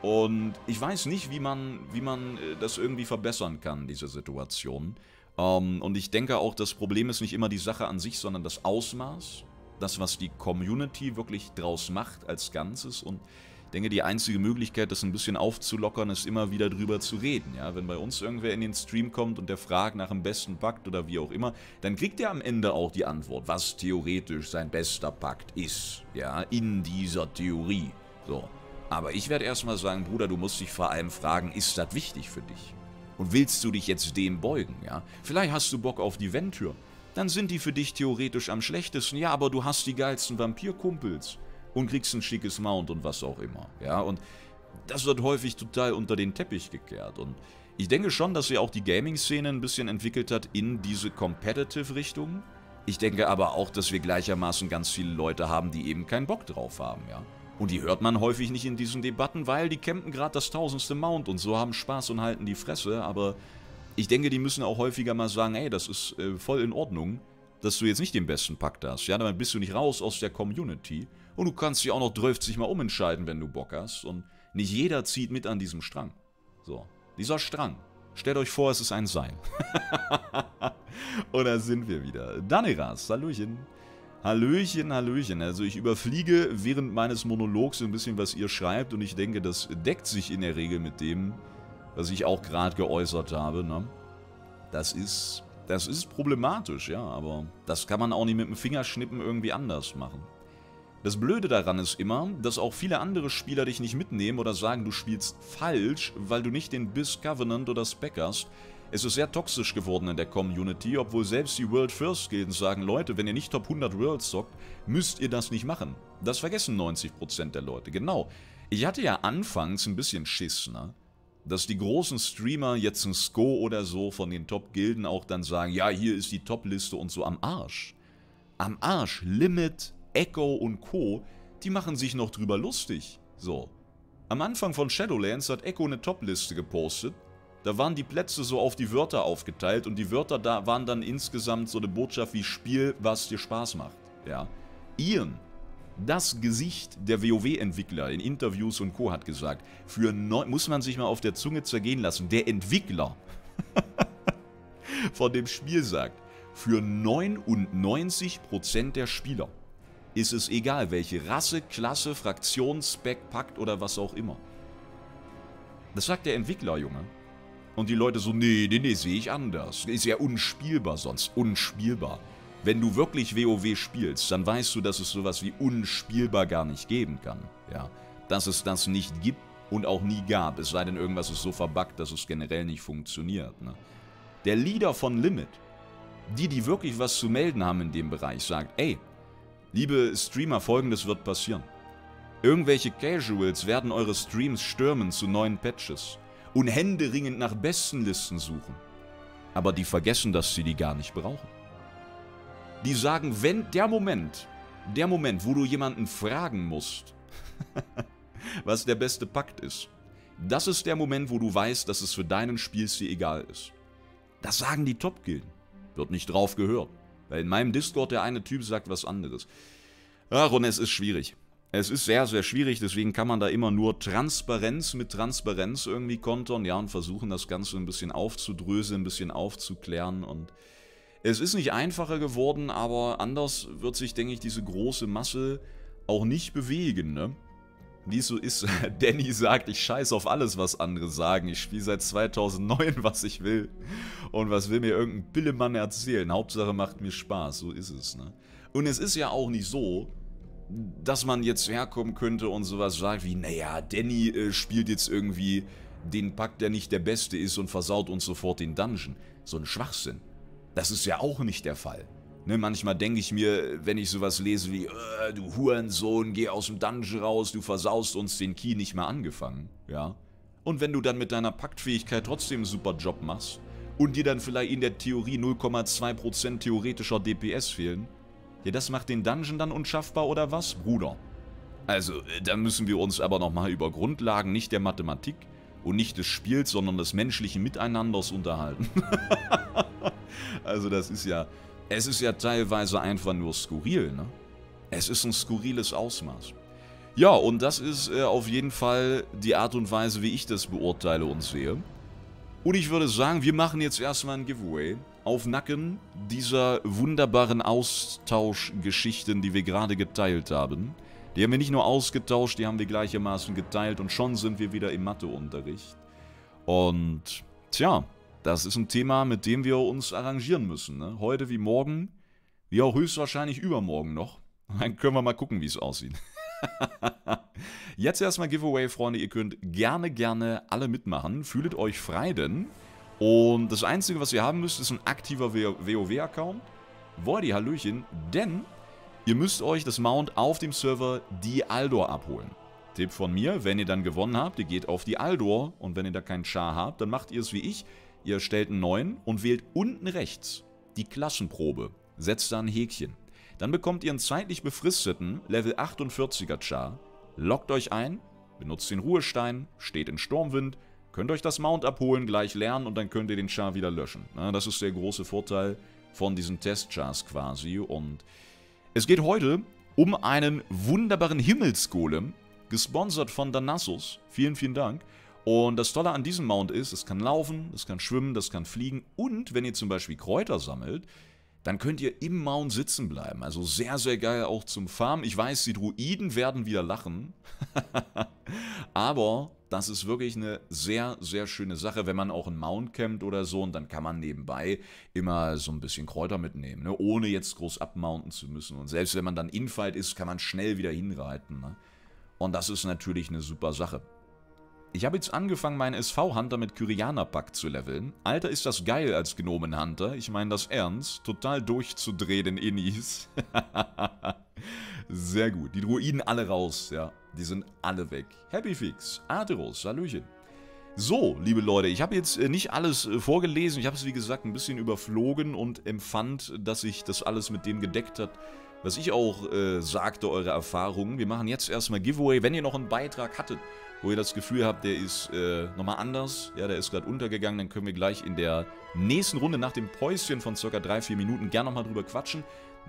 Und ich weiß nicht, wie man, wie man äh, das irgendwie verbessern kann, diese Situation. Ähm, und ich denke auch, das Problem ist nicht immer die Sache an sich, sondern das Ausmaß, das, was die Community wirklich draus macht als Ganzes. Und ich denke, die einzige Möglichkeit, das ein bisschen aufzulockern, ist immer wieder drüber zu reden. Ja? Wenn bei uns irgendwer in den Stream kommt und der fragt nach dem besten Pakt oder wie auch immer, dann kriegt er am Ende auch die Antwort, was theoretisch sein bester Pakt ist. Ja, in dieser Theorie. So. Aber ich werde erstmal sagen, Bruder, du musst dich vor allem fragen, ist das wichtig für dich? Und willst du dich jetzt dem beugen, ja? Vielleicht hast du Bock auf die Ventür. Dann sind die für dich theoretisch am schlechtesten. Ja, aber du hast die geilsten Vampirkumpels. Und kriegst ein schickes Mount und was auch immer, ja? Und das wird häufig total unter den Teppich gekehrt. Und ich denke schon, dass sie auch die Gaming-Szene ein bisschen entwickelt hat in diese Competitive-Richtung. Ich denke aber auch, dass wir gleichermaßen ganz viele Leute haben, die eben keinen Bock drauf haben, ja? Und die hört man häufig nicht in diesen Debatten, weil die campen gerade das tausendste Mount und so haben Spaß und halten die Fresse. Aber ich denke, die müssen auch häufiger mal sagen, ey, das ist äh, voll in Ordnung, dass du jetzt nicht den besten Pakt hast. Ja, dann bist du nicht raus aus der Community. Und du kannst dich auch noch 30 mal umentscheiden, wenn du Bock hast. Und nicht jeder zieht mit an diesem Strang. So, dieser Strang. Stellt euch vor, es ist ein Seil. und da sind wir wieder. Daniras, Hallöchen. Hallöchen, Hallöchen. Also ich überfliege während meines Monologs ein bisschen, was ihr schreibt und ich denke, das deckt sich in der Regel mit dem, was ich auch gerade geäußert habe. Ne? Das ist, das ist problematisch, ja, aber das kann man auch nicht mit dem Fingerschnippen irgendwie anders machen. Das Blöde daran ist immer, dass auch viele andere Spieler dich nicht mitnehmen oder sagen, du spielst falsch, weil du nicht den Biss Covenant oder Spec hast, es ist sehr toxisch geworden in der Community, obwohl selbst die World First Gilden sagen, Leute, wenn ihr nicht Top 100 Worlds zockt, müsst ihr das nicht machen. Das vergessen 90% der Leute, genau. Ich hatte ja anfangs ein bisschen Schiss, ne? Dass die großen Streamer, jetzt ein Sko oder so, von den Top-Gilden auch dann sagen, ja, hier ist die Top-Liste und so am Arsch. Am Arsch, Limit, Echo und Co., die machen sich noch drüber lustig. So. Am Anfang von Shadowlands hat Echo eine Top-Liste gepostet, da waren die Plätze so auf die Wörter aufgeteilt und die Wörter da waren dann insgesamt so eine Botschaft wie Spiel, was dir Spaß macht. Ja. Ian, das Gesicht der WoW-Entwickler in Interviews und Co. hat gesagt, für neun, muss man sich mal auf der Zunge zergehen lassen, der Entwickler von dem Spiel sagt, für 99% der Spieler ist es egal, welche Rasse, Klasse, Fraktion, Spec, Pakt oder was auch immer. Das sagt der Entwickler, Junge. Und die Leute so, nee, nee, nee, sehe ich anders. Ist ja unspielbar sonst, unspielbar. Wenn du wirklich WoW spielst, dann weißt du, dass es sowas wie unspielbar gar nicht geben kann. Ja, dass es das nicht gibt und auch nie gab, es sei denn, irgendwas ist so verbuggt, dass es generell nicht funktioniert. Ne? der Leader von Limit, die, die wirklich was zu melden haben in dem Bereich, sagt, ey, liebe Streamer, folgendes wird passieren. Irgendwelche Casuals werden eure Streams stürmen zu neuen Patches und händeringend nach besten Listen suchen. Aber die vergessen, dass sie die gar nicht brauchen. Die sagen, wenn der Moment, der Moment, wo du jemanden fragen musst, was der beste Pakt ist, das ist der Moment, wo du weißt, dass es für deinen Spielstil egal ist. Das sagen die Top-Gilden. Wird nicht drauf gehört. Weil in meinem Discord der eine Typ sagt was anderes. Ach, und es ist schwierig. Es ist sehr, sehr schwierig, deswegen kann man da immer nur Transparenz mit Transparenz irgendwie kontern, ja, und versuchen das Ganze ein bisschen aufzudröseln, ein bisschen aufzuklären und es ist nicht einfacher geworden, aber anders wird sich, denke ich, diese große Masse auch nicht bewegen, ne? Wie es so ist, Danny sagt, ich scheiße auf alles, was andere sagen. Ich spiele seit 2009, was ich will. Und was will mir irgendein Billemann erzählen? Hauptsache macht mir Spaß, so ist es, ne? Und es ist ja auch nicht so, dass man jetzt herkommen könnte und sowas sagt wie, naja, Danny äh, spielt jetzt irgendwie den Pakt, der nicht der beste ist und versaut uns sofort den Dungeon. So ein Schwachsinn. Das ist ja auch nicht der Fall. Ne, manchmal denke ich mir, wenn ich sowas lese wie, äh, du Hurensohn, geh aus dem Dungeon raus, du versaust uns den Key nicht mehr angefangen, ja. Und wenn du dann mit deiner Paktfähigkeit trotzdem einen super Job machst und dir dann vielleicht in der Theorie 0,2% theoretischer DPS fehlen, ja, das macht den Dungeon dann unschaffbar oder was, Bruder? Also, äh, da müssen wir uns aber nochmal über Grundlagen nicht der Mathematik und nicht des Spiels, sondern des menschlichen Miteinanders unterhalten. also das ist ja, es ist ja teilweise einfach nur skurril, ne? Es ist ein skurriles Ausmaß. Ja, und das ist äh, auf jeden Fall die Art und Weise, wie ich das beurteile und sehe. Und ich würde sagen, wir machen jetzt erstmal ein Giveaway auf Nacken dieser wunderbaren Austauschgeschichten, die wir gerade geteilt haben. Die haben wir nicht nur ausgetauscht, die haben wir gleichermaßen geteilt und schon sind wir wieder im Matheunterricht. Und tja, das ist ein Thema, mit dem wir uns arrangieren müssen. Ne? Heute wie morgen, wie auch höchstwahrscheinlich übermorgen noch. Dann können wir mal gucken, wie es aussieht. Jetzt erstmal Giveaway, Freunde. Ihr könnt gerne, gerne alle mitmachen. Fühlet euch frei, denn und das Einzige, was ihr haben müsst, ist ein aktiver WoW-Account. Wordi, Hallöchen, denn ihr müsst euch das Mount auf dem Server die Aldor abholen. Tipp von mir, wenn ihr dann gewonnen habt, ihr geht auf die Aldor und wenn ihr da keinen Char habt, dann macht ihr es wie ich. Ihr stellt einen neuen und wählt unten rechts die Klassenprobe. Setzt da ein Häkchen. Dann bekommt ihr einen zeitlich befristeten Level 48er Char, lockt euch ein, benutzt den Ruhestein, steht in Sturmwind, Könnt euch das Mount abholen, gleich lernen und dann könnt ihr den Char wieder löschen. das ist der große Vorteil von diesen Testchars quasi. Und es geht heute um einen wunderbaren Himmelsgolem, gesponsert von Danassus. Vielen, vielen Dank. Und das Tolle an diesem Mount ist, es kann laufen, es kann schwimmen, das kann fliegen. Und wenn ihr zum Beispiel Kräuter sammelt, dann könnt ihr im Mount sitzen bleiben. Also sehr, sehr geil auch zum Farmen. Ich weiß, die Druiden werden wieder lachen. Aber das ist wirklich eine sehr, sehr schöne Sache, wenn man auch einen Mount campt oder so und dann kann man nebenbei immer so ein bisschen Kräuter mitnehmen, ne? ohne jetzt groß abmounten zu müssen. Und selbst wenn man dann Infight ist, kann man schnell wieder hinreiten. Ne? Und das ist natürlich eine super Sache. Ich habe jetzt angefangen, meinen SV-Hunter mit Kyrianer-Pack zu leveln. Alter, ist das geil als Gnomen-Hunter. Ich meine das ernst. Total durchzudrehen in Innis. Sehr gut. Die Druiden alle raus, ja. Die sind alle weg. Happy Fix. Arteros, Hallöchen. So, liebe Leute, ich habe jetzt äh, nicht alles äh, vorgelesen. Ich habe es, wie gesagt, ein bisschen überflogen und empfand, dass sich das alles mit dem gedeckt hat, was ich auch äh, sagte, eure Erfahrungen. Wir machen jetzt erstmal Giveaway. Wenn ihr noch einen Beitrag hattet, wo ihr das Gefühl habt, der ist äh, nochmal anders, ja, der ist gerade untergegangen, dann können wir gleich in der nächsten Runde nach dem Päuschen von ca. 3-4 Minuten gerne nochmal drüber quatschen.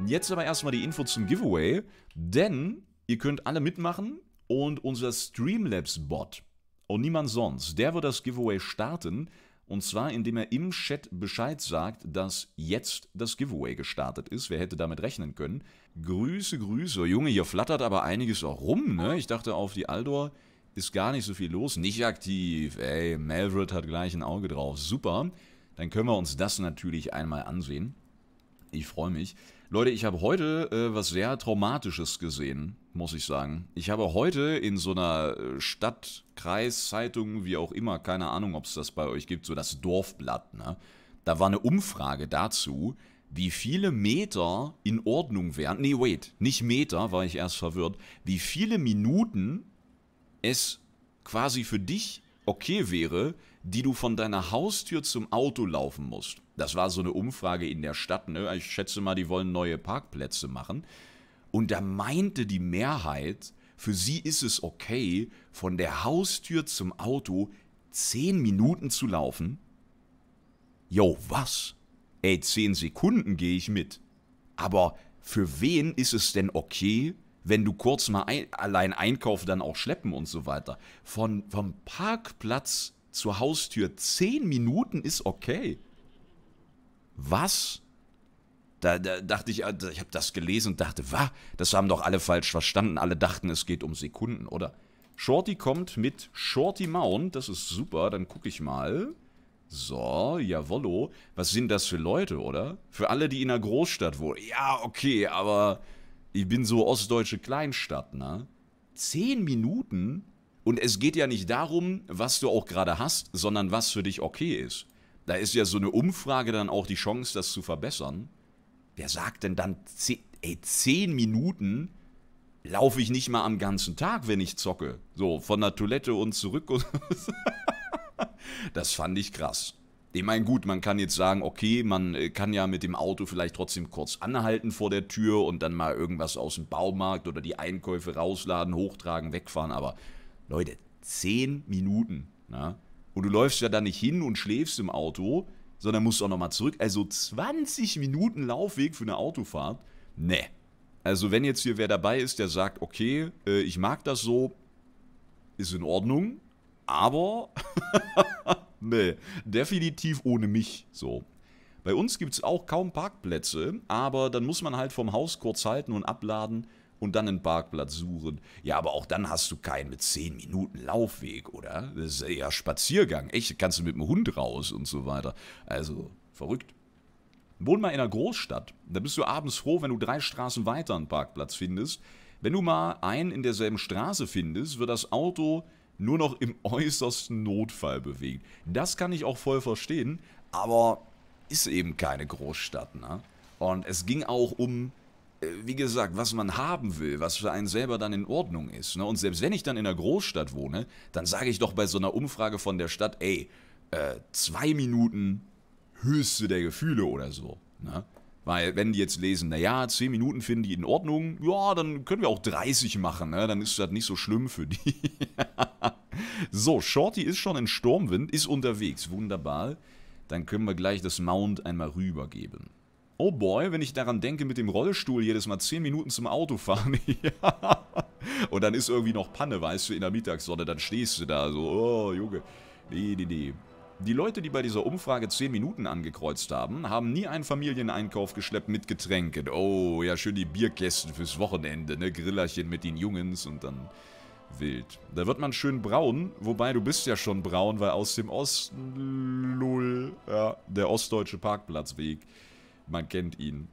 Jetzt aber erstmal die Info zum Giveaway, denn ihr könnt alle mitmachen und unser Streamlabs-Bot und niemand sonst, der wird das Giveaway starten. Und zwar, indem er im Chat Bescheid sagt, dass jetzt das Giveaway gestartet ist. Wer hätte damit rechnen können? Grüße, Grüße. Junge, hier flattert aber einiges auch rum, ne? Ich dachte, auf die Aldor ist gar nicht so viel los. Nicht aktiv. Ey, Melvred hat gleich ein Auge drauf. Super. Dann können wir uns das natürlich einmal ansehen. Ich freue mich. Leute, ich habe heute äh, was sehr Traumatisches gesehen, muss ich sagen. Ich habe heute in so einer äh, Stadt, Kreis, Zeitung, wie auch immer, keine Ahnung, ob es das bei euch gibt, so das Dorfblatt, ne? Da war eine Umfrage dazu, wie viele Meter in Ordnung wären. Nee, wait, nicht Meter, war ich erst verwirrt. Wie viele Minuten es quasi für dich okay wäre, die du von deiner Haustür zum Auto laufen musst. Das war so eine Umfrage in der Stadt, ne? Ich schätze mal, die wollen neue Parkplätze machen. Und da meinte die Mehrheit, für sie ist es okay, von der Haustür zum Auto 10 Minuten zu laufen. Jo, was? Ey, 10 Sekunden gehe ich mit. Aber für wen ist es denn okay, wenn du kurz mal ein, allein einkaufen, dann auch schleppen und so weiter? Von, vom Parkplatz zur Haustür 10 Minuten ist okay. Was? Da, da dachte ich, also ich habe das gelesen und dachte, was? Das haben doch alle falsch verstanden. Alle dachten, es geht um Sekunden, oder? Shorty kommt mit Shorty Mount, das ist super, dann gucke ich mal. So, jawollo. Was sind das für Leute, oder? Für alle, die in einer Großstadt wohnen. Ja, okay, aber ich bin so ostdeutsche Kleinstadt, ne? Zehn Minuten? Und es geht ja nicht darum, was du auch gerade hast, sondern was für dich okay ist. Da ist ja so eine Umfrage dann auch die Chance, das zu verbessern. Wer sagt denn dann, ey, 10 Minuten laufe ich nicht mal am ganzen Tag, wenn ich zocke? So, von der Toilette und zurück. Und das fand ich krass. Ich meine, gut, man kann jetzt sagen, okay, man äh, kann ja mit dem Auto vielleicht trotzdem kurz anhalten vor der Tür und dann mal irgendwas aus dem Baumarkt oder die Einkäufe rausladen, hochtragen, wegfahren, aber Leute, 10 Minuten, na? Und du läufst ja dann nicht hin und schläfst im Auto, sondern musst auch nochmal zurück. Also 20 Minuten Laufweg für eine Autofahrt? Ne. Also wenn jetzt hier wer dabei ist, der sagt, okay, äh, ich mag das so, ist in Ordnung, aber ne, definitiv ohne mich so. Bei uns gibt es auch kaum Parkplätze, aber dann muss man halt vom Haus kurz halten und abladen und dann einen Parkplatz suchen. Ja, aber auch dann hast du keinen mit 10 Minuten Laufweg, oder? Das ist eher Spaziergang. Echt, kannst du mit dem Hund raus und so weiter. Also, verrückt. Wohn mal in einer Großstadt. Da bist du abends froh, wenn du drei Straßen weiter einen Parkplatz findest. Wenn du mal einen in derselben Straße findest, wird das Auto nur noch im äußersten Notfall bewegt. Das kann ich auch voll verstehen, aber ist eben keine Großstadt, ne? Und es ging auch um äh, wie gesagt, was man haben will, was für einen selber dann in Ordnung ist. Ne? Und selbst wenn ich dann in einer Großstadt wohne, dann sage ich doch bei so einer Umfrage von der Stadt, ey, äh, zwei Minuten höchste der Gefühle oder so. Ne? Weil wenn die jetzt lesen, naja, zehn Minuten finden die in Ordnung, ja, dann können wir auch 30 machen, ne? dann ist das nicht so schlimm für die. so, Shorty ist schon in Sturmwind, ist unterwegs, wunderbar. Dann können wir gleich das Mount einmal rübergeben. Oh boy, wenn ich daran denke, mit dem Rollstuhl jedes Mal 10 Minuten zum Auto fahren. Und dann ist irgendwie noch Panne, weißt du, in der Mittagssonne, dann stehst du da so, oh Junge. Nee, nee, nee. Die Leute, die bei dieser Umfrage 10 Minuten angekreuzt haben, haben nie einen Familieneinkauf geschleppt mit Getränken. Oh, ja, schön die Bierkästen fürs Wochenende, ne? Grillerchen mit den Jungens und dann wild. Da wird man schön braun, wobei du bist ja schon braun, weil aus dem Osten, lull, ja, der ostdeutsche Parkplatzweg. Man kennt ihn.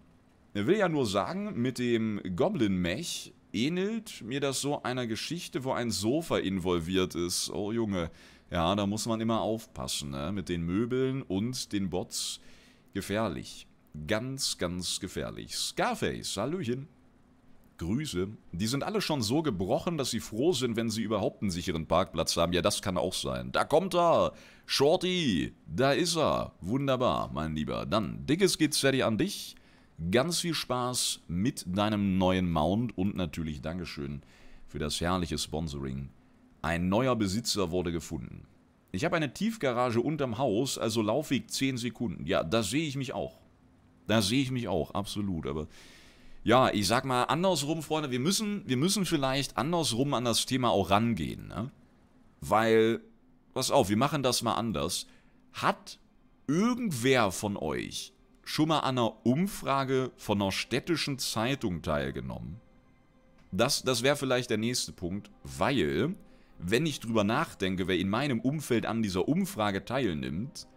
Er will ja nur sagen, mit dem Goblin-Mech ähnelt mir das so einer Geschichte, wo ein Sofa involviert ist. Oh Junge, ja, da muss man immer aufpassen, ne? Mit den Möbeln und den Bots. Gefährlich. Ganz, ganz gefährlich. Scarface, Hallöchen. Grüße. Die sind alle schon so gebrochen, dass sie froh sind, wenn sie überhaupt einen sicheren Parkplatz haben. Ja, das kann auch sein. Da kommt er. Shorty. Da ist er. Wunderbar, mein Lieber. Dann, dickes geht's fertig an dich. Ganz viel Spaß mit deinem neuen Mount und natürlich Dankeschön für das herrliche Sponsoring. Ein neuer Besitzer wurde gefunden. Ich habe eine Tiefgarage unterm Haus, also Laufweg 10 Sekunden. Ja, da sehe ich mich auch. Da sehe ich mich auch, absolut. Aber ja, ich sag mal andersrum, Freunde, wir müssen, wir müssen vielleicht andersrum an das Thema auch rangehen, ne? Weil, pass auf, wir machen das mal anders. Hat irgendwer von euch schon mal an einer Umfrage von einer städtischen Zeitung teilgenommen? Das, das wäre vielleicht der nächste Punkt, weil, wenn ich drüber nachdenke, wer in meinem Umfeld an dieser Umfrage teilnimmt,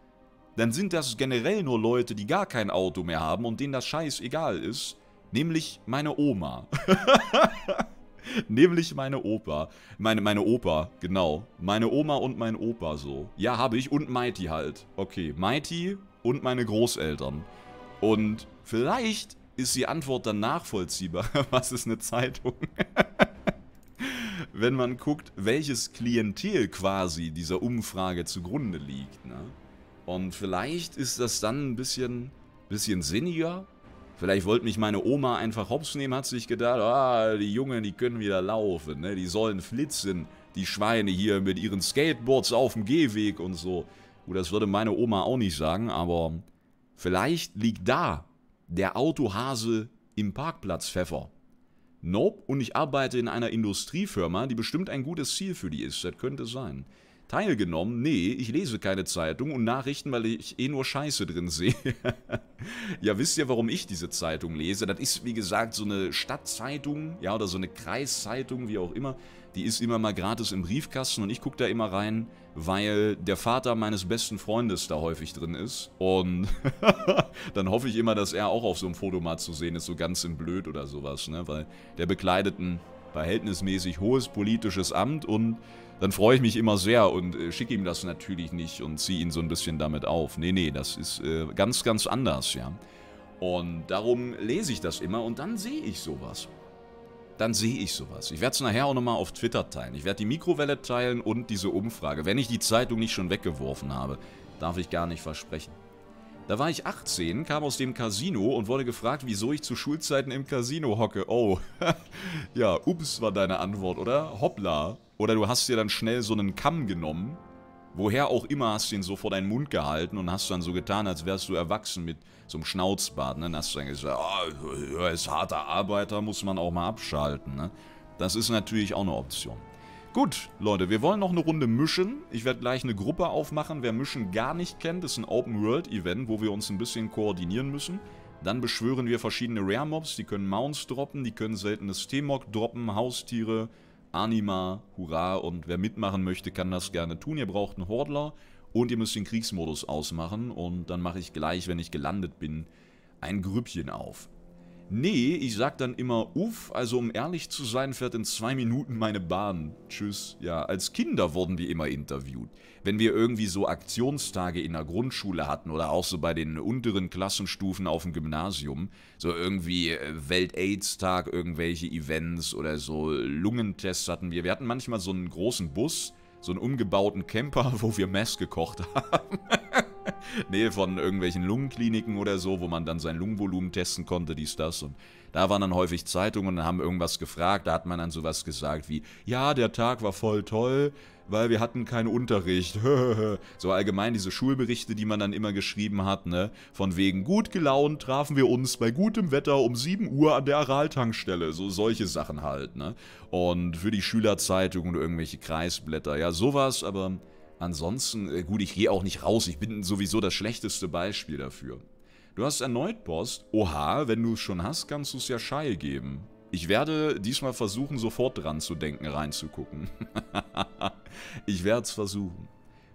dann sind das generell nur Leute, die gar kein Auto mehr haben und denen das scheißegal ist Nämlich meine Oma. Nämlich meine Opa. Meine, meine Opa, genau. Meine Oma und mein Opa so. Ja, habe ich. Und Mighty halt. Okay, Mighty und meine Großeltern. Und vielleicht ist die Antwort dann nachvollziehbar. Was ist eine Zeitung? Wenn man guckt, welches Klientel quasi dieser Umfrage zugrunde liegt. Ne? Und vielleicht ist das dann ein bisschen, bisschen sinniger. Vielleicht wollte mich meine Oma einfach hops nehmen, hat sich gedacht, ah, die Jungen, die können wieder laufen, ne? die sollen flitzen, die Schweine hier mit ihren Skateboards auf dem Gehweg und so. Gut, das würde meine Oma auch nicht sagen, aber vielleicht liegt da der Autohase im Parkplatzpfeffer. Nope, und ich arbeite in einer Industriefirma, die bestimmt ein gutes Ziel für die ist. Das könnte sein. Teilgenommen? Nee, ich lese keine Zeitung und Nachrichten, weil ich eh nur Scheiße drin sehe. ja, wisst ihr, warum ich diese Zeitung lese? Das ist, wie gesagt, so eine Stadtzeitung, ja, oder so eine Kreiszeitung, wie auch immer. Die ist immer mal gratis im Briefkasten und ich gucke da immer rein, weil der Vater meines besten Freundes da häufig drin ist. Und dann hoffe ich immer, dass er auch auf so einem Foto mal zu sehen ist, so ganz im Blöd oder sowas, ne? Weil der bekleidet ein verhältnismäßig hohes politisches Amt und dann freue ich mich immer sehr und äh, schicke ihm das natürlich nicht und ziehe ihn so ein bisschen damit auf. Nee, nee, das ist äh, ganz, ganz anders, ja. Und darum lese ich das immer und dann sehe ich sowas dann sehe ich sowas. Ich werde es nachher auch nochmal auf Twitter teilen. Ich werde die Mikrowelle teilen und diese Umfrage. Wenn ich die Zeitung nicht schon weggeworfen habe, darf ich gar nicht versprechen. Da war ich 18, kam aus dem Casino und wurde gefragt, wieso ich zu Schulzeiten im Casino hocke. Oh, ja, ups war deine Antwort, oder? Hoppla. Oder du hast dir dann schnell so einen Kamm genommen Woher auch immer hast du ihn so vor deinen Mund gehalten und hast dann so getan, als wärst du erwachsen mit so einem Schnauzbart. Ne? Hast du gesagt, oh, er ist harter Arbeiter, muss man auch mal abschalten. Ne? Das ist natürlich auch eine Option. Gut, Leute, wir wollen noch eine Runde mischen. Ich werde gleich eine Gruppe aufmachen. Wer Mischen gar nicht kennt, ist ein Open-World-Event, wo wir uns ein bisschen koordinieren müssen. Dann beschwören wir verschiedene Rare-Mobs, die können Mounts droppen, die können seltenes T-Mog droppen, Haustiere, Anima, Hurra und wer mitmachen möchte, kann das gerne tun. Ihr braucht einen Hordler und ihr müsst den Kriegsmodus ausmachen und dann mache ich gleich, wenn ich gelandet bin, ein Grüppchen auf. Nee, ich sag dann immer uff, also um ehrlich zu sein, fährt in zwei Minuten meine Bahn. Tschüss. Ja, als Kinder wurden wir immer interviewt. Wenn wir irgendwie so Aktionstage in der Grundschule hatten oder auch so bei den unteren Klassenstufen auf dem Gymnasium, so irgendwie äh, Welt-Aids-Tag, irgendwelche Events oder so Lungentests hatten wir. Wir hatten manchmal so einen großen Bus, so einen umgebauten Camper, wo wir Mess gekocht haben. Nähe von irgendwelchen Lungenkliniken oder so, wo man dann sein Lungenvolumen testen konnte, dies, das. Und da waren dann häufig Zeitungen und haben irgendwas gefragt. Da hat man dann sowas gesagt wie, ja, der Tag war voll toll, weil wir hatten keinen Unterricht. so allgemein diese Schulberichte, die man dann immer geschrieben hat, ne? Von wegen gut gelaunt trafen wir uns bei gutem Wetter um 7 Uhr an der Araltankstelle. So solche Sachen halt, ne? Und für die Schülerzeitung und irgendwelche Kreisblätter. Ja, sowas, aber Ansonsten, äh, gut, ich gehe auch nicht raus. Ich bin sowieso das schlechteste Beispiel dafür. Du hast erneut Post. Oha, wenn du es schon hast, kannst du es ja Schei geben. Ich werde diesmal versuchen, sofort dran zu denken, reinzugucken. ich werde es versuchen.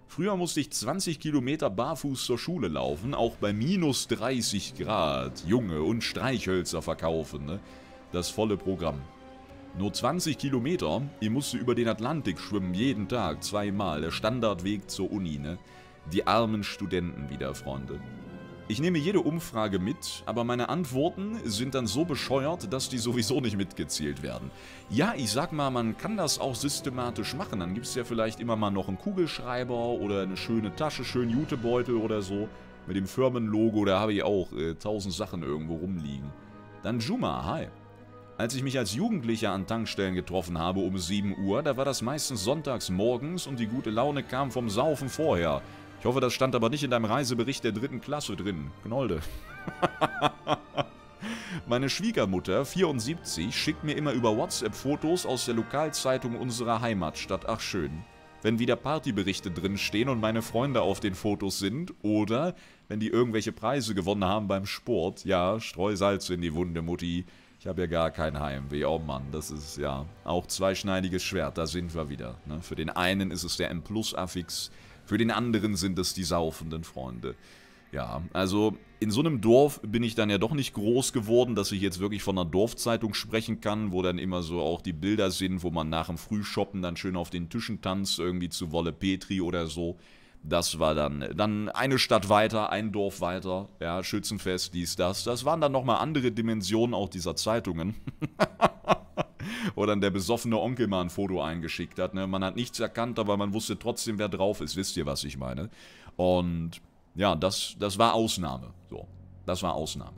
Früher musste ich 20 Kilometer barfuß zur Schule laufen, auch bei minus 30 Grad. Junge und Streichhölzer verkaufen, ne? Das volle Programm. Nur 20 Kilometer, ich musste über den Atlantik schwimmen, jeden Tag, zweimal, der Standardweg zur Uni, ne? Die armen Studenten wieder, Freunde. Ich nehme jede Umfrage mit, aber meine Antworten sind dann so bescheuert, dass die sowieso nicht mitgezählt werden. Ja, ich sag mal, man kann das auch systematisch machen. Dann gibt es ja vielleicht immer mal noch einen Kugelschreiber oder eine schöne Tasche, schön Jutebeutel oder so. Mit dem Firmenlogo, da habe ich auch äh, tausend Sachen irgendwo rumliegen. Dann Juma, hi. Als ich mich als Jugendlicher an Tankstellen getroffen habe um 7 Uhr, da war das meistens sonntags morgens und die gute Laune kam vom Saufen vorher. Ich hoffe, das stand aber nicht in deinem Reisebericht der dritten Klasse drin. Gnolde. Meine Schwiegermutter, 74, schickt mir immer über WhatsApp Fotos aus der Lokalzeitung unserer Heimatstadt. Ach schön. Wenn wieder Partyberichte drinstehen und meine Freunde auf den Fotos sind oder wenn die irgendwelche Preise gewonnen haben beim Sport. Ja, Streusalz in die Wunde, Mutti. Ich habe ja gar kein Heimweh. Oh Mann, das ist ja auch zweischneidiges Schwert. Da sind wir wieder. Ne? Für den einen ist es der M-Plus-Affix, für den anderen sind es die saufenden Freunde. Ja, also in so einem Dorf bin ich dann ja doch nicht groß geworden, dass ich jetzt wirklich von einer Dorfzeitung sprechen kann, wo dann immer so auch die Bilder sind, wo man nach dem Frühshoppen dann schön auf den Tischen tanzt, irgendwie zu Wolle Petri oder so. Das war dann, dann eine Stadt weiter, ein Dorf weiter, ja, Schützenfest, dies, das. Das waren dann nochmal andere Dimensionen auch dieser Zeitungen. Wo dann der besoffene Onkel mal ein Foto eingeschickt hat. Ne? Man hat nichts erkannt, aber man wusste trotzdem, wer drauf ist. Wisst ihr, was ich meine? Und ja, das, das war Ausnahme. So, das war Ausnahme.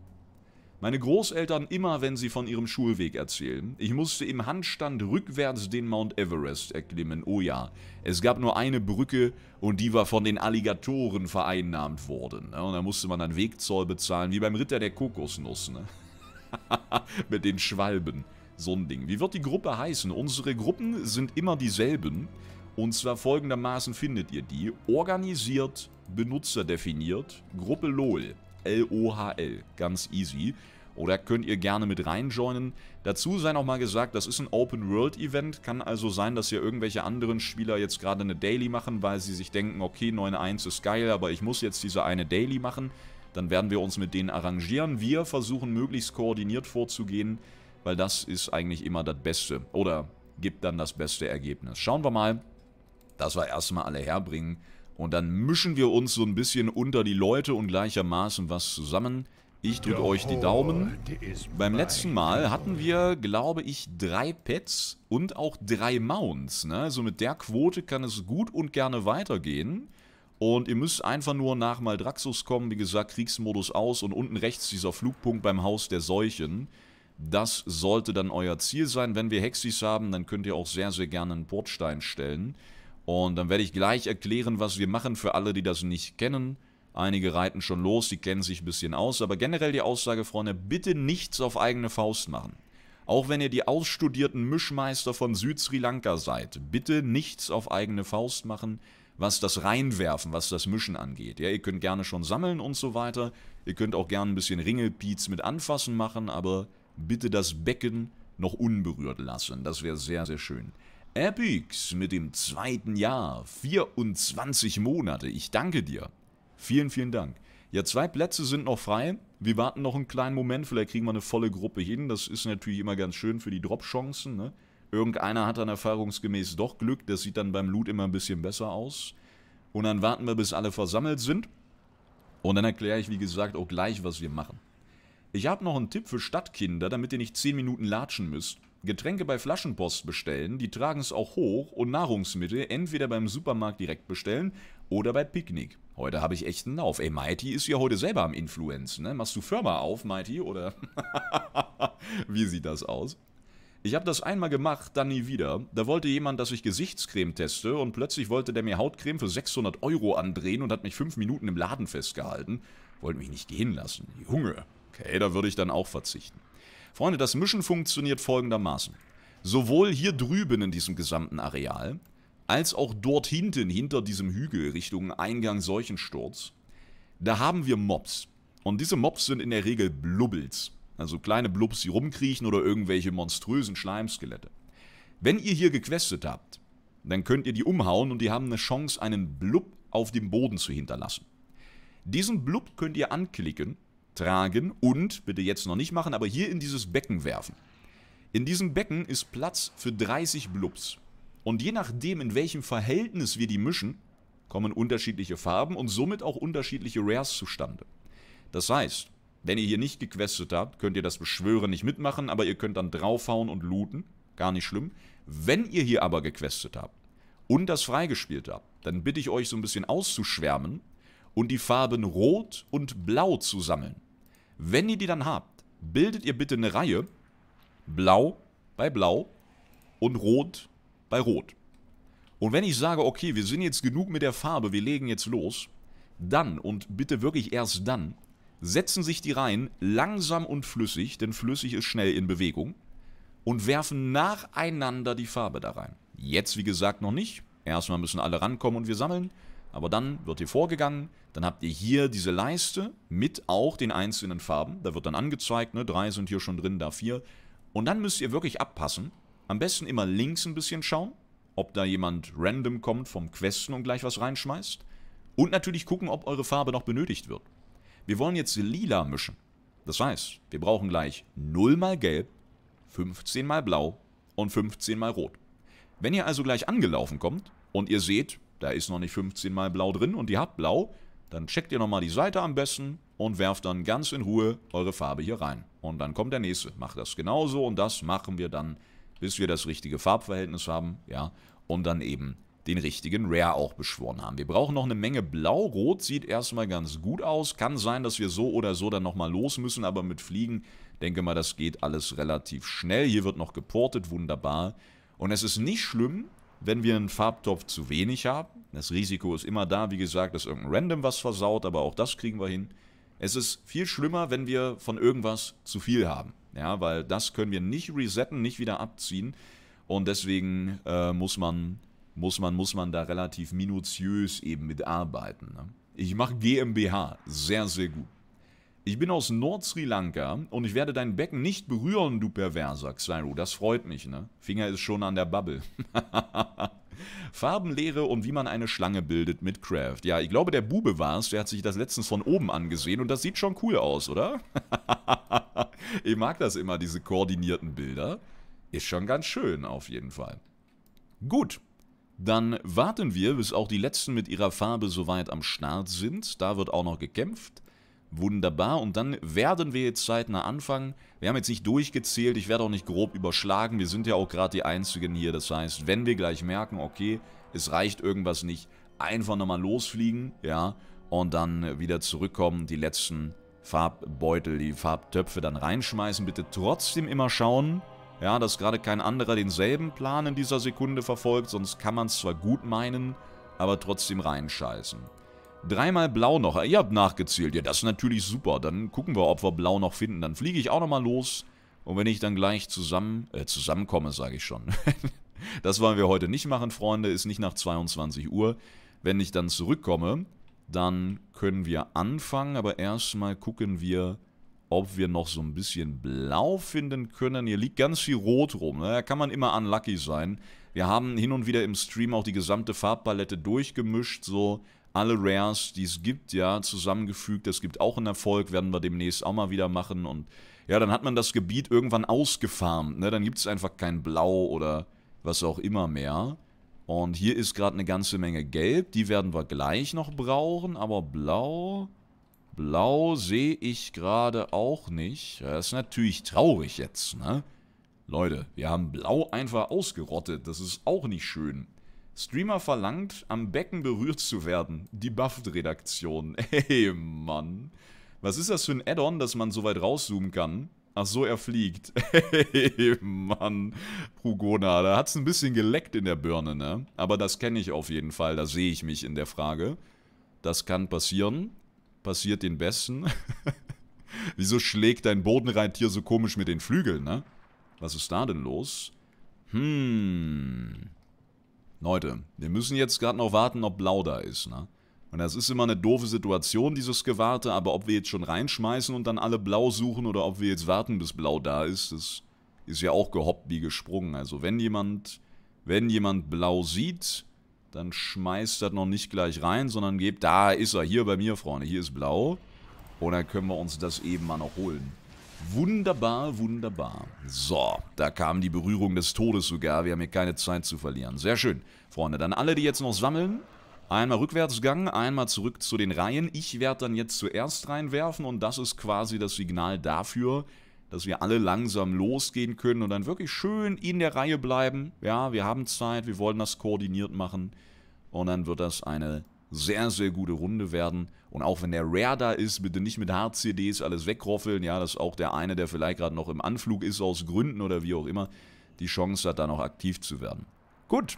Meine Großeltern immer, wenn sie von ihrem Schulweg erzählen. Ich musste im Handstand rückwärts den Mount Everest erklimmen. Oh ja, es gab nur eine Brücke und die war von den Alligatoren vereinnahmt worden. Ne? Und da musste man dann Wegzoll bezahlen, wie beim Ritter der Kokosnuss. Ne? Mit den Schwalben. So ein Ding. Wie wird die Gruppe heißen? Unsere Gruppen sind immer dieselben. Und zwar folgendermaßen findet ihr die. Organisiert, benutzerdefiniert, Gruppe LOL. L-O-H-L. Ganz easy. Oder könnt ihr gerne mit reinjoinen. Dazu sei noch mal gesagt, das ist ein Open-World-Event. Kann also sein, dass ihr irgendwelche anderen Spieler jetzt gerade eine Daily machen, weil sie sich denken, okay, 9.1 ist geil, aber ich muss jetzt diese eine Daily machen. Dann werden wir uns mit denen arrangieren. Wir versuchen möglichst koordiniert vorzugehen, weil das ist eigentlich immer das Beste. Oder gibt dann das beste Ergebnis. Schauen wir mal, dass wir erstmal alle herbringen. Und dann mischen wir uns so ein bisschen unter die Leute und gleichermaßen was zusammen. Ich drücke euch die Daumen. Beim letzten Mal hatten wir, glaube ich, drei Pets und auch drei Mounts. Ne? Also mit der Quote kann es gut und gerne weitergehen. Und ihr müsst einfach nur nach Maldraxus kommen. Wie gesagt, Kriegsmodus aus und unten rechts dieser Flugpunkt beim Haus der Seuchen. Das sollte dann euer Ziel sein. Wenn wir Hexis haben, dann könnt ihr auch sehr, sehr gerne einen Portstein stellen. Und dann werde ich gleich erklären, was wir machen für alle, die das nicht kennen. Einige reiten schon los, die kennen sich ein bisschen aus. Aber generell die Aussage, Freunde, bitte nichts auf eigene Faust machen. Auch wenn ihr die ausstudierten Mischmeister von Süd-Sri Lanka seid, bitte nichts auf eigene Faust machen, was das Reinwerfen, was das Mischen angeht. Ja, ihr könnt gerne schon sammeln und so weiter. Ihr könnt auch gerne ein bisschen Ringelpiez mit Anfassen machen, aber bitte das Becken noch unberührt lassen. Das wäre sehr, sehr schön. Epix mit dem zweiten Jahr, 24 Monate. Ich danke dir. Vielen, vielen Dank. Ja, zwei Plätze sind noch frei. Wir warten noch einen kleinen Moment, vielleicht kriegen wir eine volle Gruppe hin. Das ist natürlich immer ganz schön für die Drop-Chancen. Ne? Irgendeiner hat dann erfahrungsgemäß doch Glück, das sieht dann beim Loot immer ein bisschen besser aus. Und dann warten wir, bis alle versammelt sind. Und dann erkläre ich, wie gesagt, auch gleich, was wir machen. Ich habe noch einen Tipp für Stadtkinder, damit ihr nicht 10 Minuten latschen müsst. Getränke bei Flaschenpost bestellen, die tragen es auch hoch und Nahrungsmittel entweder beim Supermarkt direkt bestellen oder bei Picknick. Heute habe ich echt einen Lauf. Ey, Mighty ist ja heute selber am Influenzen, ne? Machst du Firma auf, Mighty, oder? Wie sieht das aus? Ich habe das einmal gemacht, dann nie wieder. Da wollte jemand, dass ich Gesichtscreme teste und plötzlich wollte der mir Hautcreme für 600 Euro andrehen und hat mich 5 Minuten im Laden festgehalten. Wollte mich nicht gehen lassen. Junge. Okay, da würde ich dann auch verzichten. Freunde, das Mischen funktioniert folgendermaßen. Sowohl hier drüben in diesem gesamten Areal, als auch dort hinten, hinter diesem Hügel, Richtung Eingang Seuchensturz, da haben wir Mobs. Und diese Mobs sind in der Regel Blubbels. Also kleine Blubs, die rumkriechen oder irgendwelche monströsen Schleimskelette. Wenn ihr hier gequestet habt, dann könnt ihr die umhauen und die haben eine Chance, einen Blub auf dem Boden zu hinterlassen. Diesen Blub könnt ihr anklicken tragen und, bitte jetzt noch nicht machen, aber hier in dieses Becken werfen. In diesem Becken ist Platz für 30 Blubs. Und je nachdem, in welchem Verhältnis wir die mischen, kommen unterschiedliche Farben und somit auch unterschiedliche Rares zustande. Das heißt, wenn ihr hier nicht gequestet habt, könnt ihr das Beschwören nicht mitmachen, aber ihr könnt dann draufhauen und looten. Gar nicht schlimm. Wenn ihr hier aber gequestet habt und das freigespielt habt, dann bitte ich euch so ein bisschen auszuschwärmen und die Farben Rot und Blau zu sammeln. Wenn ihr die dann habt, bildet ihr bitte eine Reihe Blau bei Blau und Rot bei Rot. Und wenn ich sage, okay, wir sind jetzt genug mit der Farbe, wir legen jetzt los, dann und bitte wirklich erst dann, setzen sich die Reihen langsam und flüssig, denn flüssig ist schnell in Bewegung, und werfen nacheinander die Farbe da rein. Jetzt, wie gesagt, noch nicht. Erstmal müssen alle rankommen und wir sammeln. Aber dann wird hier vorgegangen, dann habt ihr hier diese Leiste mit auch den einzelnen Farben. Da wird dann angezeigt, ne, drei sind hier schon drin, da vier. Und dann müsst ihr wirklich abpassen. Am besten immer links ein bisschen schauen, ob da jemand random kommt vom Questen und gleich was reinschmeißt. Und natürlich gucken, ob eure Farbe noch benötigt wird. Wir wollen jetzt lila mischen. Das heißt, wir brauchen gleich 0 mal gelb, 15 mal blau und 15 mal rot. Wenn ihr also gleich angelaufen kommt und ihr seht, da ist noch nicht 15 mal blau drin und die hat blau, dann checkt ihr nochmal die Seite am besten und werft dann ganz in Ruhe eure Farbe hier rein. Und dann kommt der nächste, macht das genauso und das machen wir dann, bis wir das richtige Farbverhältnis haben, ja, und dann eben den richtigen Rare auch beschworen haben. Wir brauchen noch eine Menge Blau. Rot sieht erstmal ganz gut aus. Kann sein, dass wir so oder so dann nochmal los müssen, aber mit Fliegen denke mal, das geht alles relativ schnell. Hier wird noch geportet, wunderbar. Und es ist nicht schlimm, wenn wir einen Farbtopf zu wenig haben. Das Risiko ist immer da, wie gesagt, dass irgendein Random was versaut, aber auch das kriegen wir hin. Es ist viel schlimmer, wenn wir von irgendwas zu viel haben. Ja, weil das können wir nicht resetten, nicht wieder abziehen. Und deswegen äh, muss man muss man, muss man da relativ minutiös eben mitarbeiten. Ne? Ich mache GmbH, sehr, sehr gut. Ich bin aus Nord-Sri Lanka und ich werde dein Becken nicht berühren, du Perverser, Xyro. Das freut mich, ne? Finger ist schon an der Bubble. Farbenlehre und wie man eine Schlange bildet mit Craft. Ja, ich glaube, der Bube war es, der hat sich das letztens von oben angesehen und das sieht schon cool aus, oder? ich mag das immer, diese koordinierten Bilder. Ist schon ganz schön, auf jeden Fall. Gut, dann warten wir, bis auch die letzten mit ihrer Farbe soweit am Start sind. Da wird auch noch gekämpft. Wunderbar. Und dann werden wir jetzt zeitnah anfangen. Wir haben jetzt nicht durchgezählt. Ich werde auch nicht grob überschlagen. Wir sind ja auch gerade die Einzigen hier. Das heißt, wenn wir gleich merken, okay, es reicht irgendwas nicht, einfach nochmal losfliegen, ja, und dann wieder zurückkommen, die letzten Farbbeutel, die Farbtöpfe dann reinschmeißen. Bitte trotzdem immer schauen, ja, dass gerade kein anderer denselben Plan in dieser Sekunde verfolgt, sonst kann man es zwar gut meinen, aber trotzdem reinscheißen. Dreimal blau noch. Ihr habt nachgezählt. Ja, das ist natürlich super. Dann gucken wir, ob wir blau noch finden. Dann fliege ich auch nochmal los. Und wenn ich dann gleich zusammen, äh, zusammenkomme, sage ich schon. das wollen wir heute nicht machen, Freunde. Ist nicht nach 22 Uhr. Wenn ich dann zurückkomme, dann können wir anfangen. Aber erstmal gucken wir, ob wir noch so ein bisschen blau finden können. Hier liegt ganz viel rot rum. Ne? Da kann man immer unlucky sein. Wir haben hin und wieder im Stream auch die gesamte Farbpalette durchgemischt, so alle Rares, die es gibt, ja, zusammengefügt. Das gibt auch einen Erfolg, werden wir demnächst auch mal wieder machen. Und ja, dann hat man das Gebiet irgendwann ausgefarmt. Ne? Dann gibt es einfach kein Blau oder was auch immer mehr. Und hier ist gerade eine ganze Menge Gelb. Die werden wir gleich noch brauchen. Aber Blau... Blau sehe ich gerade auch nicht. Das ist natürlich traurig jetzt, ne? Leute, wir haben Blau einfach ausgerottet. Das ist auch nicht schön. Streamer verlangt, am Becken berührt zu werden. Die Buffed-Redaktion. Ey, Mann. Was ist das für ein Add-on, dass man so weit rauszoomen kann? Ach so, er fliegt. Ey, Mann. Prugona, da hat's ein bisschen geleckt in der Birne, ne? Aber das kenne ich auf jeden Fall. Da sehe ich mich in der Frage. Das kann passieren passiert den Besten. Wieso schlägt dein Bodenreittier so komisch mit den Flügeln, ne? Was ist da denn los? Hm. Leute, wir müssen jetzt gerade noch warten, ob Blau da ist, ne? Und das ist immer eine doofe Situation, dieses Gewarte, aber ob wir jetzt schon reinschmeißen und dann alle Blau suchen oder ob wir jetzt warten, bis Blau da ist, das ist ja auch gehoppt wie gesprungen. Also wenn jemand, wenn jemand Blau sieht, dann schmeißt das noch nicht gleich rein, sondern gebt, da ist er, hier bei mir, Freunde, hier ist blau. Und dann können wir uns das eben mal noch holen. Wunderbar, wunderbar. So, da kam die Berührung des Todes sogar. Wir haben hier keine Zeit zu verlieren. Sehr schön. Freunde, dann alle, die jetzt noch sammeln. Einmal Rückwärtsgang, einmal zurück zu den Reihen. Ich werde dann jetzt zuerst reinwerfen und das ist quasi das Signal dafür, dass wir alle langsam losgehen können und dann wirklich schön in der Reihe bleiben. Ja, wir haben Zeit, wir wollen das koordiniert machen und dann wird das eine sehr, sehr gute Runde werden. Und auch wenn der Rare da ist, bitte nicht mit Hard-CDs alles wegroffeln. Ja, das ist auch der eine, der vielleicht gerade noch im Anflug ist aus Gründen oder wie auch immer, die Chance hat, da noch aktiv zu werden. Gut,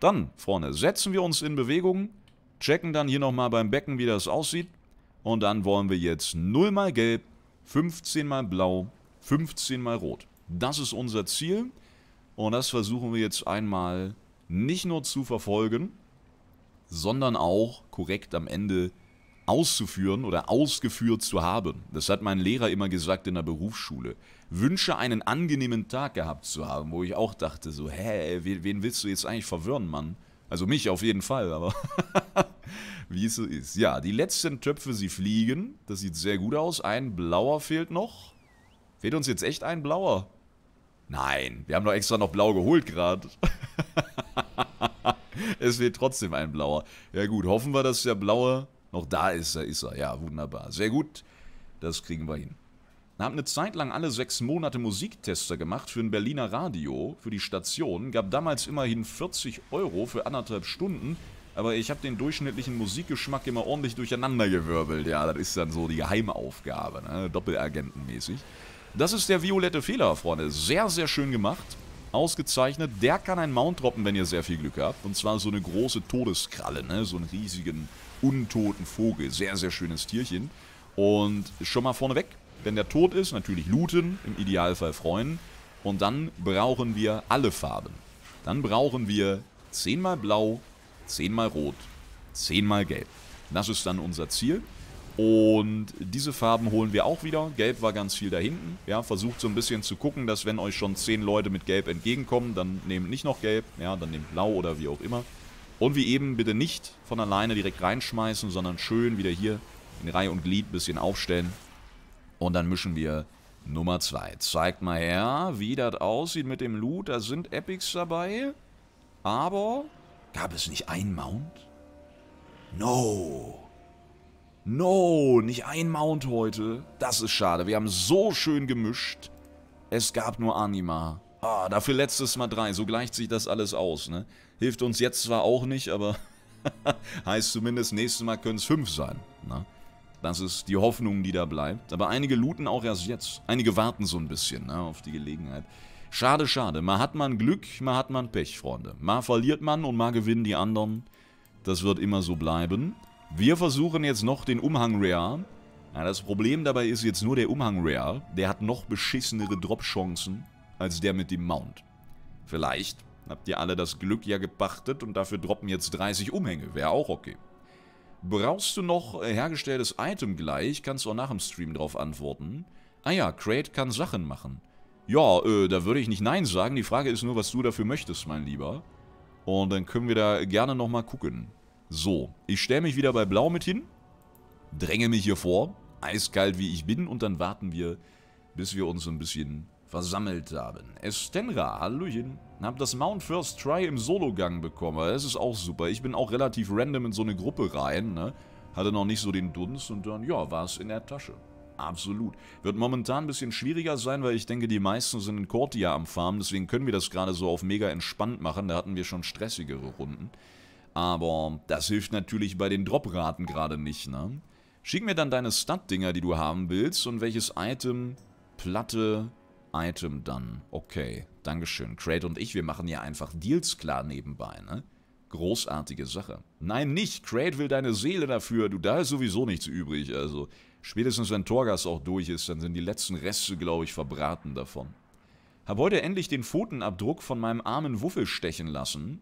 dann, Freunde, setzen wir uns in Bewegung, checken dann hier nochmal beim Becken, wie das aussieht. Und dann wollen wir jetzt 0 mal gelb, 15 mal blau, 15 mal rot. Das ist unser Ziel und das versuchen wir jetzt einmal nicht nur zu verfolgen, sondern auch korrekt am Ende auszuführen oder ausgeführt zu haben. Das hat mein Lehrer immer gesagt in der Berufsschule. Wünsche einen angenehmen Tag gehabt zu haben, wo ich auch dachte so, hä, wen willst du jetzt eigentlich verwirren, Mann? Also mich auf jeden Fall, aber wie es so ist. Ja, die letzten Töpfe, sie fliegen. Das sieht sehr gut aus. Ein blauer fehlt noch. Fehlt uns jetzt echt ein blauer? Nein, wir haben doch extra noch blau geholt gerade. es wird trotzdem ein blauer. Ja gut, hoffen wir, dass der blaue noch da ist. Da ist er. Ja, wunderbar. Sehr gut. Das kriegen wir hin. Habe eine Zeit lang alle sechs Monate Musiktester gemacht für ein Berliner Radio, für die Station. Gab damals immerhin 40 Euro für anderthalb Stunden. Aber ich habe den durchschnittlichen Musikgeschmack immer ordentlich durcheinandergewirbelt. Ja, das ist dann so die Geheimaufgabe, ne? Doppelagentenmäßig. Das ist der violette Fehler, Freunde. Sehr, sehr schön gemacht. Ausgezeichnet. Der kann einen Mount droppen, wenn ihr sehr viel Glück habt. Und zwar so eine große Todeskralle, ne? So einen riesigen, untoten Vogel. Sehr, sehr schönes Tierchen. Und schon mal vorneweg, wenn der tot ist, natürlich looten, im Idealfall freuen. Und dann brauchen wir alle Farben. Dann brauchen wir 10 mal blau, 10 mal rot, 10 mal gelb. Das ist dann unser Ziel. Und diese Farben holen wir auch wieder. Gelb war ganz viel da hinten. Ja, versucht so ein bisschen zu gucken, dass wenn euch schon 10 Leute mit Gelb entgegenkommen, dann nehmt nicht noch Gelb, ja, dann nehmt Blau oder wie auch immer. Und wie eben bitte nicht von alleine direkt reinschmeißen, sondern schön wieder hier in Reihe und Glied ein bisschen aufstellen. Und dann mischen wir Nummer 2. Zeigt mal her, wie das aussieht mit dem Loot. Da sind Epics dabei. Aber gab es nicht ein Mount? No. No, nicht ein Mount heute. Das ist schade. Wir haben so schön gemischt. Es gab nur Anima. Ah, dafür letztes Mal drei. So gleicht sich das alles aus, ne? Hilft uns jetzt zwar auch nicht, aber heißt zumindest, nächstes Mal können es fünf sein, ne? Das ist die Hoffnung, die da bleibt. Aber einige looten auch erst jetzt. Einige warten so ein bisschen ne, auf die Gelegenheit. Schade, schade. Mal hat man Glück, mal hat man Pech, Freunde. Mal verliert man und mal gewinnen die anderen. Das wird immer so bleiben. Wir versuchen jetzt noch den Umhang Rare. Ja, das Problem dabei ist jetzt nur der Umhang Rare. Der hat noch beschissenere Drop-Chancen als der mit dem Mount. Vielleicht habt ihr alle das Glück ja gepachtet und dafür droppen jetzt 30 Umhänge. Wäre auch okay. Brauchst du noch äh, hergestelltes Item gleich? Kannst du auch nach dem Stream drauf antworten. Ah ja, Crate kann Sachen machen. Ja, äh, da würde ich nicht Nein sagen. Die Frage ist nur, was du dafür möchtest, mein Lieber. Und dann können wir da gerne nochmal gucken. So, ich stelle mich wieder bei Blau mit hin. Dränge mich hier vor. Eiskalt wie ich bin. Und dann warten wir, bis wir uns ein bisschen versammelt haben. Estenra, Hallöchen. Hab das Mount First Try im Solo-Gang bekommen. Das ist auch super. Ich bin auch relativ random in so eine Gruppe rein, ne? Hatte noch nicht so den Dunst und dann, ja, war es in der Tasche. Absolut. Wird momentan ein bisschen schwieriger sein, weil ich denke, die meisten sind in Cortia am Farmen, deswegen können wir das gerade so auf mega entspannt machen. Da hatten wir schon stressigere Runden. Aber das hilft natürlich bei den Dropraten gerade nicht, ne? Schick mir dann deine Stat-Dinger, die du haben willst und welches Item, Platte, Item dann. Okay, Dankeschön. Crate und ich, wir machen ja einfach Deals klar nebenbei, ne? Großartige Sache. Nein, nicht. Crate will deine Seele dafür. Du, da ist sowieso nichts übrig. Also, spätestens wenn Torgas auch durch ist, dann sind die letzten Reste, glaube ich, verbraten davon. Hab heute endlich den Pfotenabdruck von meinem armen Wuffel stechen lassen.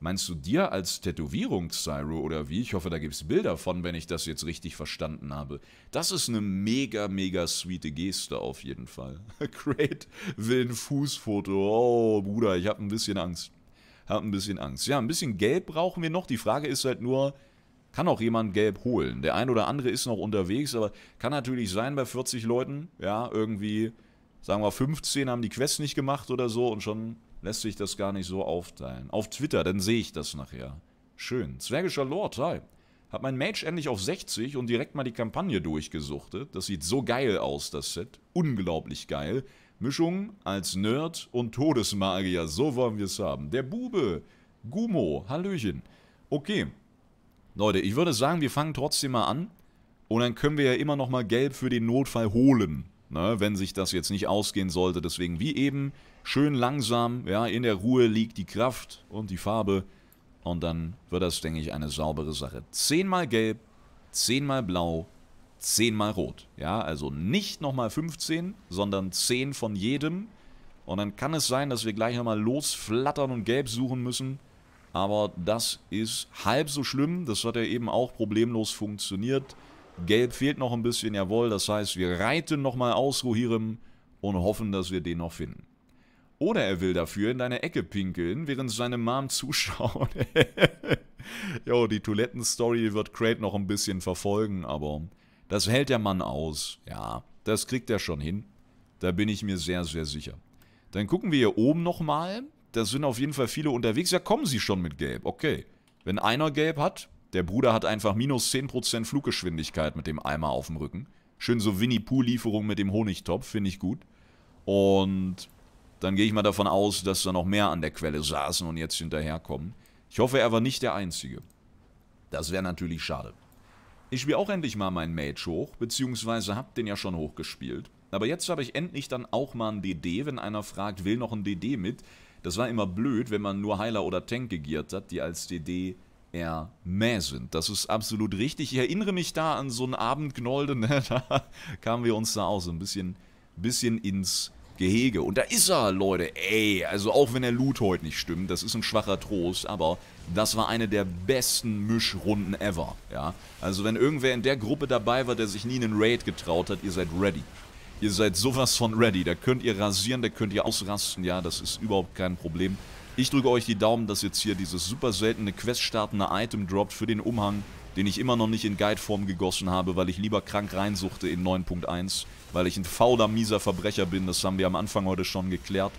Meinst du dir als Tätowierung, Cyro, oder wie? Ich hoffe, da gibt es Bilder von, wenn ich das jetzt richtig verstanden habe. Das ist eine mega, mega sweete Geste auf jeden Fall. Great will ein Fußfoto. Oh, Bruder, ich habe ein bisschen Angst. Hab ein bisschen Angst. Ja, ein bisschen Gelb brauchen wir noch. Die Frage ist halt nur, kann auch jemand Gelb holen? Der ein oder andere ist noch unterwegs, aber kann natürlich sein bei 40 Leuten. Ja, irgendwie, sagen wir 15 haben die Quest nicht gemacht oder so und schon lässt sich das gar nicht so aufteilen. Auf Twitter, dann sehe ich das nachher. Schön. Zwergischer Lord, hi. Hab mein Mage endlich auf 60 und direkt mal die Kampagne durchgesuchtet. Das sieht so geil aus, das Set. Unglaublich geil. Mischung als Nerd und Todesmagier, so wollen wir es haben. Der Bube, Gumo, Hallöchen. Okay, Leute, ich würde sagen, wir fangen trotzdem mal an. Und dann können wir ja immer noch mal Gelb für den Notfall holen, ne, wenn sich das jetzt nicht ausgehen sollte. Deswegen wie eben Schön langsam, ja, in der Ruhe liegt die Kraft und die Farbe. Und dann wird das, denke ich, eine saubere Sache. Zehnmal gelb, zehnmal blau, zehnmal rot. Ja, also nicht nochmal 15, sondern 10 von jedem. Und dann kann es sein, dass wir gleich nochmal losflattern und gelb suchen müssen. Aber das ist halb so schlimm. Das hat ja eben auch problemlos funktioniert. Gelb fehlt noch ein bisschen, jawohl. Das heißt, wir reiten nochmal aus Rohirrim und hoffen, dass wir den noch finden. Oder er will dafür in deine Ecke pinkeln, während seine Mom zuschaut. jo, die Toilettenstory wird Crate noch ein bisschen verfolgen, aber das hält der Mann aus. Ja, das kriegt er schon hin. Da bin ich mir sehr, sehr sicher. Dann gucken wir hier oben nochmal. da sind auf jeden Fall viele unterwegs. Ja, kommen sie schon mit Gelb. Okay. Wenn einer Gelb hat, der Bruder hat einfach minus 10% Fluggeschwindigkeit mit dem Eimer auf dem Rücken. Schön so Winnie-Pooh-Lieferung mit dem Honigtopf, finde ich gut. Und dann gehe ich mal davon aus, dass da noch mehr an der Quelle saßen und jetzt hinterherkommen. Ich hoffe, er war nicht der Einzige. Das wäre natürlich schade. Ich spiele auch endlich mal meinen Mage hoch, beziehungsweise hab den ja schon hochgespielt. Aber jetzt habe ich endlich dann auch mal ein DD, wenn einer fragt, will noch ein DD mit. Das war immer blöd, wenn man nur Heiler oder Tank gegiert hat, die als DD eher mäh sind. Das ist absolut richtig. Ich erinnere mich da an so einen Abend Gnolde, ne? da kamen wir uns da auch so ein bisschen, bisschen ins Gehege. Und da ist er, Leute. Ey, also auch wenn der Loot heute nicht stimmt, das ist ein schwacher Trost, aber das war eine der besten Mischrunden ever. Ja? Also wenn irgendwer in der Gruppe dabei war, der sich nie in einen Raid getraut hat, ihr seid ready. Ihr seid sowas von ready. Da könnt ihr rasieren, da könnt ihr ausrasten. Ja, das ist überhaupt kein Problem. Ich drücke euch die Daumen, dass jetzt hier dieses super seltene Quest-startende Item droppt für den Umhang, den ich immer noch nicht in Guideform gegossen habe, weil ich lieber krank reinsuchte in 9.1, weil ich ein fauler, mieser Verbrecher bin. Das haben wir am Anfang heute schon geklärt.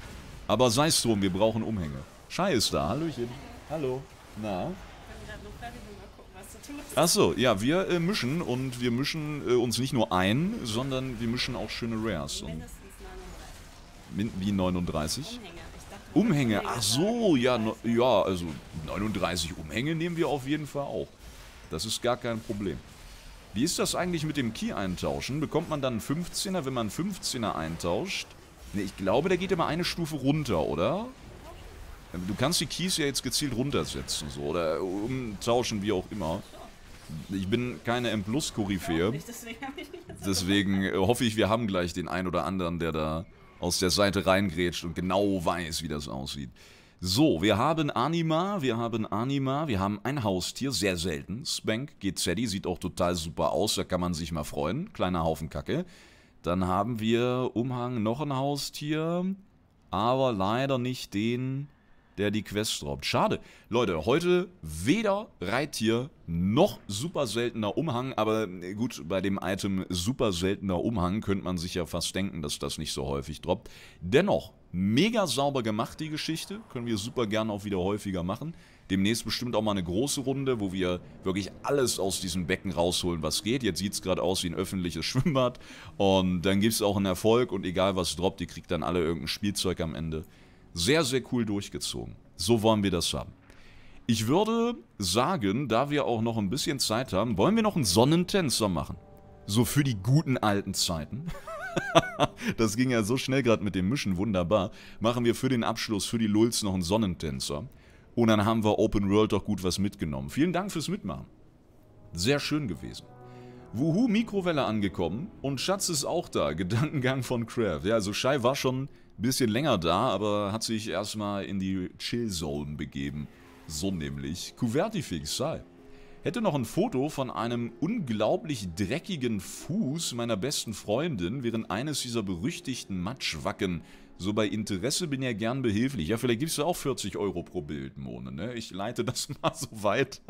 Aber sei es drum, wir brauchen Umhänge. Schei ist da. Hallöchen. Hallo. Na? Achso, ja, wir äh, mischen und wir mischen äh, uns nicht nur ein, sondern wir mischen auch schöne Rares. Und wie 39? Umhänge, ach so, ja, no, ja, also 39 Umhänge nehmen wir auf jeden Fall auch. Das ist gar kein Problem. Wie ist das eigentlich mit dem Key eintauschen? Bekommt man dann einen 15er, wenn man einen 15er eintauscht? Ne, ich glaube, der geht immer eine Stufe runter, oder? Du kannst die Keys ja jetzt gezielt runtersetzen, so, oder umtauschen, wie auch immer. Ich bin keine M-Plus-Koryphäe. Deswegen äh, hoffe ich, wir haben gleich den einen oder anderen, der da aus der Seite reingrätscht und genau weiß, wie das aussieht. So, wir haben Anima, wir haben Anima, wir haben ein Haustier, sehr selten. Spank GZ, sieht auch total super aus, da kann man sich mal freuen. Kleiner Haufen Kacke. Dann haben wir Umhang noch ein Haustier, aber leider nicht den der die Quest droppt. Schade. Leute, heute weder Reittier noch super seltener Umhang, aber äh, gut, bei dem Item super seltener Umhang könnte man sich ja fast denken, dass das nicht so häufig droppt. Dennoch, mega sauber gemacht die Geschichte, können wir super gerne auch wieder häufiger machen. Demnächst bestimmt auch mal eine große Runde, wo wir wirklich alles aus diesem Becken rausholen, was geht. Jetzt sieht es gerade aus wie ein öffentliches Schwimmbad. Und dann gibt es auch einen Erfolg und egal was droppt, ihr kriegt dann alle irgendein Spielzeug am Ende sehr, sehr cool durchgezogen. So wollen wir das haben. Ich würde sagen, da wir auch noch ein bisschen Zeit haben, wollen wir noch einen Sonnentänzer machen. So für die guten alten Zeiten. das ging ja so schnell gerade mit dem Mischen, wunderbar. Machen wir für den Abschluss, für die Lulz noch einen Sonnentänzer. Und dann haben wir Open World doch gut was mitgenommen. Vielen Dank fürs Mitmachen. Sehr schön gewesen. Wuhu, Mikrowelle angekommen und Schatz ist auch da. Gedankengang von Craft. Ja, also Shai war schon bisschen länger da, aber hat sich erstmal in die Chill-Zone begeben. So nämlich. Kuvertifix sei. Hätte noch ein Foto von einem unglaublich dreckigen Fuß meiner besten Freundin während eines dieser berüchtigten Matschwacken. So bei Interesse bin ja gern behilflich. Ja, vielleicht gibst du auch 40 Euro pro Bild, Mone, ne? Ich leite das mal so weit.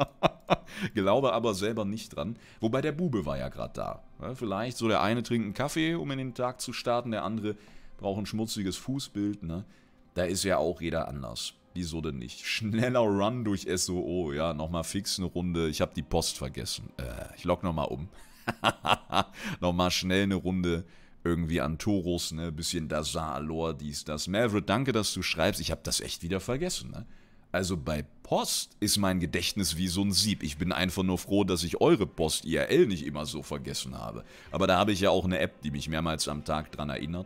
Glaube aber selber nicht dran. Wobei der Bube war ja gerade da. Ja, vielleicht so der eine trinkt einen Kaffee, um in den Tag zu starten, der andere braucht ein schmutziges Fußbild, ne? Da ist ja auch jeder anders. Wieso denn nicht? Schneller Run durch SOO, ja, nochmal fix eine Runde. Ich habe die Post vergessen. Äh, ich log nochmal um. nochmal schnell eine Runde irgendwie an Toros, ne? Bisschen Dazar, Alor, dies, das. Maverick, danke, dass du schreibst. Ich habe das echt wieder vergessen, ne? Also bei Post ist mein Gedächtnis wie so ein Sieb. Ich bin einfach nur froh, dass ich eure Post IRL nicht immer so vergessen habe. Aber da habe ich ja auch eine App, die mich mehrmals am Tag dran erinnert.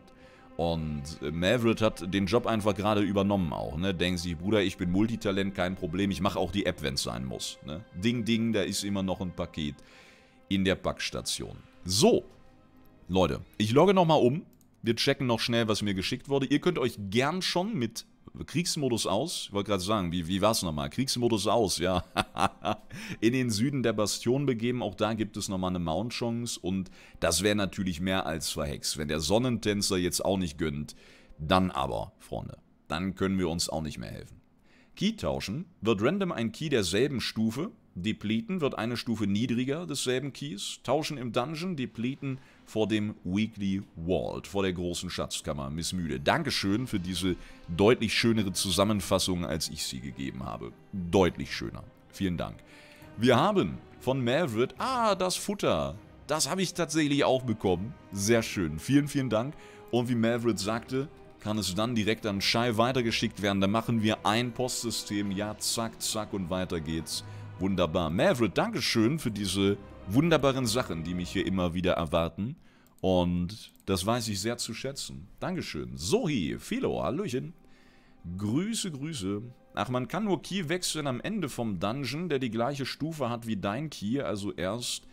Und Maverick hat den Job einfach gerade übernommen auch. Ne? Denken sich, Bruder, ich bin Multitalent, kein Problem. Ich mache auch die App, wenn es sein muss. Ne? Ding, ding, da ist immer noch ein Paket in der Packstation. So, Leute, ich logge nochmal um. Wir checken noch schnell, was mir geschickt wurde. Ihr könnt euch gern schon mit Kriegsmodus aus. Ich wollte gerade sagen, wie, wie war es nochmal? Kriegsmodus aus, ja. in den Süden der Bastion begeben. Auch da gibt es nochmal eine Mount-Chance. Und das wäre natürlich mehr als verhext. Wenn der Sonnentänzer jetzt auch nicht gönnt, dann aber, Freunde. Dann können wir uns auch nicht mehr helfen. Key tauschen. Wird random ein Key derselben Stufe depleten wird eine Stufe niedriger desselben Keys, tauschen im Dungeon, depleten vor dem Weekly Vault, vor der großen Schatzkammer, Miss Müde. Dankeschön für diese deutlich schönere Zusammenfassung, als ich sie gegeben habe. Deutlich schöner. Vielen Dank. Wir haben von Maverick, ah, das Futter. Das habe ich tatsächlich auch bekommen. Sehr schön. Vielen, vielen Dank. Und wie Maverick sagte, kann es dann direkt an Shai weitergeschickt werden. Da machen wir ein Postsystem. Ja, zack, zack und weiter geht's. Wunderbar. Maverick, Dankeschön für diese wunderbaren Sachen, die mich hier immer wieder erwarten. Und das weiß ich sehr zu schätzen. Dankeschön. Sohi, Philo, Hallöchen. Grüße, Grüße. Ach, man kann nur Key wechseln am Ende vom Dungeon, der die gleiche Stufe hat wie dein Key, also erst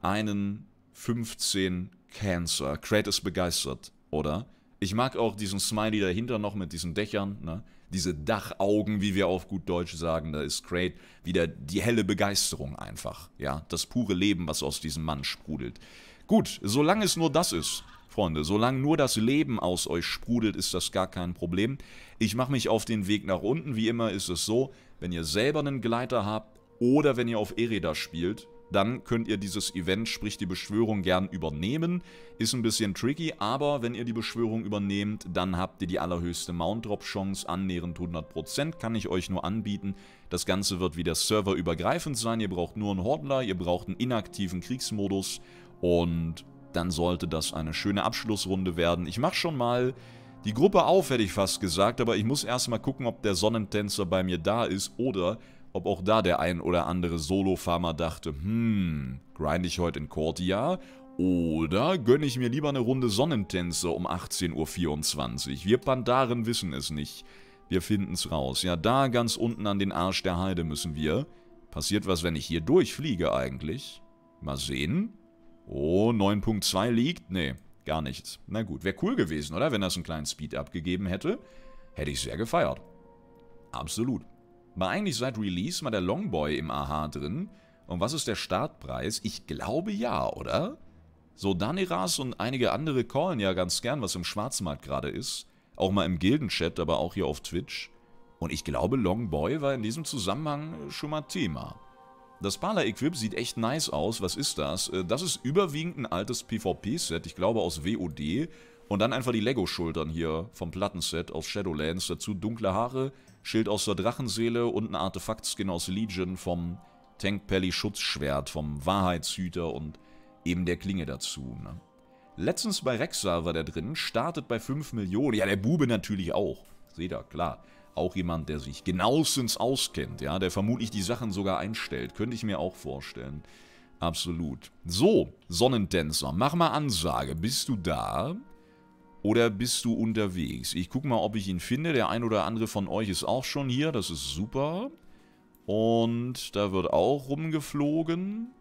einen 15 Cancer. Kratos begeistert, oder? Ich mag auch diesen Smiley dahinter noch mit diesen Dächern, ne? Diese Dachaugen, wie wir auf gut Deutsch sagen, da ist Great wieder die helle Begeisterung einfach, ja, das pure Leben, was aus diesem Mann sprudelt. Gut, solange es nur das ist, Freunde, solange nur das Leben aus euch sprudelt, ist das gar kein Problem. Ich mache mich auf den Weg nach unten, wie immer ist es so, wenn ihr selber einen Gleiter habt oder wenn ihr auf Ereda spielt, dann könnt ihr dieses Event, sprich die Beschwörung, gern übernehmen. Ist ein bisschen tricky, aber wenn ihr die Beschwörung übernehmt, dann habt ihr die allerhöchste Mount-Drop-Chance, annähernd 100%, kann ich euch nur anbieten. Das Ganze wird wieder serverübergreifend sein, ihr braucht nur einen Hordler, ihr braucht einen inaktiven Kriegsmodus und dann sollte das eine schöne Abschlussrunde werden. Ich mache schon mal die Gruppe auf, hätte ich fast gesagt, aber ich muss erstmal gucken, ob der Sonnentänzer bei mir da ist oder ob auch da der ein oder andere Solo-Farmer dachte, hm, grind ich heute in Cortia oder gönne ich mir lieber eine Runde Sonnentänze um 18.24 Uhr. Wir Pandaren wissen es nicht. Wir finden es raus. Ja, da ganz unten an den Arsch der Heide müssen wir. Passiert was, wenn ich hier durchfliege eigentlich? Mal sehen. Oh, 9.2 liegt? Nee, gar nichts. Na gut, wäre cool gewesen, oder? Wenn das einen kleinen Speed abgegeben hätte. Hätte ich sehr gefeiert. Absolut. War eigentlich seit Release mal der Longboy im AHA drin? Und was ist der Startpreis? Ich glaube ja, oder? So, Daniras und einige andere callen ja ganz gern, was im Schwarzmarkt gerade ist. Auch mal im Gildenchat, aber auch hier auf Twitch. Und ich glaube, Longboy war in diesem Zusammenhang schon mal Thema. Das Pala-Equip sieht echt nice aus. Was ist das? Äh, das ist überwiegend ein altes PvP-Set, ich glaube aus WOD. Und dann einfach die Lego-Schultern hier vom Plattenset aus Shadowlands. Dazu dunkle Haare, Schild aus der Drachenseele und ein Artefakt-Skin aus Legion vom Tank Pelly Schutzschwert, vom Wahrheitshüter und eben der Klinge dazu. Ne? Letztens bei Rexar war der drin, startet bei 5 Millionen. Ja, der Bube natürlich auch. Seht ihr, klar. Auch jemand, der sich genauestens auskennt, ja, der vermutlich die Sachen sogar einstellt. Könnte ich mir auch vorstellen. Absolut. So, Sonnentänzer, mach mal Ansage. Bist du da? Oder bist du unterwegs? Ich gucke mal, ob ich ihn finde. Der ein oder andere von euch ist auch schon hier. Das ist super. Und da wird auch rumgeflogen.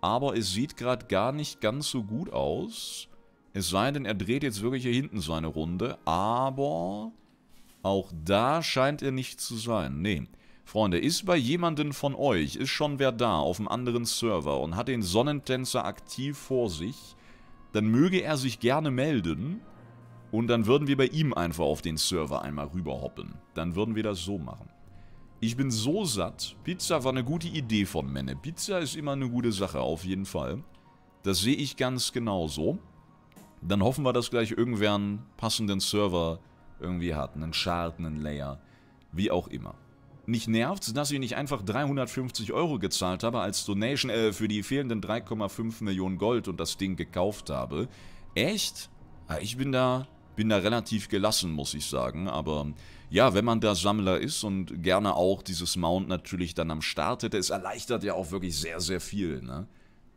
Aber es sieht gerade gar nicht ganz so gut aus. Es sei denn, er dreht jetzt wirklich hier hinten seine Runde. Aber auch da scheint er nicht zu sein. Nee. Freunde, ist bei jemandem von euch, ist schon wer da auf einem anderen Server und hat den Sonnentänzer aktiv vor sich, dann möge er sich gerne melden und dann würden wir bei ihm einfach auf den Server einmal rüberhoppen. Dann würden wir das so machen. Ich bin so satt. Pizza war eine gute Idee von Menne. Pizza ist immer eine gute Sache, auf jeden Fall. Das sehe ich ganz genauso. Dann hoffen wir, dass gleich irgendwer einen passenden Server irgendwie hat. Einen Chart, einen Layer. Wie auch immer. Nicht nervt, dass ich nicht einfach 350 Euro gezahlt habe als Donation äh, für die fehlenden 3,5 Millionen Gold und das Ding gekauft habe. Echt? Ah, ich bin da bin da relativ gelassen, muss ich sagen. Aber ja, wenn man der Sammler ist und gerne auch dieses Mount natürlich dann am Start hätte, es erleichtert ja auch wirklich sehr, sehr viel. Ne?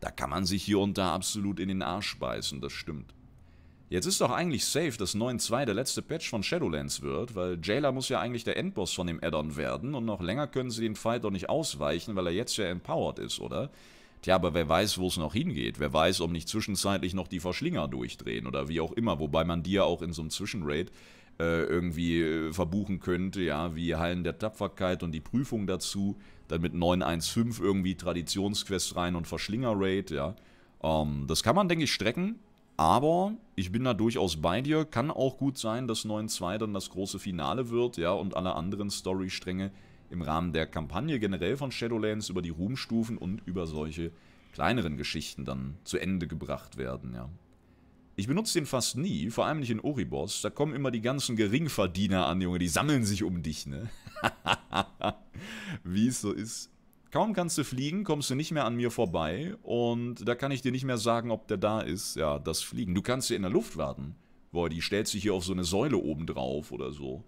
Da kann man sich hier und da absolut in den Arsch beißen, das stimmt. Jetzt ist doch eigentlich safe, dass 9.2 der letzte Patch von Shadowlands wird, weil Jailer muss ja eigentlich der Endboss von dem Addon werden und noch länger können sie den Fight doch nicht ausweichen, weil er jetzt ja empowered ist, oder? Tja, aber wer weiß, wo es noch hingeht. Wer weiß, ob nicht zwischenzeitlich noch die Verschlinger durchdrehen oder wie auch immer. Wobei man die ja auch in so einem Zwischenraid äh, irgendwie äh, verbuchen könnte, ja, wie Hallen der Tapferkeit und die Prüfung dazu. Dann mit 915 irgendwie Traditionsquest rein und Verschlinger-Raid, ja. Ähm, das kann man, denke ich, strecken. Aber ich bin da durchaus bei dir. Kann auch gut sein, dass 9.2 dann das große Finale wird, ja, und alle anderen Storystränge im Rahmen der Kampagne generell von Shadowlands über die Ruhmstufen und über solche kleineren Geschichten dann zu Ende gebracht werden, ja. Ich benutze den fast nie, vor allem nicht in Oribos. Da kommen immer die ganzen Geringverdiener an, Junge. Die sammeln sich um dich, ne? Wie es so ist. Kaum kannst du fliegen, kommst du nicht mehr an mir vorbei. Und da kann ich dir nicht mehr sagen, ob der da ist. Ja, das Fliegen. Du kannst dir in der Luft warten. Boah, die stellt sich hier auf so eine Säule oben drauf oder so.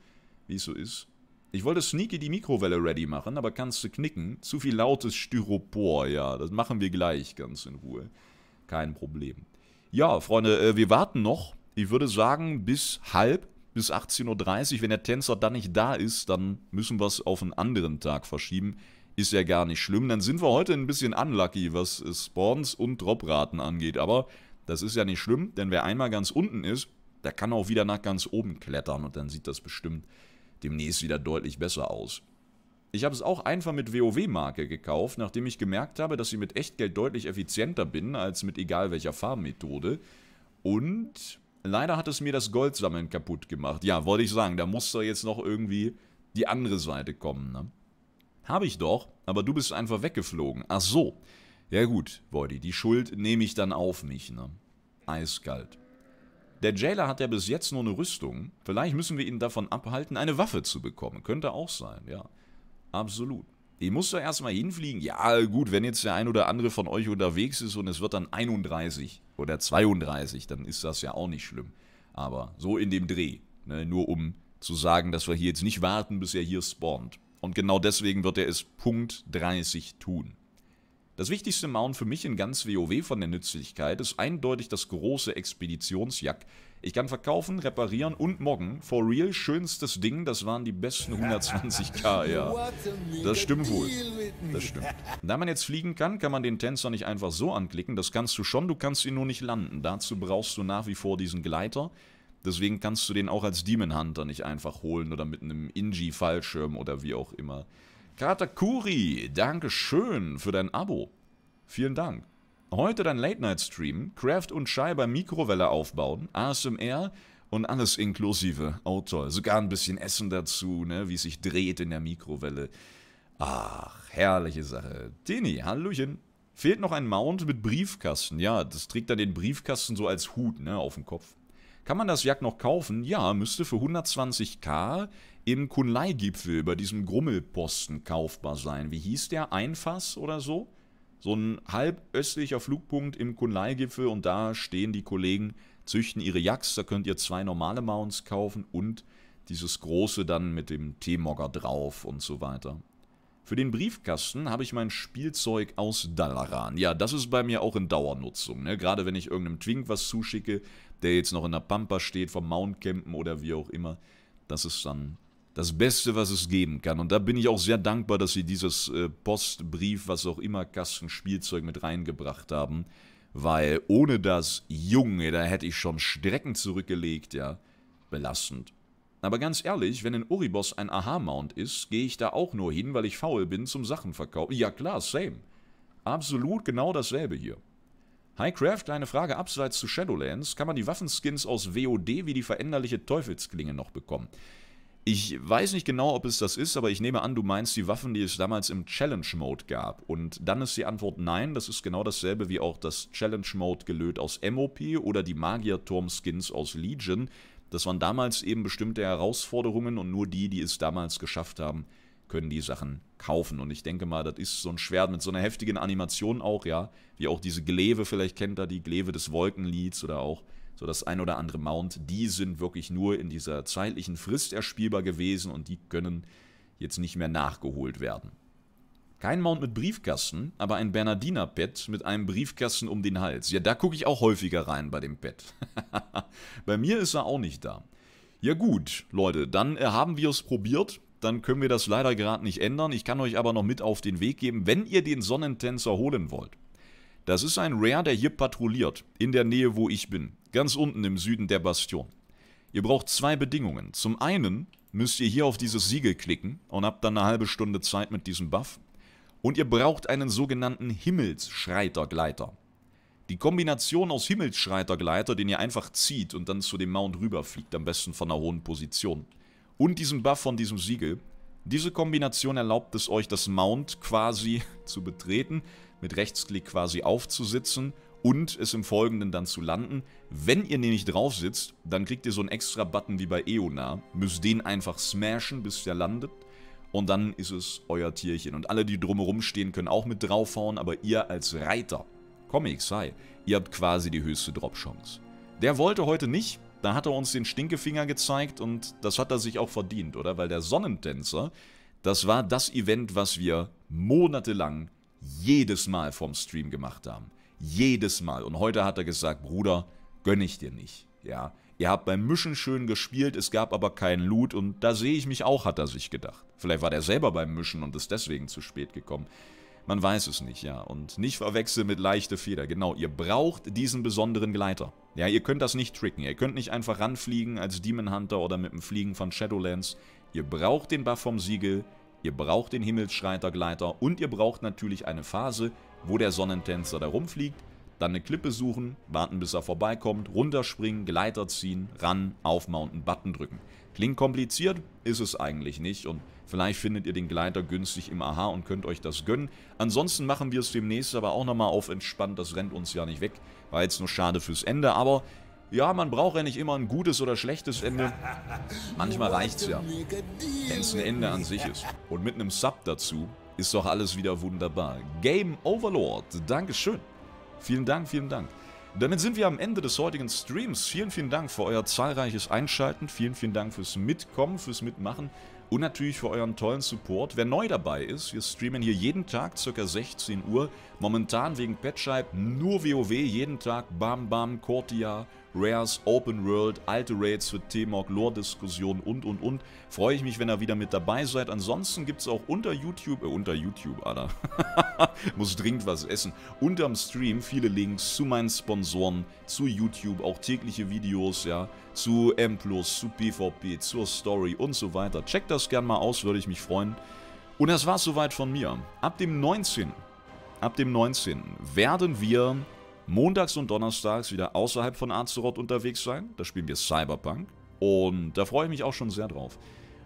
Wie es so ist. Ich wollte sneaky die Mikrowelle ready machen, aber kannst du knicken. Zu viel lautes Styropor, ja. Das machen wir gleich ganz in Ruhe. Kein Problem. Ja, Freunde, äh, wir warten noch. Ich würde sagen, bis halb, bis 18.30 Uhr. Wenn der Tänzer dann nicht da ist, dann müssen wir es auf einen anderen Tag verschieben. Ist ja gar nicht schlimm. Dann sind wir heute ein bisschen unlucky, was Spawns und Dropraten angeht. Aber das ist ja nicht schlimm, denn wer einmal ganz unten ist, der kann auch wieder nach ganz oben klettern und dann sieht das bestimmt demnächst wieder deutlich besser aus. Ich habe es auch einfach mit WoW-Marke gekauft, nachdem ich gemerkt habe, dass ich mit Echtgeld deutlich effizienter bin als mit egal welcher Farmmethode. Und leider hat es mir das Goldsammeln kaputt gemacht. Ja, wollte ich sagen, da muss doch jetzt noch irgendwie die andere Seite kommen, ne? Habe ich doch, aber du bist einfach weggeflogen. Ach so. Ja gut, Voidy, die Schuld nehme ich dann auf mich, ne? Eiskalt. Der Jailer hat ja bis jetzt nur eine Rüstung. Vielleicht müssen wir ihn davon abhalten, eine Waffe zu bekommen. Könnte auch sein, ja. Absolut. Ich muss da erstmal hinfliegen. Ja, gut, wenn jetzt der ein oder andere von euch unterwegs ist und es wird dann 31 oder 32, dann ist das ja auch nicht schlimm. Aber so in dem Dreh. Ne? Nur um zu sagen, dass wir hier jetzt nicht warten, bis er hier spawnt. Und genau deswegen wird er es Punkt 30 tun. Das wichtigste Mount für mich in ganz WoW von der Nützlichkeit ist eindeutig das große Expeditionsjack. Ich kann verkaufen, reparieren und moggen. For real, schönstes Ding, das waren die besten 120k, ja. Das stimmt wohl. Das stimmt. Da man jetzt fliegen kann, kann man den Tänzer nicht einfach so anklicken. Das kannst du schon, du kannst ihn nur nicht landen. Dazu brauchst du nach wie vor diesen Gleiter. Deswegen kannst du den auch als Demon Hunter nicht einfach holen oder mit einem Inji-Fallschirm oder wie auch immer. Katakuri, danke schön für dein Abo. Vielen Dank. Heute dein Late-Night-Stream, Craft und beim Mikrowelle aufbauen, ASMR und alles inklusive. Oh toll, sogar ein bisschen Essen dazu, ne, wie es sich dreht in der Mikrowelle. Ach, herrliche Sache. Tini, Hallöchen. Fehlt noch ein Mount mit Briefkasten. Ja, das trägt dann den Briefkasten so als Hut, ne, auf dem Kopf. Kann man das Jack noch kaufen? Ja, müsste für 120k im Kunlai-Gipfel bei diesem Grummelposten kaufbar sein. Wie hieß der? Einfass oder so? So ein halb östlicher Flugpunkt im Kunlai-Gipfel und da stehen die Kollegen, züchten ihre Yaks. Da könnt ihr zwei normale Mounts kaufen und dieses große dann mit dem T-Mogger drauf und so weiter. Für den Briefkasten habe ich mein Spielzeug aus Dalaran. Ja, das ist bei mir auch in Dauernutzung. Ne? Gerade wenn ich irgendeinem Twink was zuschicke, der jetzt noch in der Pampa steht, vom Mountcampen oder wie auch immer. Das ist dann das Beste, was es geben kann. Und da bin ich auch sehr dankbar, dass sie dieses äh, Postbrief, was auch immer, Kastenspielzeug mit reingebracht haben. Weil ohne das, Junge, da hätte ich schon Strecken zurückgelegt, ja. Belastend. Aber ganz ehrlich, wenn in Uribos ein Aha-Mount ist, gehe ich da auch nur hin, weil ich faul bin zum Sachenverkauf. Ja klar, same. Absolut genau dasselbe hier. Highcraft, kleine Frage, abseits zu Shadowlands, kann man die Waffenskins aus WOD wie die veränderliche Teufelsklinge noch bekommen? Ich weiß nicht genau, ob es das ist, aber ich nehme an, du meinst die Waffen, die es damals im Challenge-Mode gab. Und dann ist die Antwort nein, das ist genau dasselbe wie auch das Challenge-Mode-Gelöt aus MOP oder die Magier-Turm-Skins aus Legion. Das waren damals eben bestimmte Herausforderungen und nur die, die es damals geschafft haben, können die Sachen kaufen. Und ich denke mal, das ist so ein Schwert mit so einer heftigen Animation auch, ja. Wie auch diese Gleve, vielleicht kennt ihr die Gleve des Wolkenlieds oder auch so das ein oder andere Mount, die sind wirklich nur in dieser zeitlichen Frist erspielbar gewesen und die können jetzt nicht mehr nachgeholt werden. Kein Mount mit Briefkasten, aber ein Bernardiner-Pad mit einem Briefkasten um den Hals. Ja, da gucke ich auch häufiger rein bei dem Pad. bei mir ist er auch nicht da. Ja gut, Leute, dann äh, haben wir es probiert. Dann können wir das leider gerade nicht ändern. Ich kann euch aber noch mit auf den Weg geben, wenn ihr den Sonnentänzer holen wollt. Das ist ein Rare, der hier patrouilliert, in der Nähe, wo ich bin, ganz unten im Süden der Bastion. Ihr braucht zwei Bedingungen. Zum einen müsst ihr hier auf dieses Siegel klicken und habt dann eine halbe Stunde Zeit mit diesem Buff. Und ihr braucht einen sogenannten Himmelsschreitergleiter. Die Kombination aus Himmelsschreitergleiter, den ihr einfach zieht und dann zu dem Mount rüberfliegt, am besten von einer hohen Position, und diesem Buff von diesem Siegel, Diese Kombination erlaubt es euch, das Mount quasi zu betreten, mit Rechtsklick quasi aufzusitzen und es im Folgenden dann zu landen. Wenn ihr nämlich drauf sitzt, dann kriegt ihr so einen extra Button wie bei Eona, müsst den einfach smashen, bis der landet und dann ist es euer Tierchen. Und alle, die drumherum stehen, können auch mit draufhauen, aber ihr als Reiter, Comic sei, ihr habt quasi die höchste Drop-Chance. Der wollte heute nicht, da hat er uns den Stinkefinger gezeigt und das hat er sich auch verdient, oder? Weil der Sonnentänzer, das war das Event, was wir monatelang jedes Mal vom Stream gemacht haben. Jedes Mal. Und heute hat er gesagt, Bruder, gönn ich dir nicht. Ja, ihr habt beim Mischen schön gespielt, es gab aber keinen Loot und da sehe ich mich auch, hat er sich gedacht. Vielleicht war der selber beim Mischen und ist deswegen zu spät gekommen. Man weiß es nicht, ja. Und nicht verwechseln mit leichte Feder. Genau, ihr braucht diesen besonderen Gleiter. Ja, ihr könnt das nicht tricken. Ihr könnt nicht einfach ranfliegen als Demon Hunter oder mit dem Fliegen von Shadowlands. Ihr braucht den Buff vom Siegel, ihr braucht den Himmelsschreitergleiter und ihr braucht natürlich eine Phase, wo der Sonnentänzer da rumfliegt, dann eine Klippe suchen, warten bis er vorbeikommt, runterspringen, Gleiter ziehen, ran, aufmounten, Button drücken. Klingt kompliziert, ist es eigentlich nicht und vielleicht findet ihr den Gleiter günstig im Aha und könnt euch das gönnen. Ansonsten machen wir es demnächst aber auch nochmal auf entspannt, das rennt uns ja nicht weg. War jetzt nur schade fürs Ende, aber ja, man braucht ja nicht immer ein gutes oder schlechtes Ende. Manchmal reicht's ja, wenn es ein Ende an sich ist. Und mit einem Sub dazu ist doch alles wieder wunderbar. Game Overlord, Dankeschön. Vielen Dank, vielen Dank. Damit sind wir am Ende des heutigen Streams. Vielen, vielen Dank für euer zahlreiches Einschalten. Vielen, vielen Dank fürs Mitkommen, fürs Mitmachen und natürlich für euren tollen Support. Wer neu dabei ist, wir streamen hier jeden Tag ca. 16 Uhr. Momentan wegen Patchhype nur WoW, jeden Tag Bam Bam, Cortia, Rares, Open World, alte Raids für T-Mog, Lore-Diskussionen und und und. Freue ich mich, wenn ihr wieder mit dabei seid. Ansonsten gibt es auch unter YouTube, äh, unter YouTube, Alter. Muss dringend was essen. Unterm Stream viele Links zu meinen Sponsoren, zu YouTube, auch tägliche Videos, ja, zu M, zu PvP, zur Story und so weiter. Checkt das gerne mal aus, würde ich mich freuen. Und das war's soweit von mir. Ab dem 19. Ab dem 19. werden wir montags und donnerstags wieder außerhalb von Azeroth unterwegs sein. Da spielen wir Cyberpunk. Und da freue ich mich auch schon sehr drauf.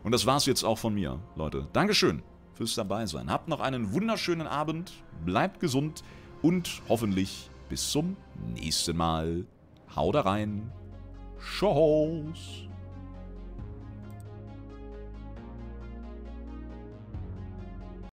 Und das war's jetzt auch von mir, Leute. Dankeschön fürs dabei sein. Habt noch einen wunderschönen Abend, bleibt gesund und hoffentlich bis zum nächsten Mal. Haut rein. Tschüss.